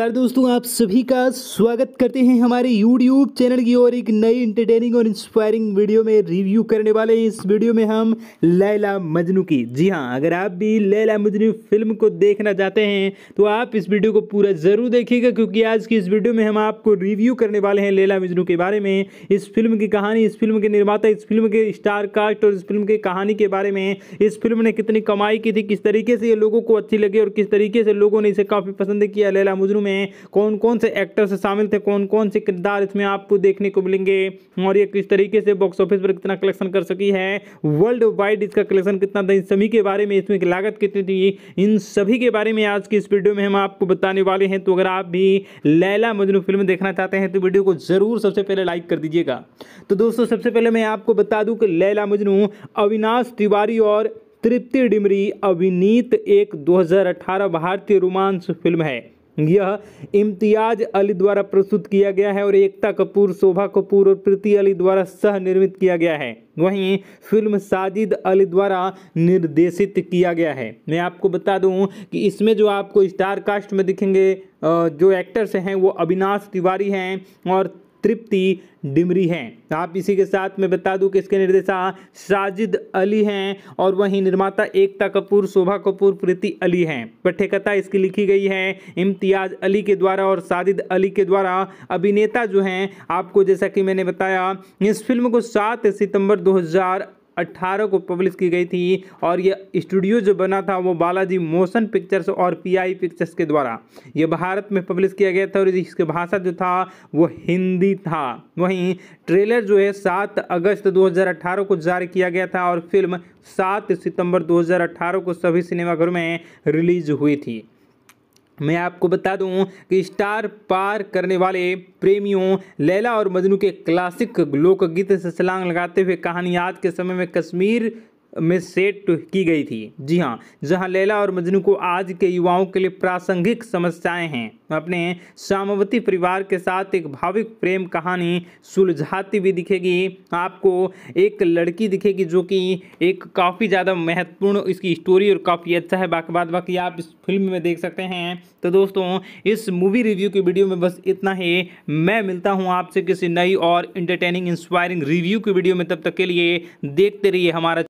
नमस्कार दोस्तों, आप सभी का स्वागत करते हैं हमारे YouTube चैनल की और एक नई इंटरटेनिंग और इंस्पायरिंग वीडियो में रिव्यू करने वाले हैं। इस वीडियो में हम लैला मजनू की। जी हाँ अगर आप भी लैला मजनू फ़िल्म को देखना चाहते हैं तो आप इस वीडियो को पूरा ज़रूर देखिएगा, क्योंकि आज की इस वीडियो में हम आपको रिव्यू करने वाले हैं लैला मजनू के बारे में। इस फ़िल्म की कहानी, इस फ़िल्म के निर्माता, इस फ़िल्म के स्टार कास्ट और इस फ़िल्म की कहानी के बारे में। इस फ़िल्म ने कितनी कमाई की थी, किस तरीके से ये लोगों को अच्छी लगी और किस तरीके से लोगों ने इसे काफ़ी पसंद किया, लैला मजनू में। कौन कौन से एक्टर्स शामिल थे कौन कौन से किरदार इसमें आपको देखने को मिलेंगे और ये किस तरीके से बॉक्स ऑफ़िस पर कितना कलेक्शन कर सकी है वर्ल्ड वाइड इसका कलेक्शन कितना था, इन सभी के बारे में इसमें लागत कितनी थी, इन सभी के बारे में आज की इस वीडियो में हम आपको बताने वाले हैं। तो अगर आप भी लैला मजनू फ़िल्म देखना चाहते हैं तो वीडियो को ज़रूर सबसे पहले लाइक कर दीजिएगा। तो दोस्तों, सबसे पहले मैं आपको बता दूँ कि लैला मजनू, अविनाश तिवारी और तृप्ति डिमरी अभिनीत एक 2018 भारतीय रोमांस फ़िल्म है। यह इम्तियाज़ अली द्वारा प्रस्तुत किया गया है और एकता कपूर, शोभा कपूर और प्रीति अली द्वारा सह निर्मित किया गया है। वहीं फ़िल्म साजिद अली द्वारा निर्देशित किया गया है। मैं आपको बता दूँ कि इसमें जो आपको स्टार कास्ट में दिखेंगे जो एक्टर्स हैं, वो अविनाश तिवारी हैं और तृप्ति डिमरी हैं। आप इसी के साथ मैं बता दूँ कि इसके निर्देशा साजिद अली हैं और वहीं निर्माता एकता कपूर, शोभा कपूर, प्रीति अली हैं। पठ्यकथा इसकी लिखी गई है इम्तियाज़ अली के द्वारा और साजिद अली के द्वारा। अभिनेता जो हैं, आपको जैसा कि मैंने बताया, इस फ़िल्म को सात सितंबर 2000 अट्ठारह को पब्लिश की गई थी और ये स्टूडियो जो बना था वो बालाजी मोशन पिक्चर्स और पीआई पिक्चर्स के द्वारा। ये भारत में पब्लिश किया गया था और इसकी भाषा जो था वो हिंदी था। वहीं ट्रेलर जो है सात अगस्त 2018 को जारी किया गया था और फ़िल्म सात सितंबर 2018 को सभी सिनेमाघरों में रिलीज़ हुई थी। मैं आपको बता दूँ कि स्टार पार करने वाले प्रेमियों, लैला और मजनू के क्लासिक लोकगीत से सलांग लगाते हुए कहानी आज के समय में कश्मीर में सेट की गई थी। जी हाँ जहाँ लैला और मजनू को आज के युवाओं के लिए प्रासंगिक समस्याएँ हैं। अपने सामवती परिवार के साथ एक भाविक प्रेम कहानी सुलझाती भी दिखेगी। आपको एक लड़की दिखेगी जो कि एक काफ़ी ज़्यादा महत्वपूर्ण इसकी स्टोरी और काफ़ी अच्छा है। बाकी बात बाकी आप इस फ़िल्म में देख सकते हैं। तो दोस्तों, इस मूवी रिव्यू की वीडियो में बस इतना ही। मैं मिलता हूँ आपसे किसी नई और इंटरटेनिंग इंस्पायरिंग रिव्यू की वीडियो में। तब तक के लिए देखते रहिए हमारा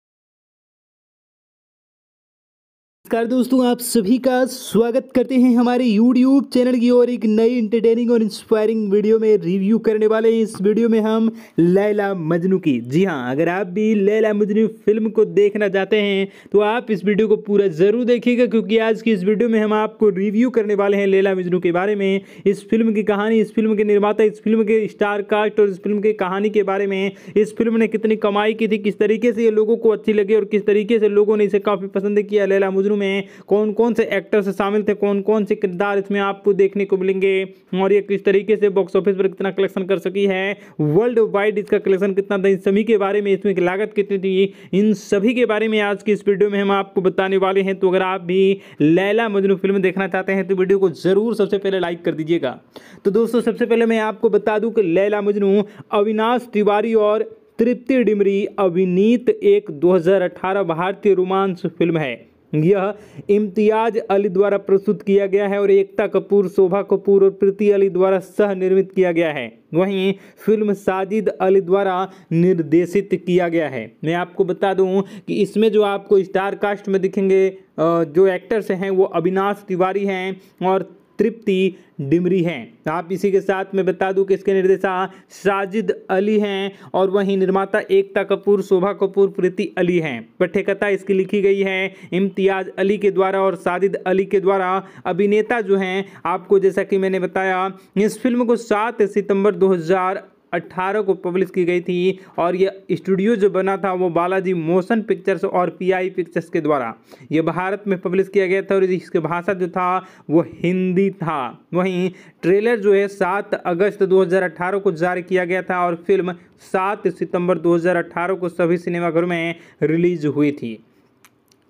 नमस्कार दोस्तों, आप सभी का स्वागत करते हैं हमारे YouTube चैनल की और एक नई इंटरटेनिंग और इंस्पायरिंग वीडियो में रिव्यू करने वाले हैं इस वीडियो में हम लैला मजनू की। जी हाँ अगर आप भी लैला मजनू फ़िल्म को देखना चाहते हैं तो आप इस वीडियो को पूरा ज़रूर देखिएगा, क्योंकि आज की इस वीडियो में हम आपको रिव्यू करने वाले हैं लैला मजनू के बारे में। इस फ़िल्म की कहानी, इस फ़िल्म के निर्माता, इस फ़िल्म के स्टार कास्ट और इस फ़िल्म की कहानी के बारे में, इस फ़िल्म ने कितनी कमाई की थी, किस तरीके से ये लोगों को अच्छी लगी और किस तरीके से लोगों ने इसे काफ़ी पसंद किया, लैला मजनू में कौन कौन से एक्टर्स शामिल थे, कौन कौन से किरदार इसमें आपको देखने को मिलेंगे और ये किस तरीके से बॉक्स ऑफ़िस पर कितना कलेक्शन कर सकी है वर्ल्ड वाइड इसका कलेक्शन कितना था, इन सभी के बारे में, इसमें लागत कितनी थी, इन सभी के बारे में आज की इस वीडियो में हम आपको बताने वाले हैं। तो अगर आप भी लैला मजनू फ़िल्म देखना चाहते हैं तो वीडियो को ज़रूर सबसे पहले लाइक कर दीजिएगा। तो दोस्तों, सबसे पहले मैं आपको बता दूँ कि लैला मजनू, अविनाश तिवारी और तृप्ति डिमरी अभिनीत एक 2018 भारतीय रोमांस फ़िल्म है। यह इम्तियाज़ अली द्वारा प्रस्तुत किया गया है और एकता कपूर, शोभा कपूर और प्रीति अली द्वारा सह निर्मित किया गया है। वहीं फ़िल्म साजिद अली द्वारा निर्देशित किया गया है। मैं आपको बता दूँ कि इसमें जो आपको स्टार कास्ट में दिखेंगे जो एक्टर्स हैं, वो अविनाश तिवारी हैं और तृप्ति डिमरी हैं। आप इसी के साथ मैं बता दूँ कि इसके निर्देशा साजिद अली हैं और वहीं निर्माता एकता कपूर, शोभा कपूर, प्रीति अली हैं। पठ्यकथा इसकी लिखी गई है इम्तियाज़ अली के द्वारा और साजिद अली के द्वारा। अभिनेता जो हैं, आपको जैसा कि मैंने बताया, इस फ़िल्म को सात सितंबर 2000 अट्ठारह को पब्लिश की गई थी और ये स्टूडियो जो बना था वो बालाजी मोशन पिक्चर्स और पीआई पिक्चर्स के द्वारा। ये भारत में पब्लिश किया गया था और इसकी भाषा जो था वो हिंदी था। वहीं ट्रेलर जो है, सात अगस्त 2018 को जारी किया गया था और फ़िल्म सात सितंबर 2018 को सभी सिनेमाघरों में रिलीज़ हुई थी।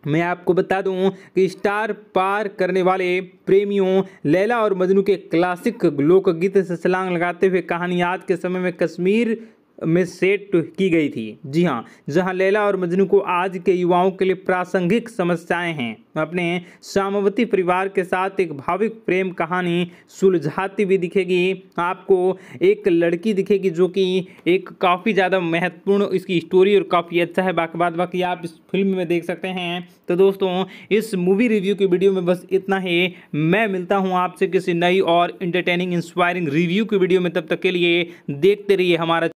मैं आपको बता दूँ कि स्टार पार करने वाले प्रेमियों, लैला और मजनू के क्लासिक लोकगीत से सलांग लगाते हुए कहानी आज के समय में कश्मीर में सेट की गई थी। जी हाँ जहाँ लैला और मजनू को आज के युवाओं के लिए प्रासंगिक समस्याएँ हैं। अपने सामवती परिवार के साथ एक भाविक प्रेम कहानी सुलझाती भी दिखेगी। आपको एक लड़की दिखेगी जो कि एक काफ़ी ज़्यादा महत्वपूर्ण इसकी स्टोरी और काफ़ी अच्छा है। बाकी बात बाकी आप इस फ़िल्म में देख सकते हैं। तो दोस्तों, इस मूवी रिव्यू की वीडियो में बस इतना ही। मैं मिलता हूँ आपसे किसी नई और इंटरटेनिंग इंस्पायरिंग रिव्यू की वीडियो में। तब तक के लिए देखते रहिए हमारा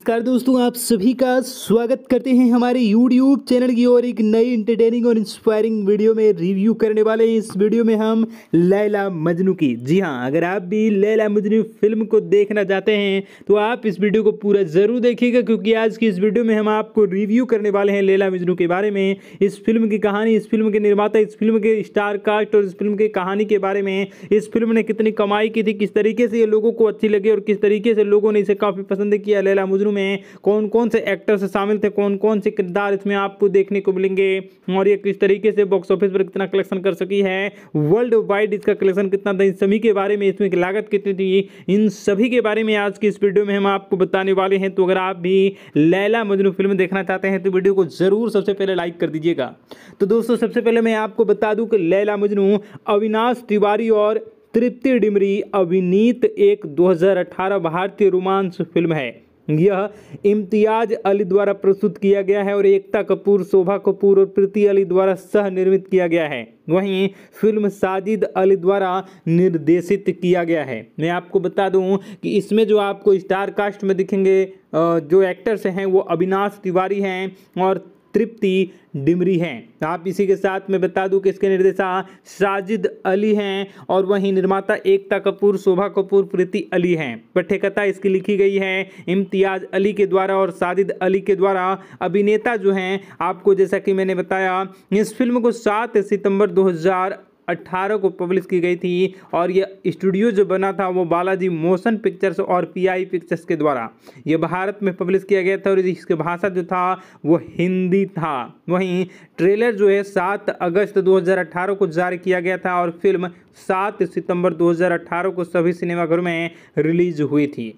नमस्कार दोस्तों, आप सभी का स्वागत करते हैं हमारे YouTube चैनल की और एक नई इंटरटेनिंग और इंस्पायरिंग वीडियो में रिव्यू करने वाले हैं। इस वीडियो में हम लैला मजनू की। जी हाँ अगर आप भी लैला मजनू फ़िल्म को देखना चाहते हैं तो आप इस वीडियो को पूरा ज़रूर देखिएगा, क्योंकि आज की इस वीडियो में हम आपको रिव्यू करने वाले हैं लैला मजनू के बारे में। इस फ़िल्म की कहानी, इस फ़िल्म के निर्माता, इस फ़िल्म के स्टार कास्ट और इस फ़िल्म की कहानी के बारे में। इस फ़िल्म ने कितनी कमाई की थी, किस तरीके से ये लोगों को अच्छी लगी और किस तरीके से लोगों ने इसे काफ़ी पसंद किया, लैला मजनू में कौन कौन से एक्टर्स शामिल थे कौन कौन से किरदार इसमें आपको देखने को मिलेंगे और ये किस तरीके से बॉक्स ऑफ़िस पर कितना कलेक्शन कर सकी है वर्ल्ड वाइड इसका कलेक्शन कितना था, इन सभी के बारे में, इसमें लागत कितनी थी, इन सभी के बारे में आज की इस वीडियो में हम आपको बताने वाले हैं। तो अगर आप भी लैला मजनू फ़िल्म देखना चाहते हैं तो वीडियो को ज़रूर सबसे पहले लाइक कर दीजिएगा। तो दोस्तों, सबसे पहले मैं आपको बता दूँ कि लैला मजनू, अविनाश तिवारी और तृप्ति डिमरी अभिनीत एक 2018 भारतीय रोमांस फ़िल्म है। यह इम्तियाज़ अली द्वारा प्रस्तुत किया गया है और एकता कपूर, शोभा कपूर और प्रीति अली द्वारा सह निर्मित किया गया है। वहीं फ़िल्म साजिद अली द्वारा निर्देशित किया गया है। मैं आपको बता दूँ कि इसमें जो आपको स्टार कास्ट में दिखेंगे जो एक्टर्स हैं, वो अविनाश तिवारी हैं और तृप्ति डिमरी हैं। आप इसी के साथ मैं बता दूँ कि इसके निर्देशा साजिद अली हैं और वहीं निर्माता एकता कपूर, शोभा कपूर, प्रीति अली हैं। पठ्यकथा इसकी लिखी गई है इम्तियाज़ अली के द्वारा और साजिद अली के द्वारा। अभिनेता जो हैं, आपको जैसा कि मैंने बताया, इस फ़िल्म को सात सितंबर 2000 अट्ठारह को पब्लिश की गई थी और ये स्टूडियो जो बना था वो बालाजी मोशन पिक्चर्स और पीआई पिक्चर्स के द्वारा। ये भारत में पब्लिश किया गया था और इसकी भाषा जो था वो हिंदी था। वहीं ट्रेलर जो है सात अगस्त 2018 को जारी किया गया था और फ़िल्म सात सितंबर 2018 को सभी सिनेमाघरों में रिलीज़ हुई थी।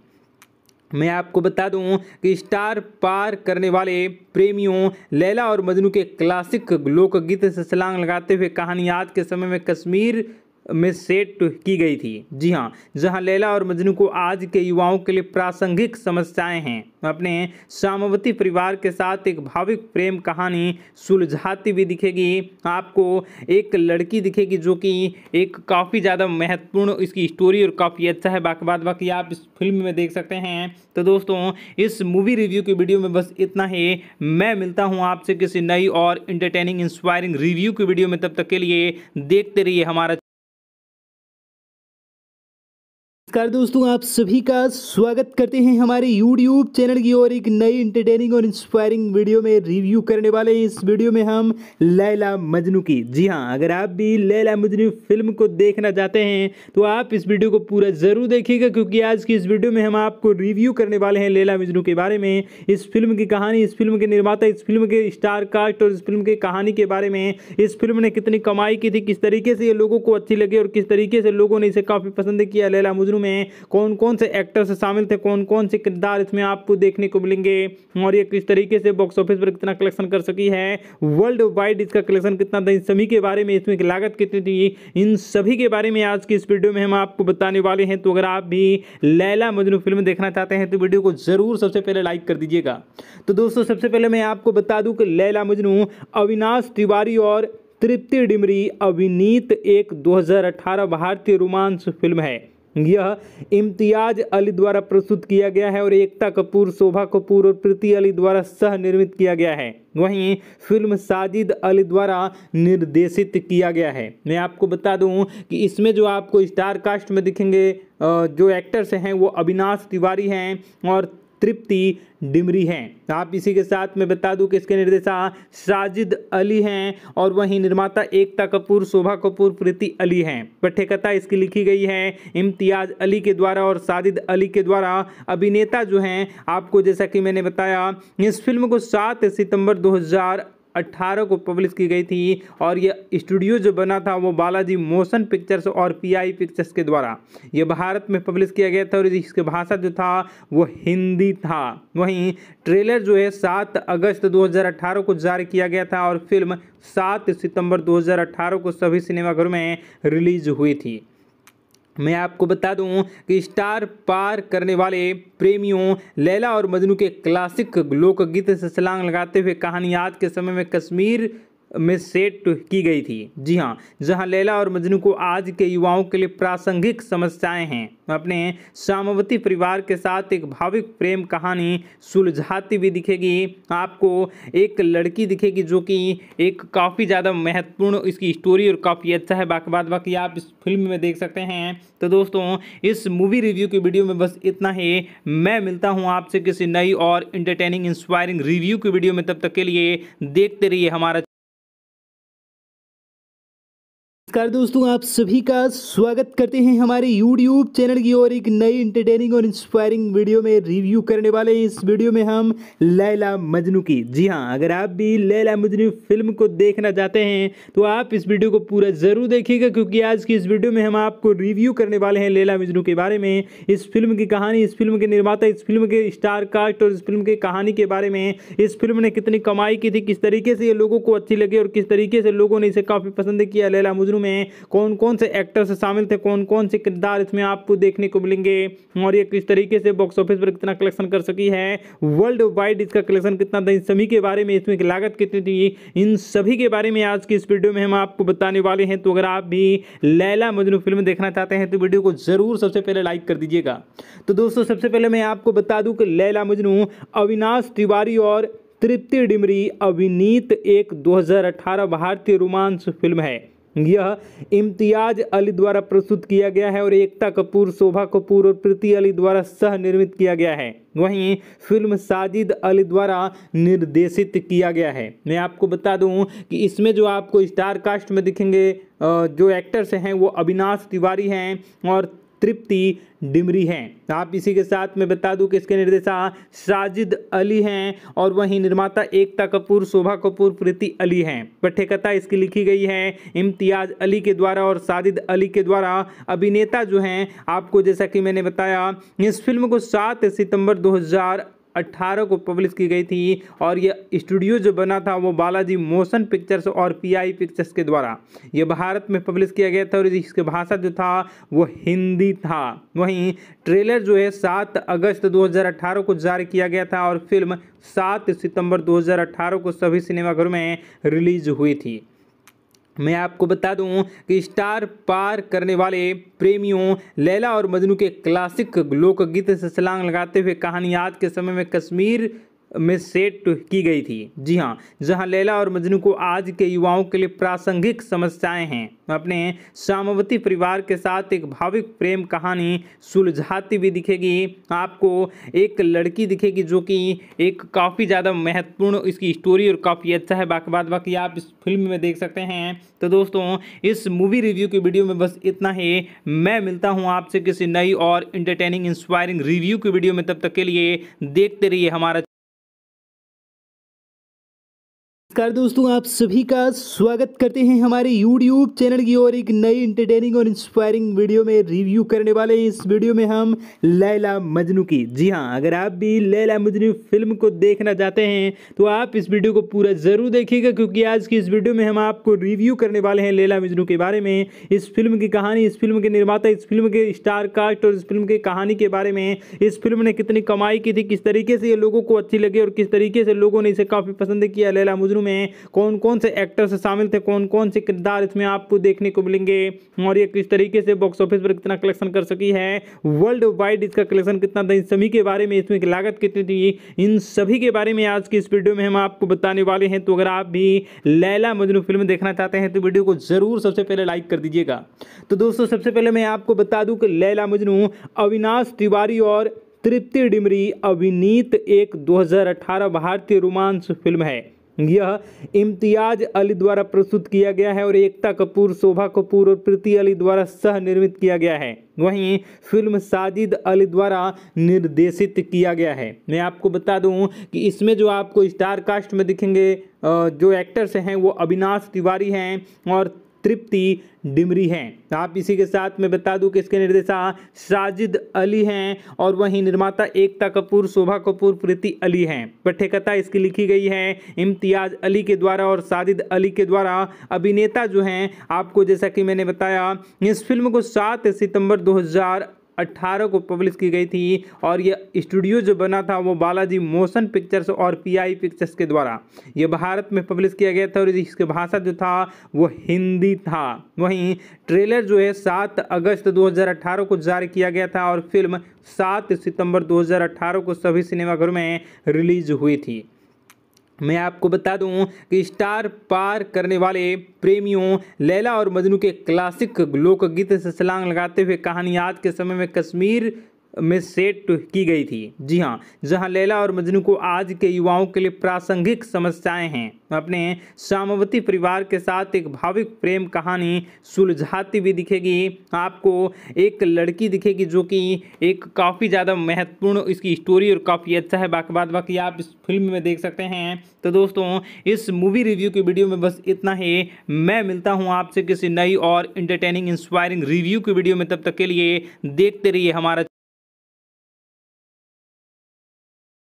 मैं आपको बता दूँ कि स्टार पार करने वाले प्रेमियों लैला और मजनू के क्लासिक लोकगीत से सलांग लगाते हुए कहानी आज के समय में कश्मीर में सेट की गई थी। जी हाँ जहाँ लैला और मजनू को आज के युवाओं के लिए प्रासंगिक समस्याएँ हैं। अपने सामवती परिवार के साथ एक भाविक प्रेम कहानी सुलझाती भी दिखेगी। आपको एक लड़की दिखेगी जो कि एक काफ़ी ज़्यादा महत्वपूर्ण इसकी स्टोरी और काफ़ी अच्छा है। बाकी बात बाकी आप इस फ़िल्म में देख सकते हैं। तो दोस्तों, इस मूवी रिव्यू की वीडियो में बस इतना ही। मैं मिलता हूँ आपसे किसी नई और इंटरटेनिंग इंस्पायरिंग रिव्यू की वीडियो में। तब तक के लिए देखते रहिए हमारा नमस्कार दोस्तों, आप सभी का स्वागत करते हैं हमारे YouTube चैनल की और एक नई इंटरटेनिंग और इंस्पायरिंग वीडियो में रिव्यू करने वाले हैं। इस वीडियो में हम लैला मजनू की। जी हाँ अगर आप भी लैला मजनू फ़िल्म को देखना चाहते हैं तो आप इस वीडियो को पूरा ज़रूर देखिएगा, क्योंकि आज की इस वीडियो में हम आपको रिव्यू करने वाले हैं लैला मजनू के बारे में। इस फ़िल्म की कहानी, इस फ़िल्म के निर्माता, इस फ़िल्म के स्टार कास्ट और इस फ़िल्म की कहानी के बारे में। इस फ़िल्म ने कितनी कमाई की थी, किस तरीके से ये लोगों को अच्छी लगी और किस तरीके से लोगों ने इसे काफ़ी पसंद किया, लैला मजनू में कौन कौन से एक्टर्स शामिल थे, कौन कौन से किरदार इसमें आपको देखने को मिलेंगे और ये किस तरीके से बॉक्स ऑफ़िस पर कितना कलेक्शन कर सकी है वर्ल्ड वाइड इसका कलेक्शन कितना था, इन सभी के बारे में, इसमें लागत कितनी थी, इन सभी के बारे में आज की इस वीडियो में हम आपको बताने वाले हैं। तो अगर आप भी लैला मजनू फ़िल्म देखना चाहते हैं तो वीडियो को ज़रूर सबसे पहले लाइक कर दीजिएगा। तो दोस्तों, सबसे पहले मैं आपको बता दूँ कि लैला मजनू, अविनाश तिवारी और तृप्ति डिमरी अभिनीत एक 2018 भारतीय रोमांस फ़िल्म है। यह इम्तियाज़ अली द्वारा प्रस्तुत किया गया है और एकता कपूर, शोभा कपूर और प्रीति अली द्वारा सह निर्मित किया गया है। वहीं फ़िल्म साजिद अली द्वारा निर्देशित किया गया है। मैं आपको बता दूँ कि इसमें जो आपको स्टार कास्ट में दिखेंगे जो एक्टर्स हैं वो अविनाश तिवारी हैं और तृप्ति डिमरी हैं। आप इसी के साथ मैं बता दूँ कि इसके निर्देशा साजिद अली हैं और वहीं निर्माता एकता कपूर, शोभा कपूर, प्रीति अली हैं। पठ्यकथा इसकी लिखी गई है इम्तियाज़ अली के द्वारा और साजिद अली के द्वारा। अभिनेता जो हैं, आपको जैसा कि मैंने बताया, इस फ़िल्म को सात सितंबर 2000 2018 को पब्लिश की गई थी और यह स्टूडियो जो बना था वो बालाजी मोशन पिक्चर्स और पीआई पिक्चर्स के द्वारा। ये भारत में पब्लिश किया गया था और इसकी भाषा जो था वो हिंदी था। वहीं ट्रेलर जो है, सात अगस्त 2018 को जारी किया गया था और फ़िल्म सात सितंबर 2018 को सभी सिनेमाघरों में रिलीज़ हुई थी। मैं आपको बता दूँ कि स्टार पार करने वाले प्रेमियों, लैला और मजनू के क्लासिक लोकगीत से छलांग लगाते हुए कहानी आज के समय में कश्मीर में सेट की गई थी। जी हाँ जहाँ लैला और मजनू को आज के युवाओं के लिए प्रासंगिक समस्याएँ हैं। अपने सामवती परिवार के साथ एक भाविक प्रेम कहानी सुलझाती भी दिखेगी। आपको एक लड़की दिखेगी जो कि एक काफ़ी ज़्यादा महत्वपूर्ण इसकी स्टोरी और काफ़ी अच्छा है। बाकी बात, बाकी आप इस फ़िल्म में देख सकते हैं। तो दोस्तों, इस मूवी रिव्यू की वीडियो में बस इतना ही। मैं मिलता हूँ आपसे किसी नई और इंटरटेनिंग इंस्पायरिंग रिव्यू की वीडियो में। तब तक के लिए देखते रहिए हमारा नमस्कार दोस्तों, आप सभी का स्वागत करते हैं हमारे YouTube चैनल की और एक नई इंटरटेनिंग और इंस्पायरिंग वीडियो में रिव्यू करने वाले हैं। इस वीडियो में हम लैला मजनू की। जी हाँ अगर आप भी लैला मजनू फ़िल्म को देखना चाहते हैं तो आप इस वीडियो को पूरा ज़रूर देखिएगा, क्योंकि आज की इस वीडियो में हम आपको रिव्यू करने वाले हैं लैला मजनू के बारे में। इस फ़िल्म की कहानी, इस फ़िल्म के निर्माता, इस फ़िल्म के स्टार कास्ट और इस फ़िल्म की कहानी के बारे में। इस फ़िल्म ने कितनी कमाई की थी, किस तरीके से ये लोगों को अच्छी लगी और किस तरीके से लोगों ने इसे काफ़ी पसंद किया, लैला मजनू में कौन कौन से एक्टर्स शामिल थे, कौन कौन से किरदार इसमें आपको देखने को मिलेंगे और ये किस तरीके से बॉक्स ऑफ़िस पर कितना कलेक्शन कर सकी है वर्ल्ड वाइड इसका कलेक्शन कितना था, इन सभी के बारे में, इसमें लागत कितनी थी, इन सभी के बारे में आज की इस वीडियो में हम आपको बताने वाले हैं। तो अगर आप भी लैला मजनू फ़िल्म देखना चाहते हैं तो वीडियो को ज़रूर सबसे पहले लाइक कर दीजिएगा। तो दोस्तों, सबसे पहले मैं आपको बता दूँ कि लैला मजनू, अविनाश तिवारी और तृप्ति डिमरी अभिनीत एक 2018 भारतीय रोमांस फ़िल्म है। यह इम्तियाज़ अली द्वारा प्रस्तुत किया गया है और एकता कपूर, शोभा कपूर और प्रीति अली द्वारा सह निर्मित किया गया है। वहीं फ़िल्म साजिद अली द्वारा निर्देशित किया गया है। मैं आपको बता दूँ कि इसमें जो आपको स्टार कास्ट में दिखेंगे जो एक्टर्स हैं वो अविनाश तिवारी हैं और तृप्ति डिमरी हैं। आप इसी के साथ मैं बता दूँ कि इसके निर्देशा साजिद अली हैं और वहीं निर्माता एकता कपूर, शोभा कपूर, प्रीति अली हैं। पठ्यकथा इसकी लिखी गई है इम्तियाज़ अली के द्वारा और साजिद अली के द्वारा। अभिनेता जो हैं, आपको जैसा कि मैंने बताया, इस फ़िल्म को सात सितंबर 2000 18 को पब्लिश की गई थी और यह स्टूडियो जो बना था वो बालाजी मोशन पिक्चर्स और पीआई पिक्चर्स के द्वारा। ये भारत में पब्लिश किया गया था और इसकी भाषा जो था वो हिंदी था। वहीं ट्रेलर जो है, सात अगस्त 2018 को जारी किया गया था और फ़िल्म सात सितंबर 2018 को सभी सिनेमाघरों में रिलीज़ हुई थी। मैं आपको बता दूँ कि स्टार पार करने वाले प्रेमियों, लैला और मजनू के क्लासिक लोकगीत से छलांग लगाते हुए कहानी आज के समय में कश्मीर में सेट की गई थी। जी हाँ जहाँ लैला और मजनू को आज के युवाओं के लिए प्रासंगिक समस्याएँ हैं। अपने सामवती परिवार के साथ एक भाविक प्रेम कहानी सुलझाती भी दिखेगी। आपको एक लड़की दिखेगी जो कि एक काफ़ी ज़्यादा महत्वपूर्ण इसकी स्टोरी और काफ़ी अच्छा है। बाकी बात, बाकी आप इस फ़िल्म में देख सकते हैं। तो दोस्तों, इस मूवी रिव्यू की वीडियो में बस इतना ही। मैं मिलता हूँ आपसे किसी नई और इंटरटेनिंग इंस्पायरिंग रिव्यू की वीडियो में। तब तक के लिए देखते रहिए हमारा नमस्कार दोस्तों, आप सभी का स्वागत करते हैं हमारे YouTube चैनल की और एक नई इंटरटेनिंग और इंस्पायरिंग वीडियो में रिव्यू करने वाले हैं। इस वीडियो में हम लैला मजनू की। जी हाँ अगर आप भी लैला मजनू फ़िल्म को देखना चाहते हैं तो आप इस वीडियो को पूरा ज़रूर देखिएगा, क्योंकि आज की इस वीडियो में हम आपको रिव्यू करने वाले हैं लैला मजनू के बारे में। इस फ़िल्म की कहानी, इस फ़िल्म के निर्माता, इस फ़िल्म के स्टार कास्ट और इस फ़िल्म की कहानी के बारे में। इस फ़िल्म ने कितनी कमाई की थी, किस तरीके से ये लोगों को अच्छी लगी और किस तरीके से लोगों ने इसे काफ़ी पसंद किया, लैला मजनू में कौन कौन से एक्टर्स शामिल थे कौन कौन से किरदार इसमें आपको देखने को मिलेंगे और ये किस तरीके से बॉक्स ऑफ़िस पर कितना कलेक्शन कर सकी है वर्ल्ड वाइड इसका कलेक्शन कितना था, इन सभी के बारे में इसमें लागत कितनी थी, इन सभी के बारे में आज की इस वीडियो में हम आपको बताने वाले हैं। तो अगर आप भी लैला मजनू फ़िल्म देखना चाहते हैं तो वीडियो को ज़रूर सबसे पहले लाइक कर दीजिएगा। तो दोस्तों, सबसे पहले मैं आपको बता दूँ कि लैला मजनू, अविनाश तिवारी और तृप्ति डिमरी अभिनीत एक 2018 भारतीय रोमांस फ़िल्म है। यह इम्तियाज़ अली द्वारा प्रस्तुत किया गया है और एकता कपूर, शोभा कपूर और प्रीति अली द्वारा सह निर्मित किया गया है। वहीं फ़िल्म साजिद अली द्वारा निर्देशित किया गया है। मैं आपको बता दूँ कि इसमें जो आपको स्टार कास्ट में दिखेंगे जो एक्टर्स हैं वो अविनाश तिवारी हैं और तृप्ति डिमरी हैं। आप इसी के साथ मैं बता दूँ कि इसके निर्देशा साजिद अली हैं और वहीं निर्माता एकता कपूर, शोभा कपूर, प्रीति अली हैं। पठ्यकथा इसकी लिखी गई है इम्तियाज़ अली के द्वारा और साजिद अली के द्वारा। अभिनेता जो हैं, आपको जैसा कि मैंने बताया, इस फ़िल्म को सात सितंबर 2000 अट्ठारह को पब्लिश की गई थी और ये स्टूडियो जो बना था वो बालाजी मोशन पिक्चर्स और पीआई पिक्चर्स के द्वारा। ये भारत में पब्लिश किया गया था और इसकी भाषा जो था वो हिंदी था। वहीं ट्रेलर जो है सात अगस्त 2018 को जारी किया गया था और फ़िल्म सात सितंबर 2018 को सभी सिनेमाघरों में रिलीज़ हुई थी। मैं आपको बता दूँ कि स्टार पार करने वाले प्रेमियों, लैला और मजनू के क्लासिक लोकगीत से सलांग लगाते हुए कहानी आज के समय में कश्मीर में सेट की गई थी। जी हाँ जहाँ लैला और मजनू को आज के युवाओं के लिए प्रासंगिक समस्याएँ हैं। अपने सामवती परिवार के साथ एक भाविक प्रेम कहानी सुलझाती भी दिखेगी। आपको एक लड़की दिखेगी जो कि एक काफ़ी ज़्यादा महत्वपूर्ण इसकी स्टोरी और काफ़ी अच्छा है। बाकी बात बाकी आप इस फ़िल्म में देख सकते हैं। तो दोस्तों, इस मूवी रिव्यू की वीडियो में बस इतना ही। मैं मिलता हूँ आपसे किसी नई और इंटरटेनिंग इंस्पायरिंग रिव्यू की वीडियो में। तब तक के लिए देखते रहिए हमारा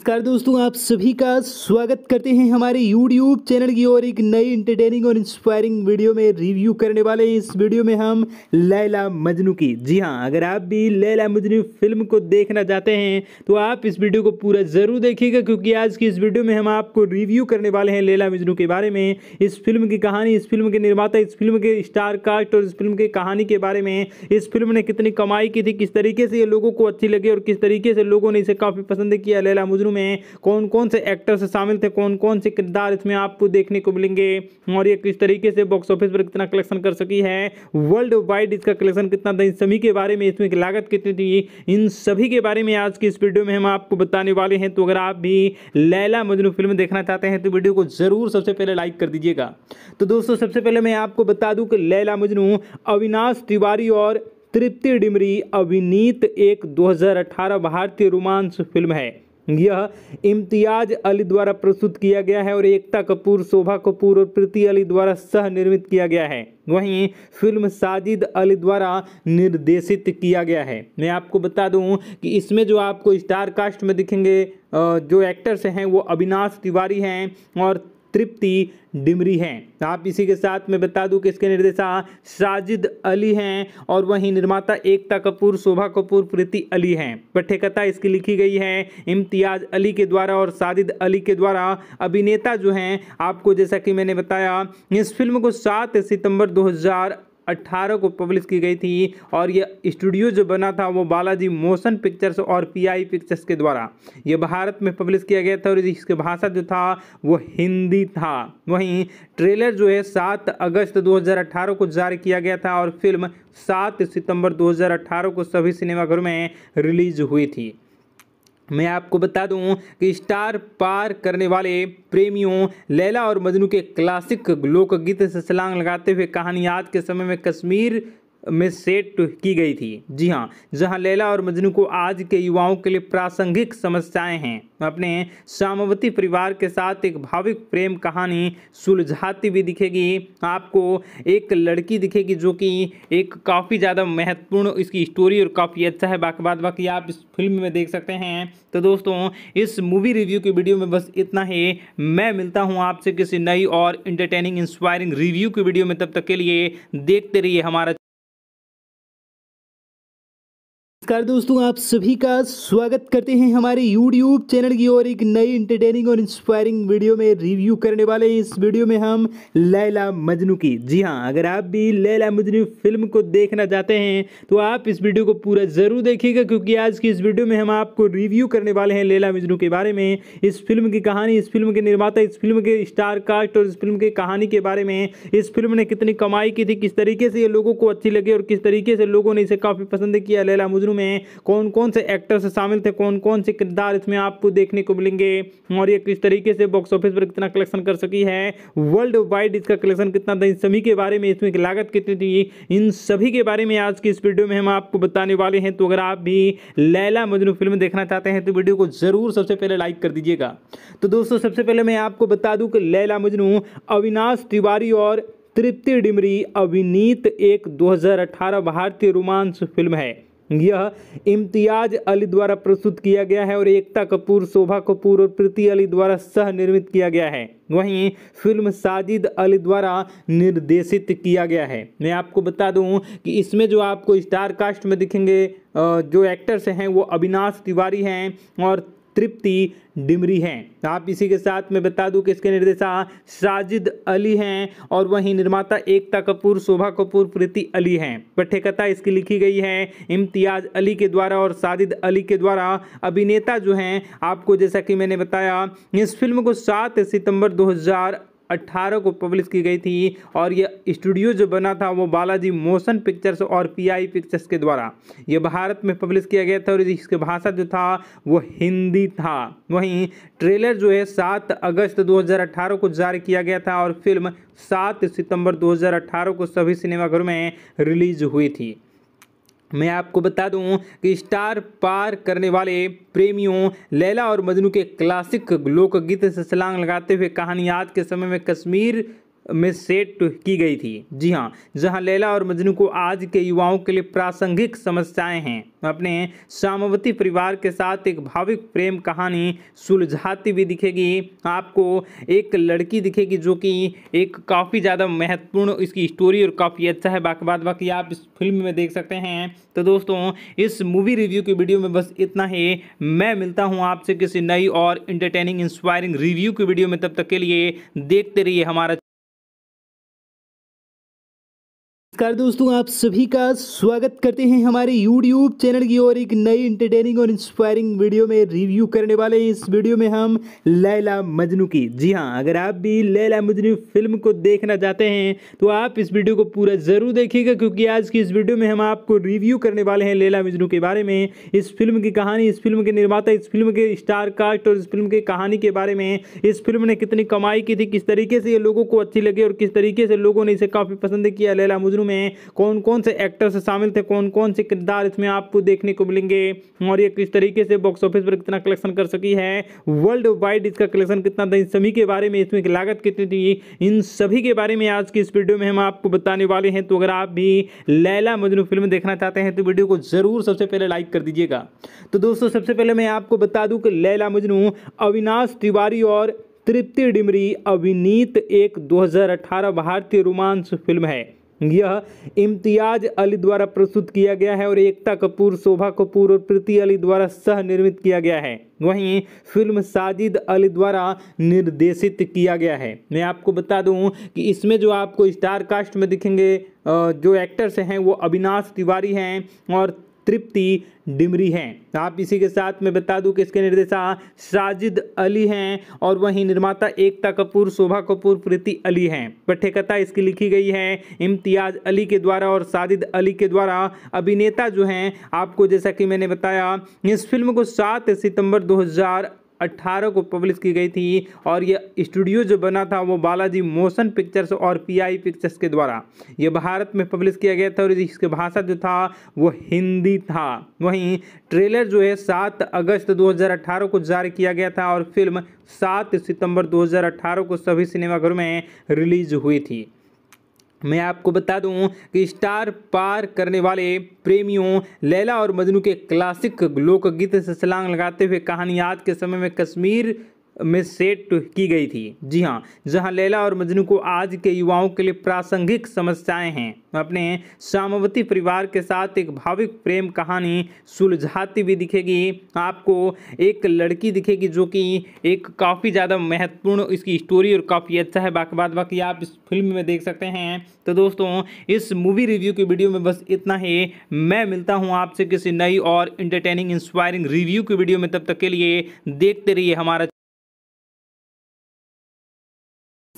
नमस्कार दोस्तों, आप सभी का स्वागत करते हैं हमारे YouTube चैनल की और एक नई इंटरटेनिंग और इंस्पायरिंग वीडियो में रिव्यू करने वाले हैं। इस वीडियो में हम लैला मजनू की। जी हाँ अगर आप भी लैला मजनू फ़िल्म को देखना चाहते हैं तो आप इस वीडियो को पूरा ज़रूर देखिएगा, क्योंकि आज की इस वीडियो में हम आपको रिव्यू करने वाले हैं लैला मजनू के बारे में। इस फ़िल्म की कहानी, इस फ़िल्म के निर्माता, इस फ़िल्म के स्टार कास्ट और इस फ़िल्म की कहानी के बारे में। इस फ़िल्म ने कितनी कमाई की थी, किस तरीके से ये लोगों को अच्छी लगी और किस तरीके से लोगों ने इसे काफ़ी पसंद किया, लैला मजनू में कौन कौन से एक्टर्स शामिल थे कौन कौन से किरदार इसमें आपको देखने को मिलेंगे और ये किस तरीके से बॉक्स ऑफ़िस पर कितना कलेक्शन कर सकी है वर्ल्ड वाइड इसका कलेक्शन कितना था, इन सभी के बारे में इसमें लागत कितनी थी, इन सभी के बारे में आज की इस वीडियो में हम आपको बताने वाले हैं। तो अगर आप भी लैला मजनू फ़िल्म देखना चाहते हैं तो वीडियो को ज़रूर सबसे पहले लाइक कर दीजिएगा। तो दोस्तों, सबसे पहले मैं आपको बता दूँ कि लैला मजनू, अविनाश तिवारी और तृप्ति डिमरी अभिनीत एक 2018 भारतीय रोमांस फ़िल्म है। यह इम्तियाज़ अली द्वारा प्रस्तुत किया गया है और एकता कपूर, शोभा कपूर और प्रीति अली द्वारा सह निर्मित किया गया है। वहीं फ़िल्म साजिद अली द्वारा निर्देशित किया गया है। मैं आपको बता दूँ कि इसमें जो आपको स्टार कास्ट में दिखेंगे जो एक्टर्स हैं वो अविनाश तिवारी हैं और तृप्ति डिमरी हैं। आप इसी के साथ मैं बता दूँ कि इसके निर्देशा साजिद अली हैं और वहीं निर्माता एकता कपूर, शोभा कपूर, प्रीति अली हैं। पठ्यकथा इसकी लिखी गई है इम्तियाज़ अली के द्वारा और साजिद अली के द्वारा। अभिनेता जो हैं, आपको जैसा कि मैंने बताया, इस फ़िल्म को सात सितंबर 2000 अट्ठारह को पब्लिश की गई थी और ये स्टूडियो जो बना था वो बालाजी मोशन पिक्चर्स और पीआई पिक्चर्स के द्वारा। ये भारत में पब्लिश किया गया था और इसकी भाषा जो था वो हिंदी था। वहीं ट्रेलर जो है सात अगस्त 2018 को जारी किया गया था और फ़िल्म सात सितंबर 2018 को सभी सिनेमाघरों में रिलीज़ हुई थी। मैं आपको बता दूँ कि स्टार पार करने वाले प्रेमियों, लैला और मजनू के क्लासिक लोकगीत से सलांग लगाते हुए कहानी आज के समय में कश्मीर में सेट की गई थी। जी हाँ जहाँ लैला और मजनू को आज के युवाओं के लिए प्रासंगिक समस्याएँ हैं। अपने सामवती परिवार के साथ एक भाविक प्रेम कहानी सुलझाती भी दिखेगी। आपको एक लड़की दिखेगी जो कि एक काफ़ी ज़्यादा महत्वपूर्ण इसकी स्टोरी और काफ़ी अच्छा है। बाकी बात, बाकी आप इस फ़िल्म में देख सकते हैं। तो दोस्तों, इस मूवी रिव्यू की वीडियो में बस इतना ही। मैं मिलता हूँ आपसे किसी नई और इंटरटेनिंग इंस्पायरिंग रिव्यू की वीडियो में। तब तक के लिए देखते रहिए हमारा नमस्कार दोस्तों, आप सभी का स्वागत करते हैं हमारे YouTube चैनल की और एक नई इंटरटेनिंग और इंस्पायरिंग वीडियो में रिव्यू करने वाले हैं। इस वीडियो में हम लैला मजनू की। जी हाँ अगर आप भी लैला मजनू फ़िल्म को देखना चाहते हैं तो आप इस वीडियो को पूरा ज़रूर देखिएगा, क्योंकि आज की इस वीडियो में हम आपको रिव्यू करने वाले हैं लैला मजनू के बारे में। इस फ़िल्म की कहानी, इस फ़िल्म के निर्माता, इस फ़िल्म के स्टार कास्ट और इस फ़िल्म की कहानी के बारे में। इस फ़िल्म ने कितनी कमाई की थी, किस तरीके से ये लोगों को अच्छी लगी और किस तरीके से लोगों ने इसे काफ़ी पसंद किया, लैला मजनू में कौन कौन से एक्टर्स शामिल थे कौन कौन से किरदार इसमें आपको देखने को मिलेंगे, और ये किस तरीके से बॉक्स ऑफ़िस पर कितना कलेक्शन कर सकी है वर्ल्ड वाइड इसका कलेक्शन कितना था, इन सभी के बारे में, इसमें लागत कितनी थी, इन सभी के बारे में आज की इस वीडियो में हम आपको बताने वाले हैं। तो अगर आप भी लैला मजनू फ़िल्म देखना चाहते हैं तो वीडियो को ज़रूर सबसे पहले लाइक कर दीजिएगा। तो दोस्तों, सबसे पहले मैं आपको बता दूँ कि लैला मजनू, अविनाश तिवारी और तृप्ति डिमरी अभिनीत एक 2018 भारतीय रोमांस फ़िल्म है। यह इम्तियाज़ अली द्वारा प्रस्तुत किया गया है और एकता कपूर, शोभा कपूर और प्रीति अली द्वारा सह निर्मित किया गया है। वहीं फ़िल्म साजिद अली द्वारा निर्देशित किया गया है। मैं आपको बता दूँ कि इसमें जो आपको स्टार कास्ट में दिखेंगे जो एक्टर्स हैं, वो अविनाश तिवारी हैं और तृप्ति डिमरी हैं। आप इसी के साथ मैं बता दूँ कि इसके निर्देशा साजिद अली हैं और वहीं निर्माता एकता कपूर, शोभा कपूर, प्रीति अली हैं। पठ्यकथा इसकी लिखी गई है इम्तियाज़ अली के द्वारा और साजिद अली के द्वारा। अभिनेता जो हैं, आपको जैसा कि मैंने बताया, इस फ़िल्म को सात सितंबर 2000 अट्ठारह को पब्लिश की गई थी और यह स्टूडियो जो बना था वो बालाजी मोशन पिक्चर्स और पीआई पिक्चर्स के द्वारा। ये भारत में पब्लिश किया गया था और इसकी भाषा जो था वो हिंदी था। वहीं ट्रेलर जो है सात अगस्त 2018 को जारी किया गया था और फ़िल्म सात सितंबर 2018 को सभी सिनेमाघरों में रिलीज़ हुई थी। मैं आपको बता दूँ कि स्टार पार करने वाले प्रेमियों लैला और मजनू के क्लासिक लोकगीत से सलांग लगाते हुए कहानी आज के समय में कश्मीर में सेट की गई थी। जी हाँ जहाँ लैला और मजनू को आज के युवाओं के लिए प्रासंगिक समस्याएँ हैं। अपने सामवती परिवार के साथ एक भाविक प्रेम कहानी सुलझाती भी दिखेगी। आपको एक लड़की दिखेगी जो कि एक काफ़ी ज़्यादा महत्वपूर्ण इसकी स्टोरी और काफ़ी अच्छा है। बाकी बात बाकी आप इस फ़िल्म में देख सकते हैं। तो दोस्तों, इस मूवी रिव्यू की वीडियो में बस इतना ही। मैं मिलता हूँ आपसे किसी नई और इंटरटेनिंग इंस्पायरिंग रिव्यू की वीडियो में। तब तक के लिए देखते रहिए हमारा नमस्कार दोस्तों, आप सभी का स्वागत करते हैं हमारे YouTube चैनल की और एक नई इंटरटेनिंग और इंस्पायरिंग वीडियो में रिव्यू करने वाले हैं। इस वीडियो में हम लैला मजनू की। जी हाँ अगर आप भी लैला मजनू फ़िल्म को देखना चाहते हैं तो आप इस वीडियो को पूरा ज़रूर देखिएगा, क्योंकि आज की इस वीडियो में हम आपको रिव्यू करने वाले हैं लैला मजनू के बारे में। इस फ़िल्म की कहानी, इस फ़िल्म के निर्माता, इस फ़िल्म के स्टार कास्ट और इस फ़िल्म की कहानी के बारे में। इस फ़िल्म ने कितनी कमाई की थी, किस तरीके से ये लोगों को अच्छी लगी और किस तरीके से लोगों ने इसे काफ़ी पसंद किया, लैला मजनू में कौन कौन से एक्टर्स शामिल थे कौन कौन से किरदार इसमें आपको देखने को मिलेंगे, और ये किस तरीके से बॉक्स ऑफ़िस पर कितना कलेक्शन कर सकी है वर्ल्ड वाइड इसका कलेक्शन कितना था, इन सभी के बारे में, इसमें लागत कितनी थी, इन सभी के बारे में आज की इस वीडियो में हम आपको बताने वाले हैं। तो अगर आप भी लैला मजनू फ़िल्म देखना चाहते हैं तो वीडियो को ज़रूर सबसे पहले लाइक कर दीजिएगा। तो दोस्तों, सबसे पहले मैं आपको बता दूँ कि लैला मजनू, अविनाश तिवारी और तृप्ति डिमरी अभिनीत एक 2018 भारतीय रोमांस फ़िल्म है। यह इम्तियाज़ अली द्वारा प्रस्तुत किया गया है और एकता कपूर, शोभा कपूर और प्रीति अली द्वारा सह निर्मित किया गया है। वहीं फ़िल्म साजिद अली द्वारा निर्देशित किया गया है। मैं आपको बता दूँ कि इसमें जो आपको स्टार कास्ट में दिखेंगे जो एक्टर्स हैं, वो अविनाश तिवारी हैं और तृप्ति डिमरी हैं। आप इसी के साथ मैं बता दूँ कि इसके निर्देशा साजिद अली हैं और वहीं निर्माता एकता कपूर, शोभा कपूर, प्रीति अली हैं। पठ्यकथा इसकी लिखी गई है इम्तियाज़ अली के द्वारा और साजिद अली के द्वारा। अभिनेता जो हैं, आपको जैसा कि मैंने बताया, इस फ़िल्म को सात सितंबर 2000 अट्ठारह को पब्लिश की गई थी और यह स्टूडियो जो बना था वो बालाजी मोशन पिक्चर्स और पीआई पिक्चर्स के द्वारा। ये भारत में पब्लिश किया गया था और इसकी भाषा जो था वो हिंदी था। वहीं ट्रेलर जो है, सात अगस्त 2018 को जारी किया गया था और फ़िल्म सात सितंबर 2018 को सभी सिनेमाघरों में रिलीज़ हुई थी। मैं आपको बता दूँ कि स्टार पार करने वाले प्रेमियों लैला और मजनू के क्लासिक लोकगीत से सलांग लगाते हुए कहानी आज के समय में कश्मीर में सेट की गई थी। जी हाँ जहाँ लैला और मजनू को आज के युवाओं के लिए प्रासंगिक समस्याएँ हैं। अपने सामवती परिवार के साथ एक भाविक प्रेम कहानी सुलझाती भी दिखेगी। आपको एक लड़की दिखेगी जो कि एक काफ़ी ज़्यादा महत्वपूर्ण इसकी स्टोरी और काफ़ी अच्छा है। बाकी बात बाकी आप इस फ़िल्म में देख सकते हैं। तो दोस्तों, इस मूवी रिव्यू की वीडियो में बस इतना ही। मैं मिलता हूँ आपसे किसी नई और इंटरटेनिंग इंस्पायरिंग रिव्यू की वीडियो में। तब तक के लिए देखते रहिए हमारा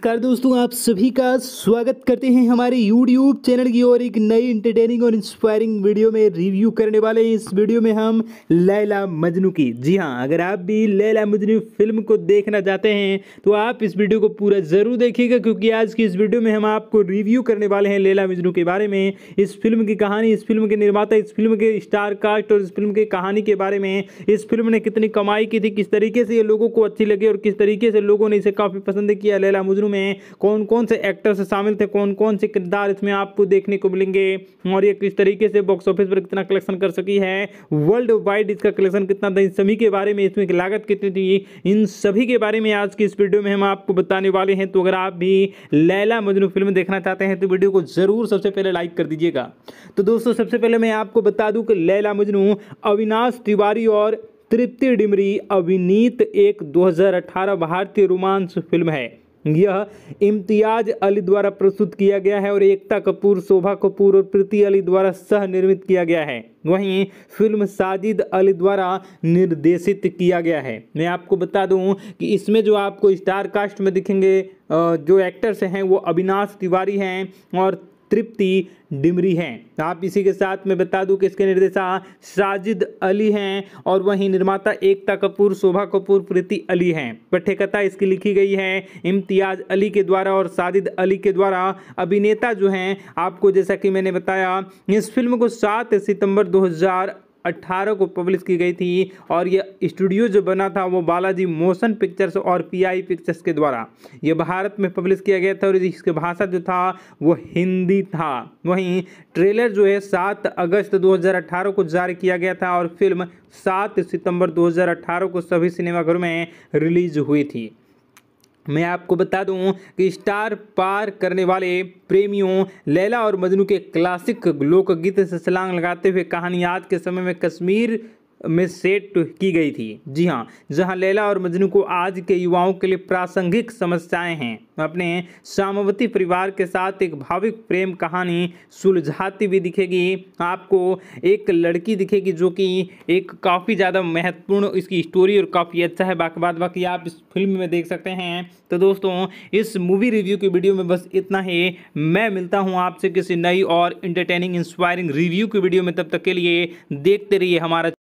नमस्कार दोस्तों, आप सभी का स्वागत करते हैं हमारे YouTube चैनल की और एक नई इंटरटेनिंग और इंस्पायरिंग वीडियो में रिव्यू करने वाले हैं। इस वीडियो में हम लैला मजनू की। जी हाँ अगर आप भी लैला मजनू फ़िल्म को देखना चाहते हैं तो आप इस वीडियो को पूरा ज़रूर देखिएगा, क्योंकि आज की इस वीडियो में हम आपको रिव्यू करने वाले हैं लैला मजनू के बारे में। इस फ़िल्म की कहानी, इस फ़िल्म के निर्माता, इस फ़िल्म के स्टार कास्ट और इस फ़िल्म की कहानी के बारे में। इस फ़िल्म ने कितनी कमाई की थी, किस तरीके से ये लोगों को अच्छी लगी और किस तरीके से लोगों ने इसे काफ़ी पसंद किया, लैला मजनू में कौन कौन से एक्टर्स शामिल थे, कौन कौन से किरदार इसमें आपको देखने को मिलेंगे और ये किस तरीके से बॉक्स ऑफ़िस पर कितना कलेक्शन कर सकी है वर्ल्ड वाइड इसका कलेक्शन कितना था, इन सभी के बारे में, इसमें लागत कितनी थी, इन सभी के बारे में आज की इस वीडियो में हम आपको बताने वाले हैं। तो अगर आप भी लैला मजनू फ़िल्म देखना चाहते हैं तो वीडियो को ज़रूर सबसे पहले लाइक कर दीजिएगा। तो दोस्तों, सबसे पहले मैं आपको बता दूँ कि लैला मजनू, अविनाश तिवारी और तृप्ति डिमरी अभिनीत एक 2018 भारतीय रोमांस फ़िल्म है। यह इम्तियाज़ अली द्वारा प्रस्तुत किया गया है और एकता कपूर, शोभा कपूर और प्रीति अली द्वारा सह निर्मित किया गया है। वहीं फ़िल्म साजिद अली द्वारा निर्देशित किया गया है। मैं आपको बता दूँ कि इसमें जो आपको स्टार कास्ट में दिखेंगे जो एक्टर्स हैं, वो अविनाश तिवारी हैं और तृप्ति डिमरी हैं। आप इसी के साथ मैं बता दूँ कि इसके निर्देशा साजिद अली हैं और वहीं निर्माता एकता कपूर, शोभा कपूर, प्रीति अली हैं। पठ्यकथा इसकी लिखी गई है इम्तियाज़ अली के द्वारा और साजिद अली के द्वारा। अभिनेता जो हैं, आपको जैसा कि मैंने बताया, इस फ़िल्म को सात सितंबर 2018 को पब्लिश की गई थी और यह स्टूडियो जो बना था वो बालाजी मोशन पिक्चर्स और पीआई पिक्चर्स के द्वारा। ये भारत में पब्लिश किया गया था और इसकी भाषा जो था वो हिंदी था। वहीं ट्रेलर जो है, सात अगस्त 2018 को जारी किया गया था और फ़िल्म सात सितंबर 2018 को सभी सिनेमाघरों में रिलीज़ हुई थी। मैं आपको बता दूँ कि स्टार पार करने वाले प्रेमियों, लैला और मजनू के क्लासिक लोकगीत से सलांग लगाते हुए कहानी आज के समय में कश्मीर में सेट की गई थी। जी हाँ जहाँ लैला और मजनू को आज के युवाओं के लिए प्रासंगिक समस्याएँ हैं। अपने सामवती परिवार के साथ एक भाविक प्रेम कहानी सुलझाती भी दिखेगी। आपको एक लड़की दिखेगी जो कि एक काफ़ी ज़्यादा महत्वपूर्ण इसकी स्टोरी और काफ़ी अच्छा है। बाकी बात बाकी आप इस फ़िल्म में देख सकते हैं। तो दोस्तों, इस मूवी रिव्यू की वीडियो में बस इतना ही। मैं मिलता हूँ आपसे किसी नई और इंटरटेनिंग इंस्पायरिंग रिव्यू की वीडियो में। तब तक के लिए देखते रहिए हमारा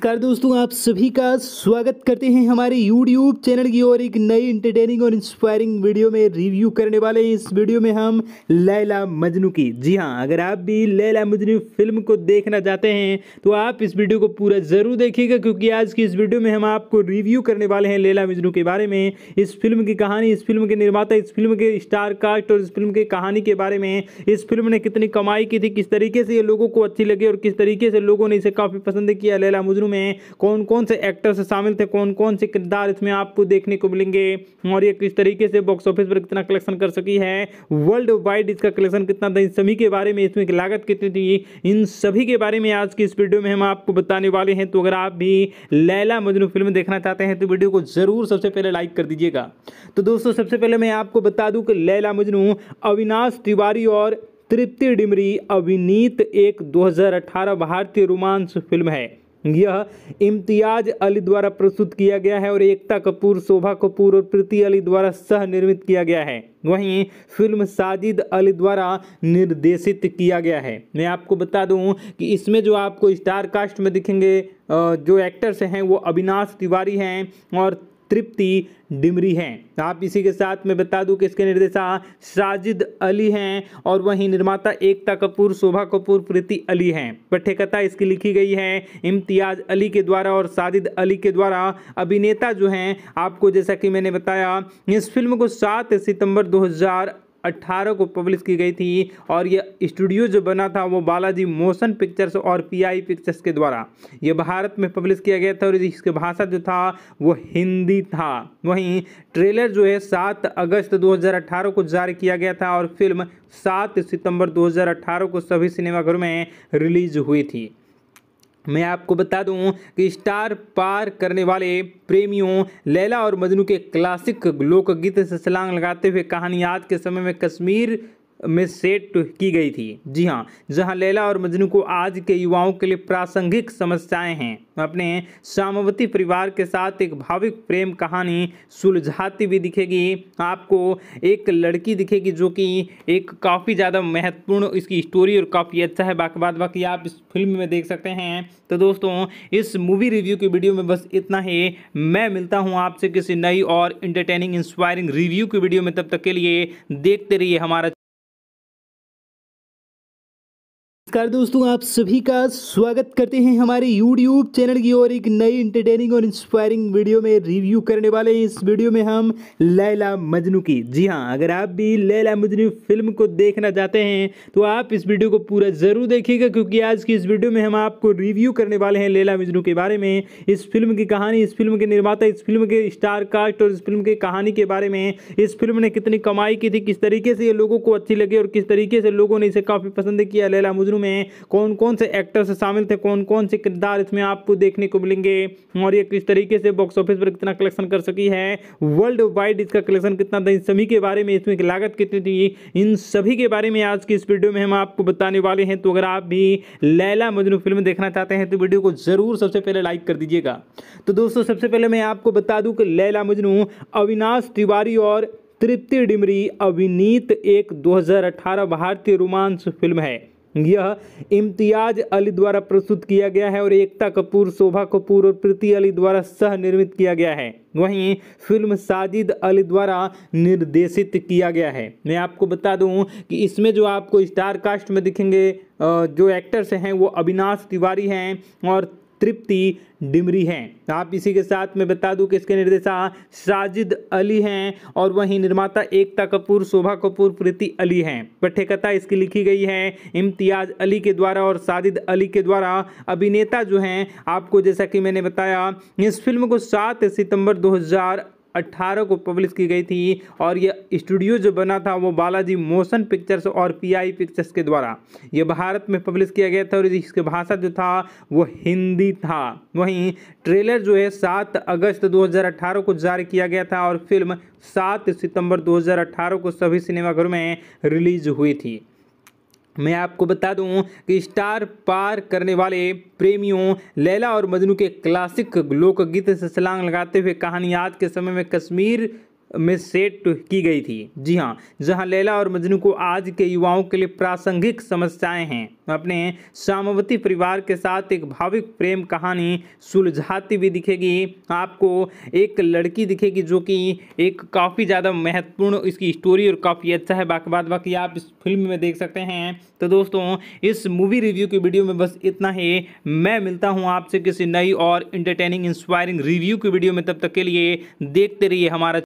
नमस्कार दोस्तों, आप सभी का स्वागत करते हैं हमारे YouTube चैनल की और एक नई इंटरटेनिंग और इंस्पायरिंग वीडियो में रिव्यू करने वाले हैं। इस वीडियो में हम लैला मजनू की। जी हाँ अगर आप भी लैला मजनू फ़िल्म को देखना चाहते हैं तो आप इस वीडियो को पूरा ज़रूर देखिएगा, क्योंकि आज की इस वीडियो में हम आपको रिव्यू करने वाले हैं लैला मजनू के बारे में। इस फ़िल्म की कहानी, इस फ़िल्म के निर्माता, इस फ़िल्म के स्टार कास्ट और इस फ़िल्म की कहानी के बारे में। इस फ़िल्म ने कितनी कमाई की थी, किस तरीके से ये लोगों को अच्छी लगी और किस तरीके से लोगों ने इसे काफ़ी पसंद किया, लैला मजनू में कौन कौन से एक्टर्स शामिल थे, कौन कौन से किरदार इसमें आपको देखने को मिलेंगे और ये किस तरीके से बॉक्स ऑफ़िस पर कितना कलेक्शन कर सकी है वर्ल्ड वाइड इसका कलेक्शन कितना था, इन सभी के बारे में, इसमें लागत कितनी थी, इन सभी के बारे में आज की इस वीडियो में हम आपको बताने वाले हैं। तो अगर आप भी लैला मजनू फ़िल्म देखना चाहते हैं तो वीडियो को ज़रूर सबसे पहले लाइक कर दीजिएगा। तो दोस्तों, सबसे पहले मैं आपको बता दूँ कि लैला मजनू, अविनाश तिवारी और तृप्ति डिमरी अभिनीत एक 2018 भारतीय रोमांस फ़िल्म है। यह इम्तियाज़ अली द्वारा प्रस्तुत किया गया है और एकता कपूर, शोभा कपूर और प्रीति अली द्वारा सह निर्मित किया गया है। वहीं फ़िल्म साजिद अली द्वारा निर्देशित किया गया है। मैं आपको बता दूँ कि इसमें जो आपको स्टार कास्ट में दिखेंगे जो एक्टर्स हैं वो अविनाश तिवारी हैं और तृप्ति डिमरी हैं। आप इसी के साथ मैं बता दूँ कि इसके निर्देशा साजिद अली हैं और वहीं निर्माता एकता कपूर, शोभा कपूर, प्रीति अली हैं। पठ्यकथा इसकी लिखी गई है इम्तियाज़ अली के द्वारा और साजिद अली के द्वारा। अभिनेता जो हैं, आपको जैसा कि मैंने बताया, इस फ़िल्म को सात सितंबर 2000 18 को पब्लिश की गई थी और ये स्टूडियो जो बना था वो बालाजी मोशन पिक्चर्स और पीआई पिक्चर्स के द्वारा। ये भारत में पब्लिश किया गया था और इसकी भाषा जो था वो हिंदी था। वहीं ट्रेलर जो है सात अगस्त 2018 को जारी किया गया था और फ़िल्म सात सितंबर 2018 को सभी सिनेमाघरों में रिलीज़ हुई थी। मैं आपको बता दूँ कि स्टार पार करने वाले प्रेमियों, लैला और मजनू के क्लासिक लोकगीत से सलांग लगाते हुए कहानी आज के समय में कश्मीर में सेट की गई थी। जी हाँ जहाँ लैला और मजनू को आज के युवाओं के लिए प्रासंगिक समस्याएँ हैं। अपने सामवती परिवार के साथ एक भाविक प्रेम कहानी सुलझाती भी दिखेगी। आपको एक लड़की दिखेगी जो कि एक काफ़ी ज़्यादा महत्वपूर्ण इसकी स्टोरी और काफ़ी अच्छा है। बाकी बात, बाकी आप इस फ़िल्म में देख सकते हैं। तो दोस्तों, इस मूवी रिव्यू की वीडियो में बस इतना ही। मैं मिलता हूँ आपसे किसी नई और इंटरटेनिंग इंस्पायरिंग रिव्यू की वीडियो में। तब तक के लिए देखते रहिए हमारा नमस्कार दोस्तों, आप सभी का स्वागत करते हैं हमारे YouTube चैनल की और एक नई इंटरटेनिंग और इंस्पायरिंग वीडियो में रिव्यू करने वाले हैं। इस वीडियो में हम लैला मजनू की। जी हाँ अगर आप भी लैला मजनू फ़िल्म को देखना चाहते हैं तो आप इस वीडियो को पूरा ज़रूर देखिएगा, क्योंकि आज की इस वीडियो में हम आपको रिव्यू करने वाले हैं लैला मजनू के बारे में। इस फ़िल्म की कहानी, इस फ़िल्म के निर्माता, इस फ़िल्म के स्टार कास्ट और इस फ़िल्म की कहानी के बारे में। इस फ़िल्म ने कितनी कमाई की थी, किस तरीके से ये लोगों को अच्छी लगी और किस तरीके से लोगों ने इसे काफ़ी पसंद किया, लैला मजनू में कौन कौन से एक्टर्स शामिल थे, कौन कौन से किरदार इसमें आपको देखने को मिलेंगे और ये किस तरीके से बॉक्स ऑफ़िस पर कितना कलेक्शन कर सकी है वर्ल्ड वाइड इसका कलेक्शन कितना था, इन सभी के बारे में, इसमें लागत कितनी थी, इन सभी के बारे में आज की इस वीडियो में हम आपको बताने वाले हैं। तो अगर आप भी लैला मजनू फ़िल्म देखना चाहते हैं तो वीडियो को ज़रूर सबसे पहले लाइक कर दीजिएगा। तो दोस्तों, सबसे पहले मैं आपको बता दूँ कि लैला मजनू, अविनाश तिवारी और तृप्ति डिमरी अभिनीत एक 2018 भारतीय रोमांस फ़िल्म है। यह इम्तियाज़ अली द्वारा प्रस्तुत किया गया है और एकता कपूर, शोभा कपूर और प्रीति अली द्वारा सह निर्मित किया गया है। वहीं फ़िल्म साजिद अली द्वारा निर्देशित किया गया है। मैं आपको बता दूँ कि इसमें जो आपको स्टार कास्ट में दिखेंगे जो एक्टर्स हैं वो अविनाश तिवारी हैं और तृप्ति डिमरी हैं। आप इसी के साथ मैं बता दूँ कि इसके निर्देशा साजिद अली हैं और वहीं निर्माता एकता कपूर, शोभा कपूर, प्रीति अली हैं। पठ्यकथा इसकी लिखी गई है इम्तियाज़ अली के द्वारा और साजिद अली के द्वारा। अभिनेता जो हैं, आपको जैसा कि मैंने बताया, इस फ़िल्म को सात सितंबर 2000 अट्ठारह को पब्लिश की गई थी और यह स्टूडियो जो बना था वो बालाजी मोशन पिक्चर्स और पीआई पिक्चर्स के द्वारा। ये भारत में पब्लिश किया गया था और इसकी भाषा जो था वो हिंदी था। वहीं ट्रेलर जो है, सात अगस्त 2018 को जारी किया गया था और फ़िल्म सात सितंबर 2018 को सभी सिनेमाघरों में रिलीज़ हुई थी। मैं आपको बता दूँ कि स्टार पार करने वाले प्रेमियों, लैला और मजनू के क्लासिक लोकगीत से सलांग लगाते हुए कहानी आज के समय में कश्मीर में सेट की गई थी। जी हाँ जहाँ लैला और मजनू को आज के युवाओं के लिए प्रासंगिक समस्याएँ हैं। अपने सामवती परिवार के साथ एक भाविक प्रेम कहानी सुलझाती भी दिखेगी। आपको एक लड़की दिखेगी जो कि एक काफ़ी ज़्यादा महत्वपूर्ण इसकी स्टोरी और काफ़ी अच्छा है। बाकी बात, बाकी आप इस फ़िल्म में देख सकते हैं। तो दोस्तों, इस मूवी रिव्यू की वीडियो में बस इतना ही। मैं मिलता हूँ आपसे किसी नई और इंटरटेनिंग इंस्पायरिंग रिव्यू की वीडियो में। तब तक के लिए देखते रहिए हमारा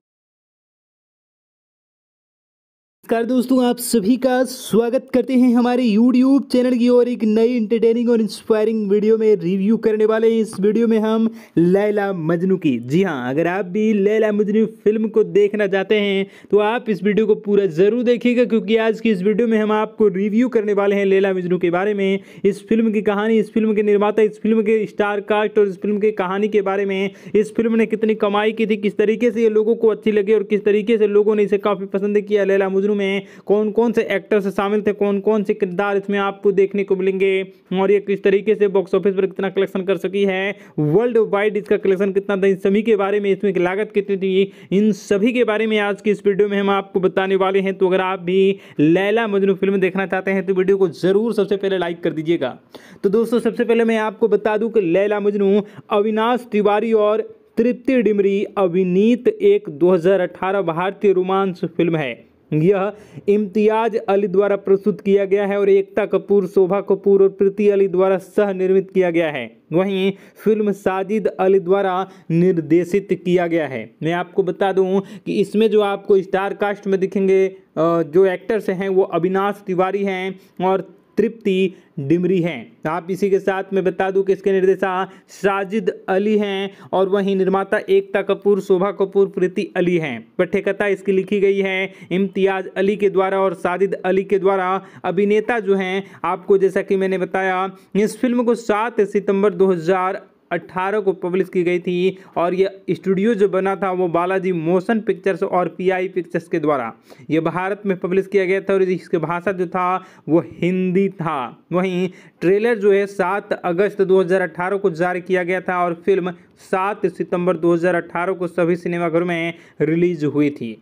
नमस्कार दोस्तों, आप सभी का स्वागत करते हैं हमारे YouTube चैनल की और एक नई इंटरटेनिंग और इंस्पायरिंग वीडियो में रिव्यू करने वाले हैं। इस वीडियो में हम लैला मजनू की। जी हाँ अगर आप भी लैला मजनू फ़िल्म को देखना चाहते हैं तो आप इस वीडियो को पूरा ज़रूर देखिएगा, क्योंकि आज की इस वीडियो में हम आपको रिव्यू करने वाले हैं लैला मजनू के बारे में। इस फ़िल्म की कहानी, इस फ़िल्म के निर्माता, इस फ़िल्म के स्टार कास्ट और इस फ़िल्म की कहानी के बारे में। इस फ़िल्म ने कितनी कमाई की थी, किस तरीके से ये लोगों को अच्छी लगी और किस तरीके से लोगों ने इसे काफ़ी पसंद किया, लैला मजनू। में कौन कौन से एक्टर्स शामिल थे कौन कौन से किरदार इसमें आपको देखने को मिलेंगे और ये किस तरीके से बॉक्स ऑफ़िस पर कितना कलेक्शन कर सकी है वर्ल्ड वाइड इसका कलेक्शन कितना था, इन सभी के बारे में इसमें लागत कितनी थी, इन सभी के बारे में आज की इस वीडियो में हम आपको बताने वाले हैं। तो अगर आप भी लैला मजनू फ़िल्म देखना चाहते हैं तो वीडियो को ज़रूर सबसे पहले लाइक कर दीजिएगा। तो दोस्तों, सबसे पहले मैं आपको बता दूँ कि लैला मजनू, अविनाश तिवारी और तृप्ति डिमरी अभिनीत एक 2018 भारतीय रोमांस फ़िल्म है। यह इम्तियाज़ अली द्वारा प्रस्तुत किया गया है और एकता कपूर, शोभा कपूर और प्रीति अली द्वारा सह निर्मित किया गया है। वहीं फ़िल्म साजिद अली द्वारा निर्देशित किया गया है। मैं आपको बता दूँ कि इसमें जो आपको स्टार कास्ट में दिखेंगे जो एक्टर्स हैं, वो अविनाश तिवारी हैं और तृप्ति डिमरी हैं। आप इसी के साथ मैं बता दूँ कि इसके निर्देशा साजिद अली हैं और वहीं निर्माता एकता कपूर, शोभा कपूर, प्रीति अली हैं। पठ्यकथा इसकी लिखी गई है इम्तियाज़ अली के द्वारा और साजिद अली के द्वारा। अभिनेता जो हैं, आपको जैसा कि मैंने बताया, इस फ़िल्म को सात सितंबर 2000 2018 को पब्लिश की गई थी और ये स्टूडियो जो बना था वो बालाजी मोशन पिक्चर्स और पीआई पिक्चर्स के द्वारा। ये भारत में पब्लिश किया गया था और इसकी भाषा जो था वो हिंदी था। वहीं ट्रेलर जो है सात अगस्त 2018 को जारी किया गया था और फ़िल्म सात सितंबर 2018 को सभी सिनेमाघरों में रिलीज़ हुई थी।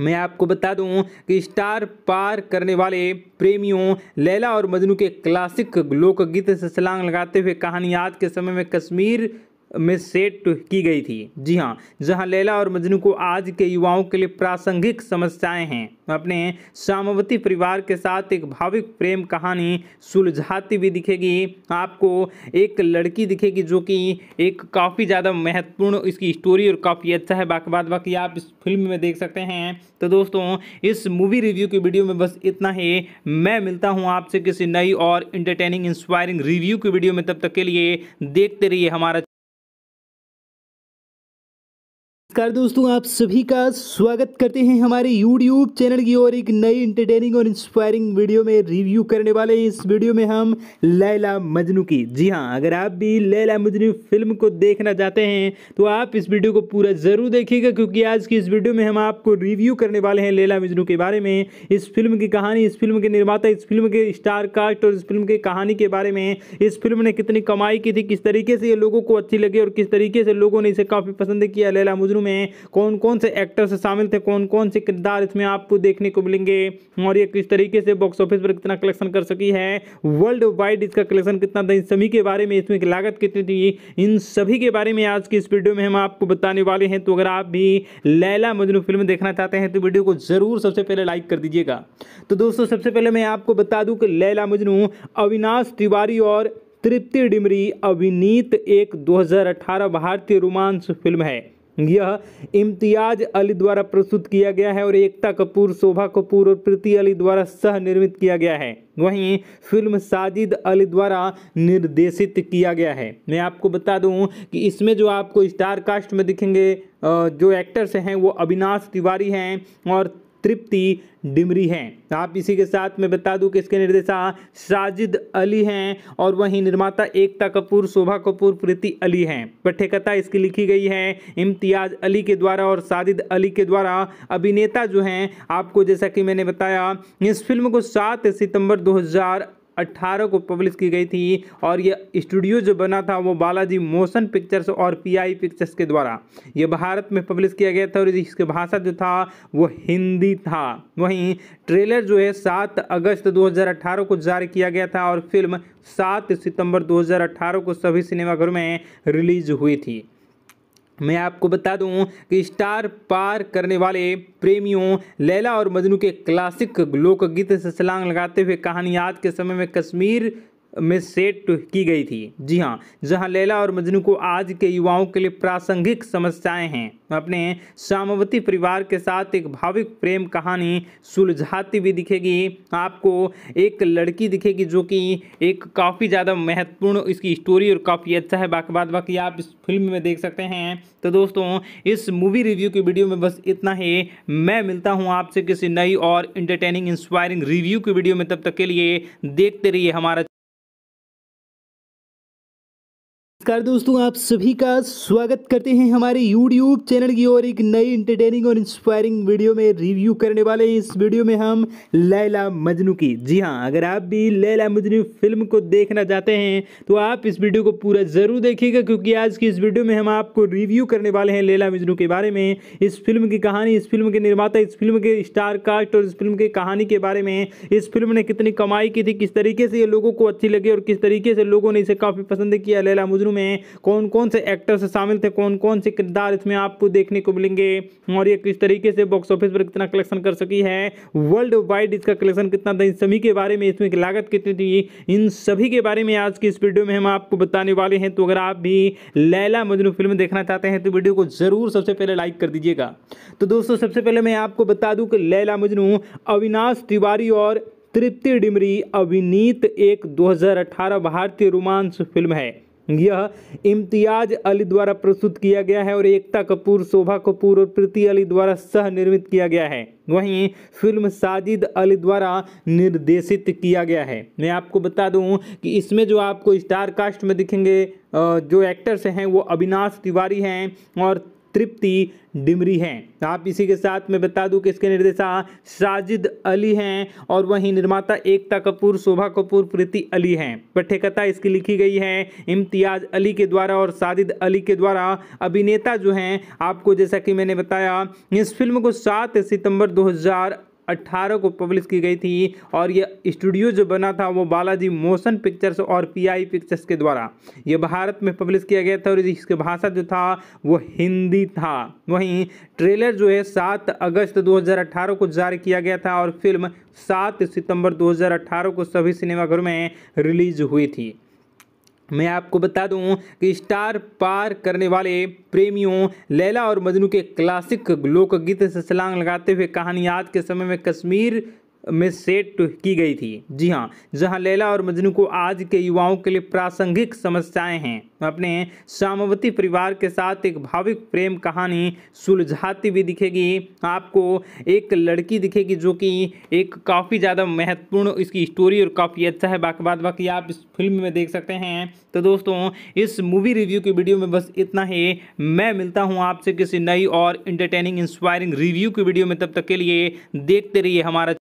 मैं आपको बता दूँ कि स्टार पार करने वाले प्रेमियों, लैला और मजनू के क्लासिक लोकगीत से सलांग लगाते हुए कहानी आज के समय में कश्मीर में सेट की गई थी। जी हाँ जहाँ लैला और मजनू को आज के युवाओं के लिए प्रासंगिक समस्याएँ हैं। अपने सामवती परिवार के साथ एक भाविक प्रेम कहानी सुलझाती भी दिखेगी। आपको एक लड़की दिखेगी जो कि एक काफ़ी ज़्यादा महत्वपूर्ण इसकी स्टोरी और काफ़ी अच्छा है। बाकी बात बाकी आप इस फ़िल्म में देख सकते हैं। तो दोस्तों, इस मूवी रिव्यू की वीडियो में बस इतना ही। मैं मिलता हूँ आपसे किसी नई और इंटरटेनिंग इंस्पायरिंग रिव्यू की वीडियो में। तब तक के लिए देखते रहिए हमारा नमस्कार दोस्तों, आप सभी का स्वागत करते हैं हमारे YouTube चैनल की और एक नई इंटरटेनिंग और इंस्पायरिंग वीडियो में रिव्यू करने वाले हैं। इस वीडियो में हम लैला मजनू की। जी हाँ अगर आप भी लैला मजनू फ़िल्म को देखना चाहते हैं तो आप इस वीडियो को पूरा ज़रूर देखिएगा, क्योंकि आज की इस वीडियो में हम आपको रिव्यू करने वाले हैं लैला मजनू के बारे में। इस फ़िल्म की कहानी, इस फ़िल्म के निर्माता, इस फ़िल्म के स्टार कास्ट और इस फ़िल्म की कहानी के बारे में। इस फ़िल्म ने कितनी कमाई की थी, किस तरीके से ये लोगों को अच्छी लगी और किस तरीके से लोगों ने इसे काफ़ी पसंद किया, लैला मजनू में कौन कौन से एक्टर्स शामिल थे कौन कौन से किरदार इसमें आपको देखने को मिलेंगे, और ये किस तरीके से बॉक्स ऑफ़िस पर कितना कलेक्शन कर सकी है वर्ल्ड वाइड इसका कलेक्शन कितना था, इन सभी के बारे में, इसमें लागत कितनी थी, इन सभी के बारे में आज की इस वीडियो में हम आपको बताने वाले हैं। तो अगर आप भी लैला मजनू फ़िल्म देखना चाहते हैं तो वीडियो को ज़रूर सबसे पहले लाइक कर दीजिएगा। तो दोस्तों, सबसे पहले मैं आपको बता दूँ कि लैला मजनू, अविनाश तिवारी और तृप्ति डिमरी अभिनीत एक 2018 भारतीय रोमांस फ़िल्म है। यह इम्तियाज़ अली द्वारा प्रस्तुत किया गया है और एकता कपूर, शोभा कपूर और प्रीति अली द्वारा सह निर्मित किया गया है। वहीं फ़िल्म साजिद अली द्वारा निर्देशित किया गया है। मैं आपको बता दूँ कि इसमें जो आपको स्टार कास्ट में दिखेंगे जो एक्टर्स हैं, वो अविनाश तिवारी हैं और तृप्ति डिमरी हैं। आप इसी के साथ मैं बता दूँ कि इसके निर्देशा साजिद अली हैं और वहीं निर्माता एकता कपूर, शोभा कपूर, प्रीति अली हैं। पठ्यकथा इसकी लिखी गई है इम्तियाज़ अली के द्वारा और साजिद अली के द्वारा। अभिनेता जो हैं, आपको जैसा कि मैंने बताया, इस फ़िल्म को सात सितंबर 2000 18 को पब्लिश की गई थी और यह स्टूडियो जो बना था वो बालाजी मोशन पिक्चर्स और पीआई पिक्चर्स के द्वारा। ये भारत में पब्लिश किया गया था और इसकी भाषा जो था वो हिंदी था। वहीं ट्रेलर जो है सात अगस्त 2018 को जारी किया गया था और फ़िल्म सात सितंबर 2018 को सभी सिनेमाघरों में रिलीज़ हुई थी। मैं आपको बता दूँ कि स्टार पार करने वाले प्रेमियों लैला और मजनू के क्लासिक लोकगीत से छलांग लगाते हुए कहानी आज के समय में कश्मीर में सेट की गई थी। जी हाँ जहाँ लैला और मजनू को आज के युवाओं के लिए प्रासंगिक समस्याएँ हैं। अपने सामवती परिवार के साथ एक भाविक प्रेम कहानी सुलझाती भी दिखेगी। आपको एक लड़की दिखेगी जो कि एक काफ़ी ज़्यादा महत्वपूर्ण इसकी स्टोरी और काफ़ी अच्छा है। बाकी बात बाकी आप इस फ़िल्म में देख सकते हैं। तो दोस्तों, इस मूवी रिव्यू की वीडियो में बस इतना ही। मैं मिलता हूँ आपसे किसी नई और इंटरटेनिंग इंस्पायरिंग रिव्यू की वीडियो में। तब तक के लिए देखते रहिए हमारा नमस्कार दोस्तों, आप सभी का स्वागत करते हैं हमारे YouTube चैनल की और एक नई इंटरटेनिंग और इंस्पायरिंग वीडियो में रिव्यू करने वाले हैं। इस वीडियो में हम लैला मजनू की। जी हाँ अगर आप भी लैला मजनू फ़िल्म को देखना चाहते हैं तो आप इस वीडियो को पूरा ज़रूर देखिएगा, क्योंकि आज की इस वीडियो में हम आपको रिव्यू करने वाले हैं लैला मजनू के बारे में। इस फ़िल्म की कहानी, इस फ़िल्म के निर्माता, इस फ़िल्म के स्टार कास्ट और इस फ़िल्म की कहानी के बारे में। इस फ़िल्म ने कितनी कमाई की थी, किस तरीके से ये लोगों को अच्छी लगी और किस तरीके से लोगों ने इसे काफ़ी पसंद किया, लैला मजनू में कौन कौन से एक्टर्स शामिल थे कौन कौन से किरदार इसमें आपको देखने को मिलेंगे, और ये किस तरीके से बॉक्स ऑफ़िस पर कितना कलेक्शन कर सकी है वर्ल्ड वाइड इसका कलेक्शन कितना था, इन सभी के बारे में, इसमें लागत कितनी थी, इन सभी के बारे में आज की इस वीडियो में हम आपको बताने वाले हैं। तो अगर आप भी लैला मजनू फ़िल्म देखना चाहते हैं तो वीडियो को ज़रूर सबसे पहले लाइक कर दीजिएगा। तो दोस्तों, सबसे पहले मैं आपको बता दूँ कि लैला मजनू, अविनाश तिवारी और तृप्ति डिमरी अभिनीत एक 2018 भारतीय रोमांस फ़िल्म है। यह इम्तियाज़ अली द्वारा प्रस्तुत किया गया है और एकता कपूर, शोभा कपूर और प्रीति अली द्वारा सह निर्मित किया गया है। वहीं फ़िल्म साजिद अली द्वारा निर्देशित किया गया है। मैं आपको बता दूँ कि इसमें जो आपको स्टार कास्ट में दिखेंगे जो एक्टर्स हैं, वो अविनाश तिवारी हैं और तृप्ति डिमरी हैं। आप इसी के साथ मैं बता दूँ कि इसके निर्देशा साजिद अली हैं और वहीं निर्माता एकता कपूर, शोभा कपूर, प्रीति अली हैं। पठ्यकथा इसकी लिखी गई है इम्तियाज़ अली के द्वारा और साजिद अली के द्वारा। अभिनेता जो हैं, आपको जैसा कि मैंने बताया, इस फ़िल्म को सात सितंबर 2018 को पब्लिश की गई थी और यह स्टूडियो जो बना था वो बालाजी मोशन पिक्चर्स और पीआई पिक्चर्स के द्वारा। ये भारत में पब्लिश किया गया था और इसकी भाषा जो था वो हिंदी था। वहीं ट्रेलर जो है, सात अगस्त 2018 को जारी किया गया था और फ़िल्म सात सितंबर 2018 को सभी सिनेमाघरों में रिलीज़ हुई थी। मैं आपको बता दूँ कि स्टार पार करने वाले प्रेमियों लैला और मजनू के क्लासिक लोकगीत से सलांग लगाते हुए कहानी आज के समय में कश्मीर में सेट की गई थी। जी हाँ जहाँ लैला और मजनू को आज के युवाओं के लिए प्रासंगिक समस्याएँ हैं। अपने सामवती परिवार के साथ एक भाविक प्रेम कहानी सुलझाती भी दिखेगी। आपको एक लड़की दिखेगी जो कि एक काफ़ी ज़्यादा महत्वपूर्ण इसकी स्टोरी और काफ़ी अच्छा है। बाकी बात बाकी आप इस फ़िल्म में देख सकते हैं। तो दोस्तों, इस मूवी रिव्यू की वीडियो में बस इतना ही। मैं मिलता हूँ आपसे किसी नई और इंटरटेनिंग इंस्पायरिंग रिव्यू की वीडियो में। तब तक के लिए देखते रहिए हमारा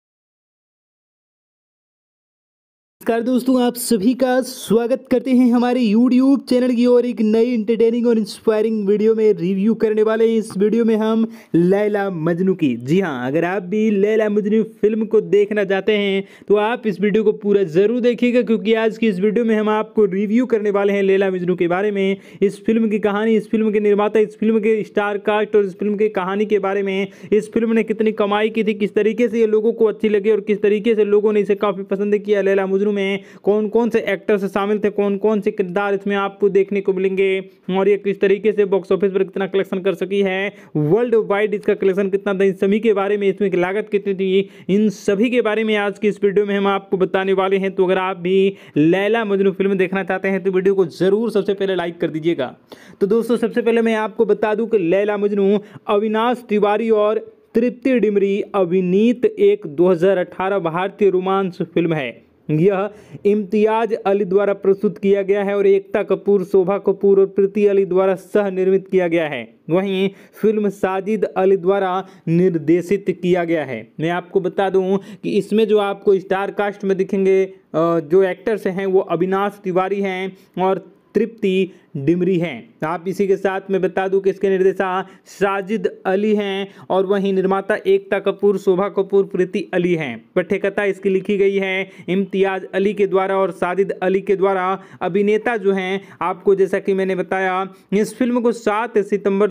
नमस्कार दोस्तों, आप सभी का स्वागत करते हैं हमारे YouTube चैनल की और एक नई इंटरटेनिंग और इंस्पायरिंग वीडियो में रिव्यू करने वाले हैं। इस वीडियो में हम लैला मजनू की। जी हाँ अगर आप भी लैला मजनू फ़िल्म को देखना चाहते हैं तो आप इस वीडियो को पूरा ज़रूर देखिएगा, क्योंकि आज की इस वीडियो में हम आपको रिव्यू करने वाले हैं लैला मजनू के बारे में। इस फ़िल्म की कहानी, इस फ़िल्म के निर्माता, इस फ़िल्म के स्टार कास्ट और इस फ़िल्म की कहानी के बारे में। इस फ़िल्म ने कितनी कमाई की थी, किस तरीके से ये लोगों को अच्छी लगी और किस तरीके से लोगों ने इसे काफ़ी पसंद किया, लैला मजनू में कौन कौन से एक्टर्स शामिल थे, कौन कौन से किरदार इसमें आपको देखने को मिलेंगे और ये किस तरीके से बॉक्स ऑफ़िस पर कितना कलेक्शन कर सकी है वर्ल्ड वाइड इसका कलेक्शन कितना था, इन सभी के बारे में, इसमें लागत कितनी थी, इन सभी के बारे में आज की इस वीडियो में हम आपको बताने वाले हैं। तो अगर आप भी लैला मजनू फ़िल्म देखना चाहते हैं तो वीडियो को ज़रूर सबसे पहले लाइक कर दीजिएगा। तो दोस्तों, सबसे पहले मैं आपको बता दूँ कि लैला मजनू, अविनाश तिवारी और तृप्ति डिमरी अभिनीत एक 2018 भारतीय रोमांस फ़िल्म है। यह इम्तियाज़ अली द्वारा प्रस्तुत किया गया है और एकता कपूर, शोभा कपूर और प्रीति अली द्वारा सह निर्मित किया गया है। वहीं फ़िल्म साजिद अली द्वारा निर्देशित किया गया है। मैं आपको बता दूँ कि इसमें जो आपको स्टार कास्ट में दिखेंगे जो एक्टर्स हैं, वो अविनाश तिवारी हैं और तृप्ति डिमरी हैं। आप इसी के साथ मैं बता दूँ कि इसके निर्देशा साजिद अली हैं और वहीं निर्माता एकता कपूर, शोभा कपूर, प्रीति अली हैं। पठ्यकथा इसकी लिखी गई है इम्तियाज़ अली के द्वारा और साजिद अली के द्वारा। अभिनेता जो हैं, आपको जैसा कि मैंने बताया, इस फ़िल्म को सात सितंबर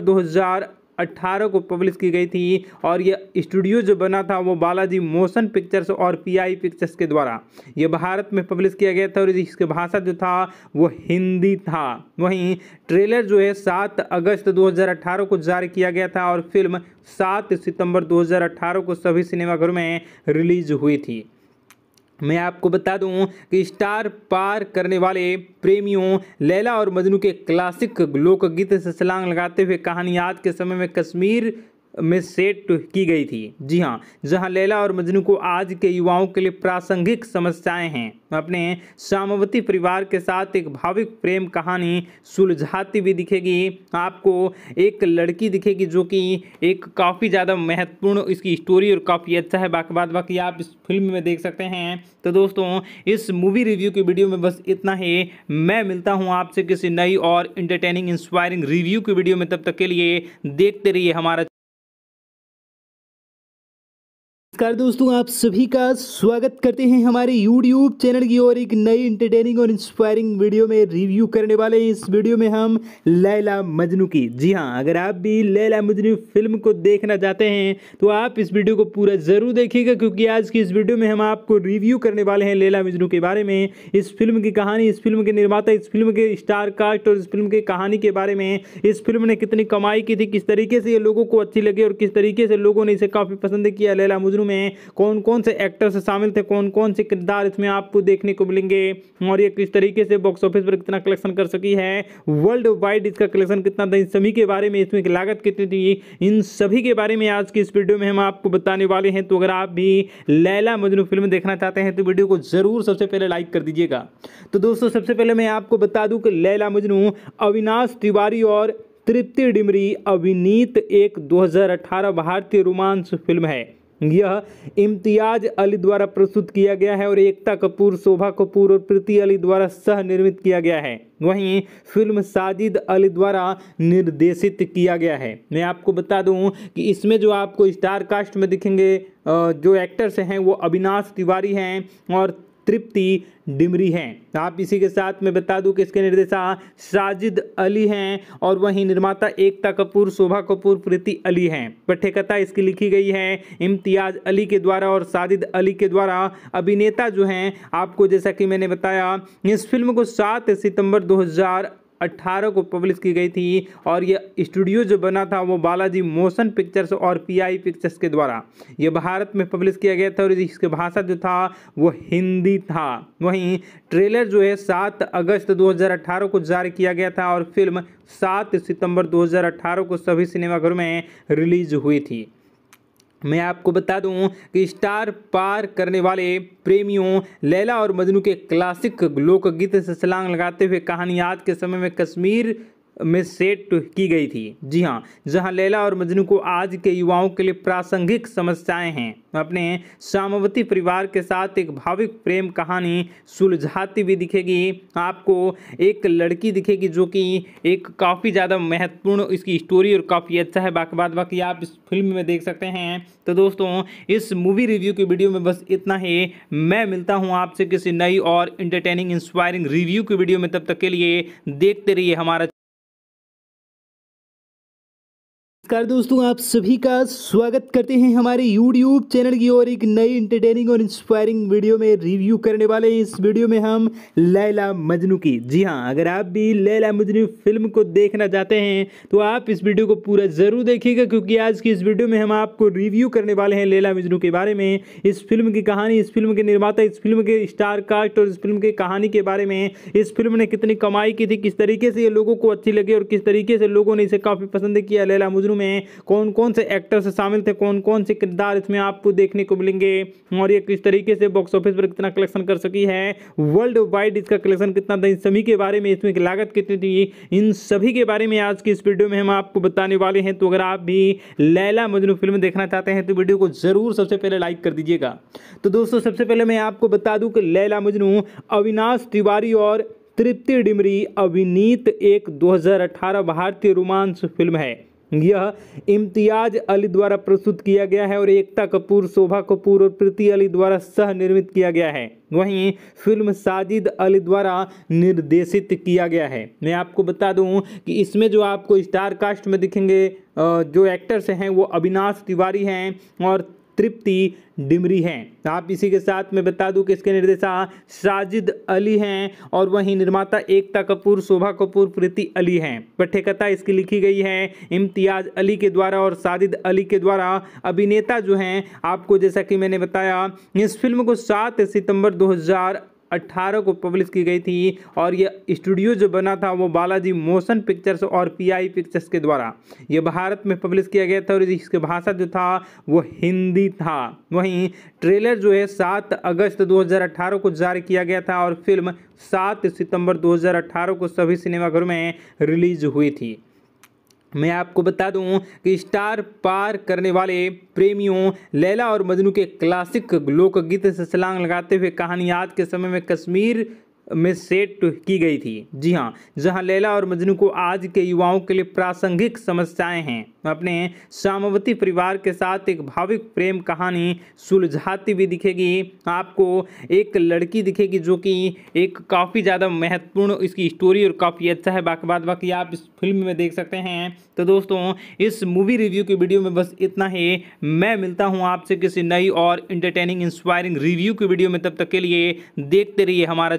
2018 को पब्लिश की गई थी और यह स्टूडियो जो बना था वो बालाजी मोशन पिक्चर्स और पीआई पिक्चर्स के द्वारा। ये भारत में पब्लिश किया गया था और इसकी भाषा जो था वो हिंदी था। वहीं ट्रेलर जो है, सात अगस्त 2018 को जारी किया गया था और फ़िल्म सात सितंबर 2018 को सभी सिनेमाघरों में रिलीज़ हुई थी। मैं आपको बता दूँ कि स्टार पार करने वाले प्रेमियों, लैला और मजनू के क्लासिक लोकगीत से सलांग लगाते हुए कहानी आज के समय में कश्मीर में सेट की गई थी। जी हाँ जहाँ लैला और मजनू को आज के युवाओं के लिए प्रासंगिक समस्याएँ हैं। अपने सामवती परिवार के साथ एक भाविक प्रेम कहानी सुलझाती भी दिखेगी। आपको एक लड़की दिखेगी जो कि एक काफ़ी ज़्यादा महत्वपूर्ण इसकी स्टोरी और काफ़ी अच्छा है। बाकी बात, बाकी आप इस फ़िल्म में देख सकते हैं। तो दोस्तों, इस मूवी रिव्यू की वीडियो में बस इतना ही। मैं मिलता हूँ आपसे किसी नई और इंटरटेनिंग इंस्पायरिंग रिव्यू की वीडियो में। तब तक के लिए देखते रहिए हमारा नमस्कार दोस्तों, आप सभी का स्वागत करते हैं हमारे YouTube चैनल की और एक नई इंटरटेनिंग और इंस्पायरिंग वीडियो में रिव्यू करने वाले हैं। इस वीडियो में हम लैला मजनू की। जी हाँ अगर आप भी लैला मजनू फ़िल्म को देखना चाहते हैं तो आप इस वीडियो को पूरा ज़रूर देखिएगा, क्योंकि आज की इस वीडियो में हम आपको रिव्यू करने वाले हैं लैला मजनू के बारे में। इस फ़िल्म की कहानी, इस फ़िल्म के निर्माता, इस फ़िल्म के स्टार कास्ट और इस फ़िल्म की कहानी के बारे में। इस फ़िल्म ने कितनी कमाई की थी, किस तरीके से ये लोगों को अच्छी लगी और किस तरीके से लोगों ने इसे काफ़ी पसंद किया, लैला मजनू में कौन कौन से एक्टर्स शामिल थे, कौन कौन से किरदार इसमें आपको देखने को मिलेंगे और ये किस तरीके से बॉक्स ऑफ़िस पर कितना कलेक्शन कर सकी है वर्ल्ड वाइड इसका कलेक्शन कितना था, इन सभी के बारे में इसमें लागत कितनी थी, इन सभी के बारे में आज की इस वीडियो में हम आपको बताने वाले हैं। तो अगर आप भी लैला मजनू फ़िल्म देखना चाहते हैं तो वीडियो को ज़रूर सबसे पहले लाइक कर दीजिएगा। तो दोस्तों, सबसे पहले मैं आपको बता दूँ कि लैला मजनू, अविनाश तिवारी और तृप्ति डिमरी अभिनीत एक 2018 भारतीय रोमांस फ़िल्म है। यह इम्तियाज़ अली द्वारा प्रस्तुत किया गया है और एकता कपूर, शोभा कपूर और प्रीति अली द्वारा सह निर्मित किया गया है। वहीं फ़िल्म साजिद अली द्वारा निर्देशित किया गया है। मैं आपको बता दूँ कि इसमें जो आपको स्टार कास्ट में दिखेंगे जो एक्टर्स हैं वो अविनाश तिवारी हैं और तृप्ति डिमरी हैं। आप इसी के साथ मैं बता दूँ कि इसके निर्देशा साजिद अली हैं और वहीं निर्माता एकता कपूर, शोभा कपूर, प्रीति अली हैं। पठ्यकथा इसकी लिखी गई है इम्तियाज़ अली के द्वारा और साजिद अली के द्वारा। अभिनेता जो हैं, आपको जैसा कि मैंने बताया, इस फ़िल्म को सात सितंबर 2000 अट्ठारह को पब्लिश की गई थी और यह स्टूडियो जो बना था वो बालाजी मोशन पिक्चर्स और पीआई पिक्चर्स के द्वारा। ये भारत में पब्लिश किया गया था और इसकी भाषा जो था वो हिंदी था। वहीं ट्रेलर जो है, सात अगस्त 2018 को जारी किया गया था और फ़िल्म सात सितंबर 2018 को सभी सिनेमाघरों में रिलीज़ हुई थी। मैं आपको बता दूँ कि स्टार पार करने वाले प्रेमियों, लैला और मजनू के क्लासिक लोकगीत से सलांग लगाते हुए कहानी आज के समय में कश्मीर में सेट की गई थी। जी हाँ जहाँ लैला और मजनू को आज के युवाओं के लिए प्रासंगिक समस्याएँ हैं। अपने सामवती परिवार के साथ एक भाविक प्रेम कहानी सुलझाती भी दिखेगी। आपको एक लड़की दिखेगी जो कि एक काफ़ी ज़्यादा महत्वपूर्ण इसकी स्टोरी और काफ़ी अच्छा है। बाकी बात बाकी आप इस फ़िल्म में देख सकते हैं। तो दोस्तों, इस मूवी रिव्यू की वीडियो में बस इतना ही। मैं मिलता हूँ आपसे किसी नई और इंटरटेनिंग इंस्पायरिंग रिव्यू की वीडियो में। तब तक के लिए देखते रहिए हमारा नमस्कार दोस्तों, आप सभी का स्वागत करते हैं हमारे YouTube चैनल की और एक नई इंटरटेनिंग और इंस्पायरिंग वीडियो में रिव्यू करने वाले हैं। इस वीडियो में हम लैला मजनू की। जी हाँ अगर आप भी लैला मजनू फ़िल्म को देखना चाहते हैं तो आप इस वीडियो को पूरा ज़रूर देखिएगा, क्योंकि आज की इस वीडियो में हम आपको रिव्यू करने वाले हैं लैला मजनू के बारे में। इस फ़िल्म की कहानी, इस फ़िल्म के निर्माता, इस फ़िल्म के स्टार कास्ट और इस फ़िल्म की कहानी के बारे में। इस फ़िल्म ने कितनी कमाई की थी, किस तरीके से ये लोगों को अच्छी लगी और किस तरीके से लोगों ने इसे काफ़ी पसंद किया, लैला मजनू में कौन कौन से एक्टर्स शामिल थे कौन कौन से किरदार इसमें आपको देखने को मिलेंगे और ये किस तरीके से बॉक्स ऑफ़िस पर कितना कलेक्शन कर सकी है वर्ल्ड वाइड इसका कलेक्शन कितना था, इन सभी के बारे में इसमें लागत कितनी थी, इन सभी के बारे में आज की इस वीडियो में हम आपको बताने वाले हैं। तो अगर आप भी लैला मजनू फ़िल्म देखना चाहते हैं तो वीडियो को ज़रूर सबसे पहले लाइक कर दीजिएगा। तो दोस्तों, सबसे पहले मैं आपको बता दूँ कि लैला मजनू, अविनाश तिवारी और तृप्ति डिमरी अभिनीत एक 2018 भारतीय रोमांस फ़िल्म है। यह इम्तियाज़ अली द्वारा प्रस्तुत किया गया है और एकता कपूर, शोभा कपूर और प्रीति अली द्वारा सह निर्मित किया गया है। वहीं फ़िल्म साजिद अली द्वारा निर्देशित किया गया है। मैं आपको बता दूँ कि इसमें जो आपको स्टार कास्ट में दिखेंगे जो एक्टर्स हैं वो अविनाश तिवारी हैं और तृप्ति डिमरी हैं। आप इसी के साथ मैं बता दूँ कि इसके निर्देशा साजिद अली हैं और वहीं निर्माता एकता कपूर, शोभा कपूर, प्रीति अली हैं। पठ्यकथा इसकी लिखी गई है इम्तियाज़ अली के द्वारा और साजिद अली के द्वारा। अभिनेता जो हैं, आपको जैसा कि मैंने बताया, इस फ़िल्म को सात सितंबर 2000 अट्ठारह को पब्लिश की गई थी और ये स्टूडियो जो बना था वो बालाजी मोशन पिक्चर्स और पीआई पिक्चर्स के द्वारा। ये भारत में पब्लिश किया गया था और इसकी भाषा जो था वो हिंदी था। वहीं ट्रेलर जो है सात अगस्त 2018 को जारी किया गया था और फ़िल्म सात सितंबर 2018 को सभी सिनेमाघरों में रिलीज़ हुई थी। मैं आपको बता दूँ कि स्टार पार करने वाले प्रेमियों, लैला और मजनू के क्लासिक लोकगीत से सलांग लगाते हुए कहानी आज के समय में कश्मीर में सेट की गई थी। जी हाँ जहाँ लैला और मजनू को आज के युवाओं के लिए प्रासंगिक समस्याएँ हैं। अपने सामवती परिवार के साथ एक भाविक प्रेम कहानी सुलझाती भी दिखेगी। आपको एक लड़की दिखेगी जो कि एक काफ़ी ज़्यादा महत्वपूर्ण इसकी स्टोरी और काफ़ी अच्छा है। बाकी बात बाकी आप इस फ़िल्म में देख सकते हैं। तो दोस्तों, इस मूवी रिव्यू की वीडियो में बस इतना ही। मैं मिलता हूँ आपसे किसी नई और इंटरटेनिंग इंस्पायरिंग रिव्यू की वीडियो में। तब तक के लिए देखते रहिए हमारा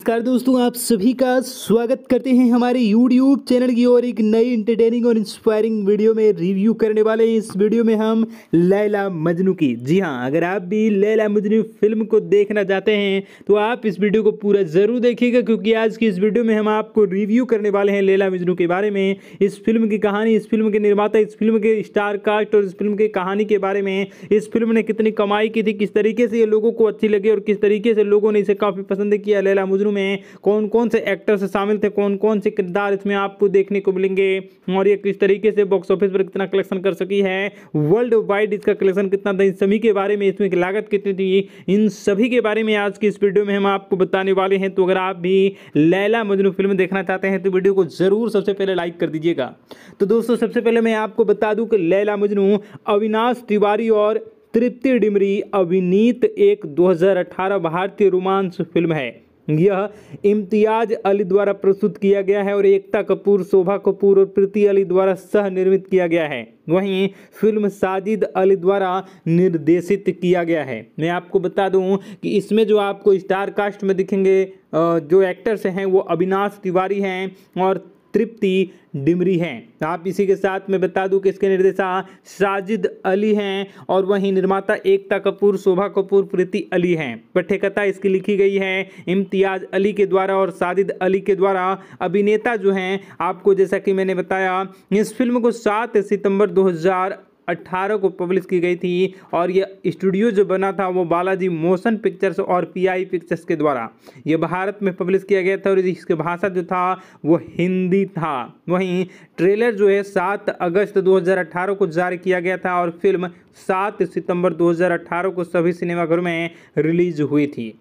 नमस्कार दोस्तों, आप सभी का स्वागत करते हैं हमारे YouTube चैनल की और एक नई इंटरटेनिंग और इंस्पायरिंग वीडियो में रिव्यू करने वाले हैं। इस वीडियो में हम लैला मजनू की। जी हाँ अगर आप भी लैला मजनू फ़िल्म को देखना चाहते हैं तो आप इस वीडियो को पूरा ज़रूर देखिएगा, क्योंकि आज की इस वीडियो में हम आपको रिव्यू करने वाले हैं लैला मजनू के बारे में। इस फ़िल्म की कहानी, इस फ़िल्म के निर्माता, इस फ़िल्म के स्टार कास्ट और इस फ़िल्म की कहानी के बारे में। इस फ़िल्म ने कितनी कमाई की थी, किस तरीके से ये लोगों को अच्छी लगी और किस तरीके से लोगों ने इसे काफ़ी पसंद किया, लैला मजनू। में कौन कौन से एक्टर्स शामिल थे कौन कौन से किरदार इसमें आपको देखने को मिलेंगे और ये किस तरीके से बॉक्स ऑफ़िस पर कितना कलेक्शन कर सकी है वर्ल्ड वाइड इसका कलेक्शन कितना था, इन सभी के बारे में, इसमें लागत कितनी थी, इन सभी के बारे में आज की इस वीडियो में हम आपको बताने वाले हैं। तो अगर आप भी लैला मजनू फ़िल्म देखना चाहते हैं तो वीडियो को ज़रूर सबसे पहले लाइक कर दीजिएगा। तो दोस्तों, सबसे पहले मैं आपको बता दूँ कि लैला मजनू, अविनाश तिवारी और तृप्ति डिमरी अभिनीत एक 2018 भारतीय रोमांस फ़िल्म है। यह इम्तियाज़ अली द्वारा प्रस्तुत किया गया है और एकता कपूर, शोभा कपूर और प्रीति अली द्वारा सह निर्मित किया गया है। वहीं फ़िल्म साजिद अली द्वारा निर्देशित किया गया है। मैं आपको बता दूँ कि इसमें जो आपको स्टार कास्ट में दिखेंगे जो एक्टर्स हैं, वो अविनाश तिवारी हैं और तृप्ति डिमरी हैं। आप इसी के साथ मैं बता दूँ कि इसके निर्देशा साजिद अली हैं और वहीं निर्माता एकता कपूर, शोभा कपूर, प्रीति अली हैं। पठ्यकथा इसकी लिखी गई है इम्तियाज़ अली के द्वारा और साजिद अली के द्वारा। अभिनेता जो हैं, आपको जैसा कि मैंने बताया, इस फ़िल्म को सात सितंबर 2000 अट्ठारह को पब्लिश की गई थी और ये स्टूडियो जो बना था वो बालाजी मोशन पिक्चर्स और पीआई पिक्चर्स के द्वारा। ये भारत में पब्लिश किया गया था और इसकी भाषा जो था वो हिंदी था। वहीं ट्रेलर जो है सात अगस्त 2018 को जारी किया गया था और फ़िल्म सात सितंबर 2018 को सभी सिनेमाघरों में रिलीज़ हुई थी।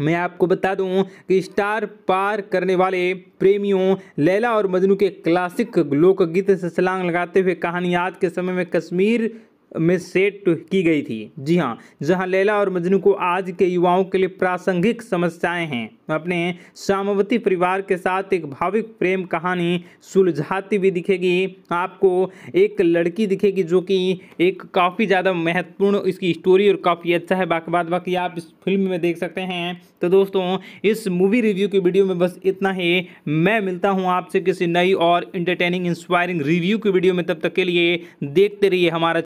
मैं आपको बता दूँ कि स्टार पार करने वाले प्रेमियों लैला और मजनू के क्लासिक लोकगीत से सलांग लगाते हुए कहानी आज के समय में कश्मीर में सेट की गई थी। जी हाँ जहाँ लैला और मजनू को आज के युवाओं के लिए प्रासंगिक समस्याएँ हैं। अपने सामवती परिवार के साथ एक भाविक प्रेम कहानी सुलझाती भी दिखेगी। आपको एक लड़की दिखेगी जो कि एक काफ़ी ज़्यादा महत्वपूर्ण इसकी स्टोरी और काफ़ी अच्छा है। बाकी बात बाकी आप इस फ़िल्म में देख सकते हैं। तो दोस्तों, इस मूवी रिव्यू की वीडियो में बस इतना ही। मैं मिलता हूँ आपसे किसी नई और इंटरटेनिंग इंस्पायरिंग रिव्यू की वीडियो में। तब तक के लिए देखते रहिए हमारा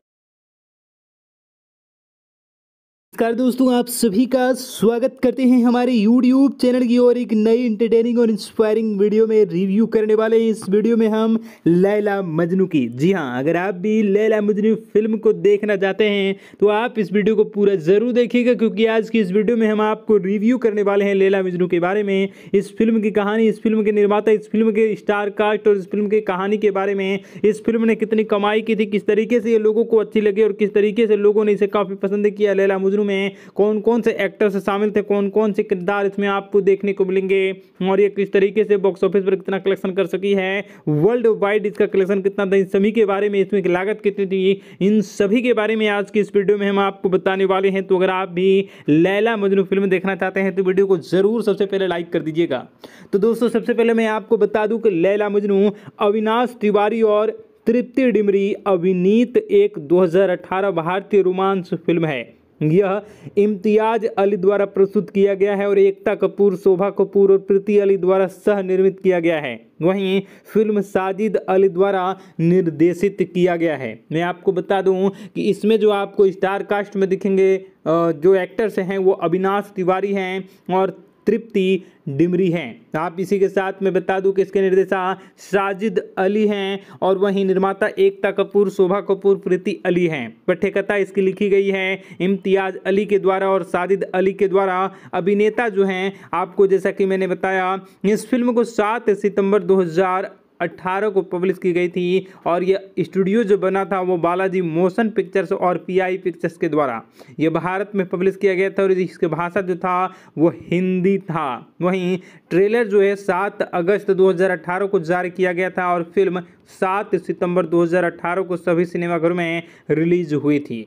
नमस्कार दोस्तों, आप सभी का स्वागत करते हैं हमारे YouTube चैनल की और एक नई इंटरटेनिंग और इंस्पायरिंग वीडियो में रिव्यू करने वाले हैं। इस वीडियो में हम लैला मजनू की। जी हाँ अगर आप भी लैला मजनू फ़िल्म को देखना चाहते हैं तो आप इस वीडियो को पूरा ज़रूर देखिएगा, क्योंकि आज की इस वीडियो में हम आपको रिव्यू करने वाले हैं लैला मजनू के बारे में। इस फ़िल्म की कहानी, इस फ़िल्म के निर्माता, इस फ़िल्म के स्टार कास्ट और इस फ़िल्म की कहानी के बारे में। इस फ़िल्म ने कितनी कमाई की थी, किस तरीके से ये लोगों को अच्छी लगी और किस तरीके से लोगों ने इसे काफ़ी पसंद किया, लैला मजनू में कौन कौन से एक्टर्स शामिल थे कौन कौन से किरदार इसमें आपको देखने को मिलेंगे, और ये किस तरीके से बॉक्स ऑफ़िस पर कितना कलेक्शन कर सकी है वर्ल्ड वाइड इसका कलेक्शन कितना था, इन सभी के बारे में, इसमें लागत कितनी थी, इन सभी के बारे में आज की इस वीडियो में हम आपको बताने वाले हैं। तो अगर आप भी लैला मजनू फ़िल्म देखना चाहते हैं तो वीडियो को ज़रूर सबसे पहले लाइक कर दीजिएगा। तो दोस्तों, सबसे पहले मैं आपको बता दूँ कि लैला मजनू, अविनाश तिवारी और तृप्ति डिमरी अभिनीत एक 2018 भारतीय रोमांस फ़िल्म है। यह इम्तियाज़ अली द्वारा प्रस्तुत किया गया है और एकता कपूर, शोभा कपूर और प्रीति अली द्वारा सह निर्मित किया गया है। वहीं फ़िल्म साजिद अली द्वारा निर्देशित किया गया है। मैं आपको बता दूँ कि इसमें जो आपको स्टार कास्ट में दिखेंगे जो एक्टर्स हैं, वो अविनाश तिवारी हैं और तृप्ति डिमरी हैं। आप इसी के साथ मैं बता दूँ कि इसके निर्देशा साजिद अली हैं और वहीं निर्माता एकता कपूर, शोभा कपूर, प्रीति अली हैं। पठ्यकथा इसकी लिखी गई है इम्तियाज़ अली के द्वारा और साजिद अली के द्वारा। अभिनेता जो हैं, आपको जैसा कि मैंने बताया, इस फ़िल्म को सात सितंबर 2000 अट्ठारह को पब्लिश की गई थी और यह स्टूडियो जो बना था वो बालाजी मोशन पिक्चर्स और पीआई पिक्चर्स के द्वारा। ये भारत में पब्लिश किया गया था और इसकी भाषा जो था वो हिंदी था। वहीं ट्रेलर जो है, सात अगस्त 2018 को जारी किया गया था और फ़िल्म सात सितंबर 2018 को सभी सिनेमाघरों में रिलीज़ हुई थी।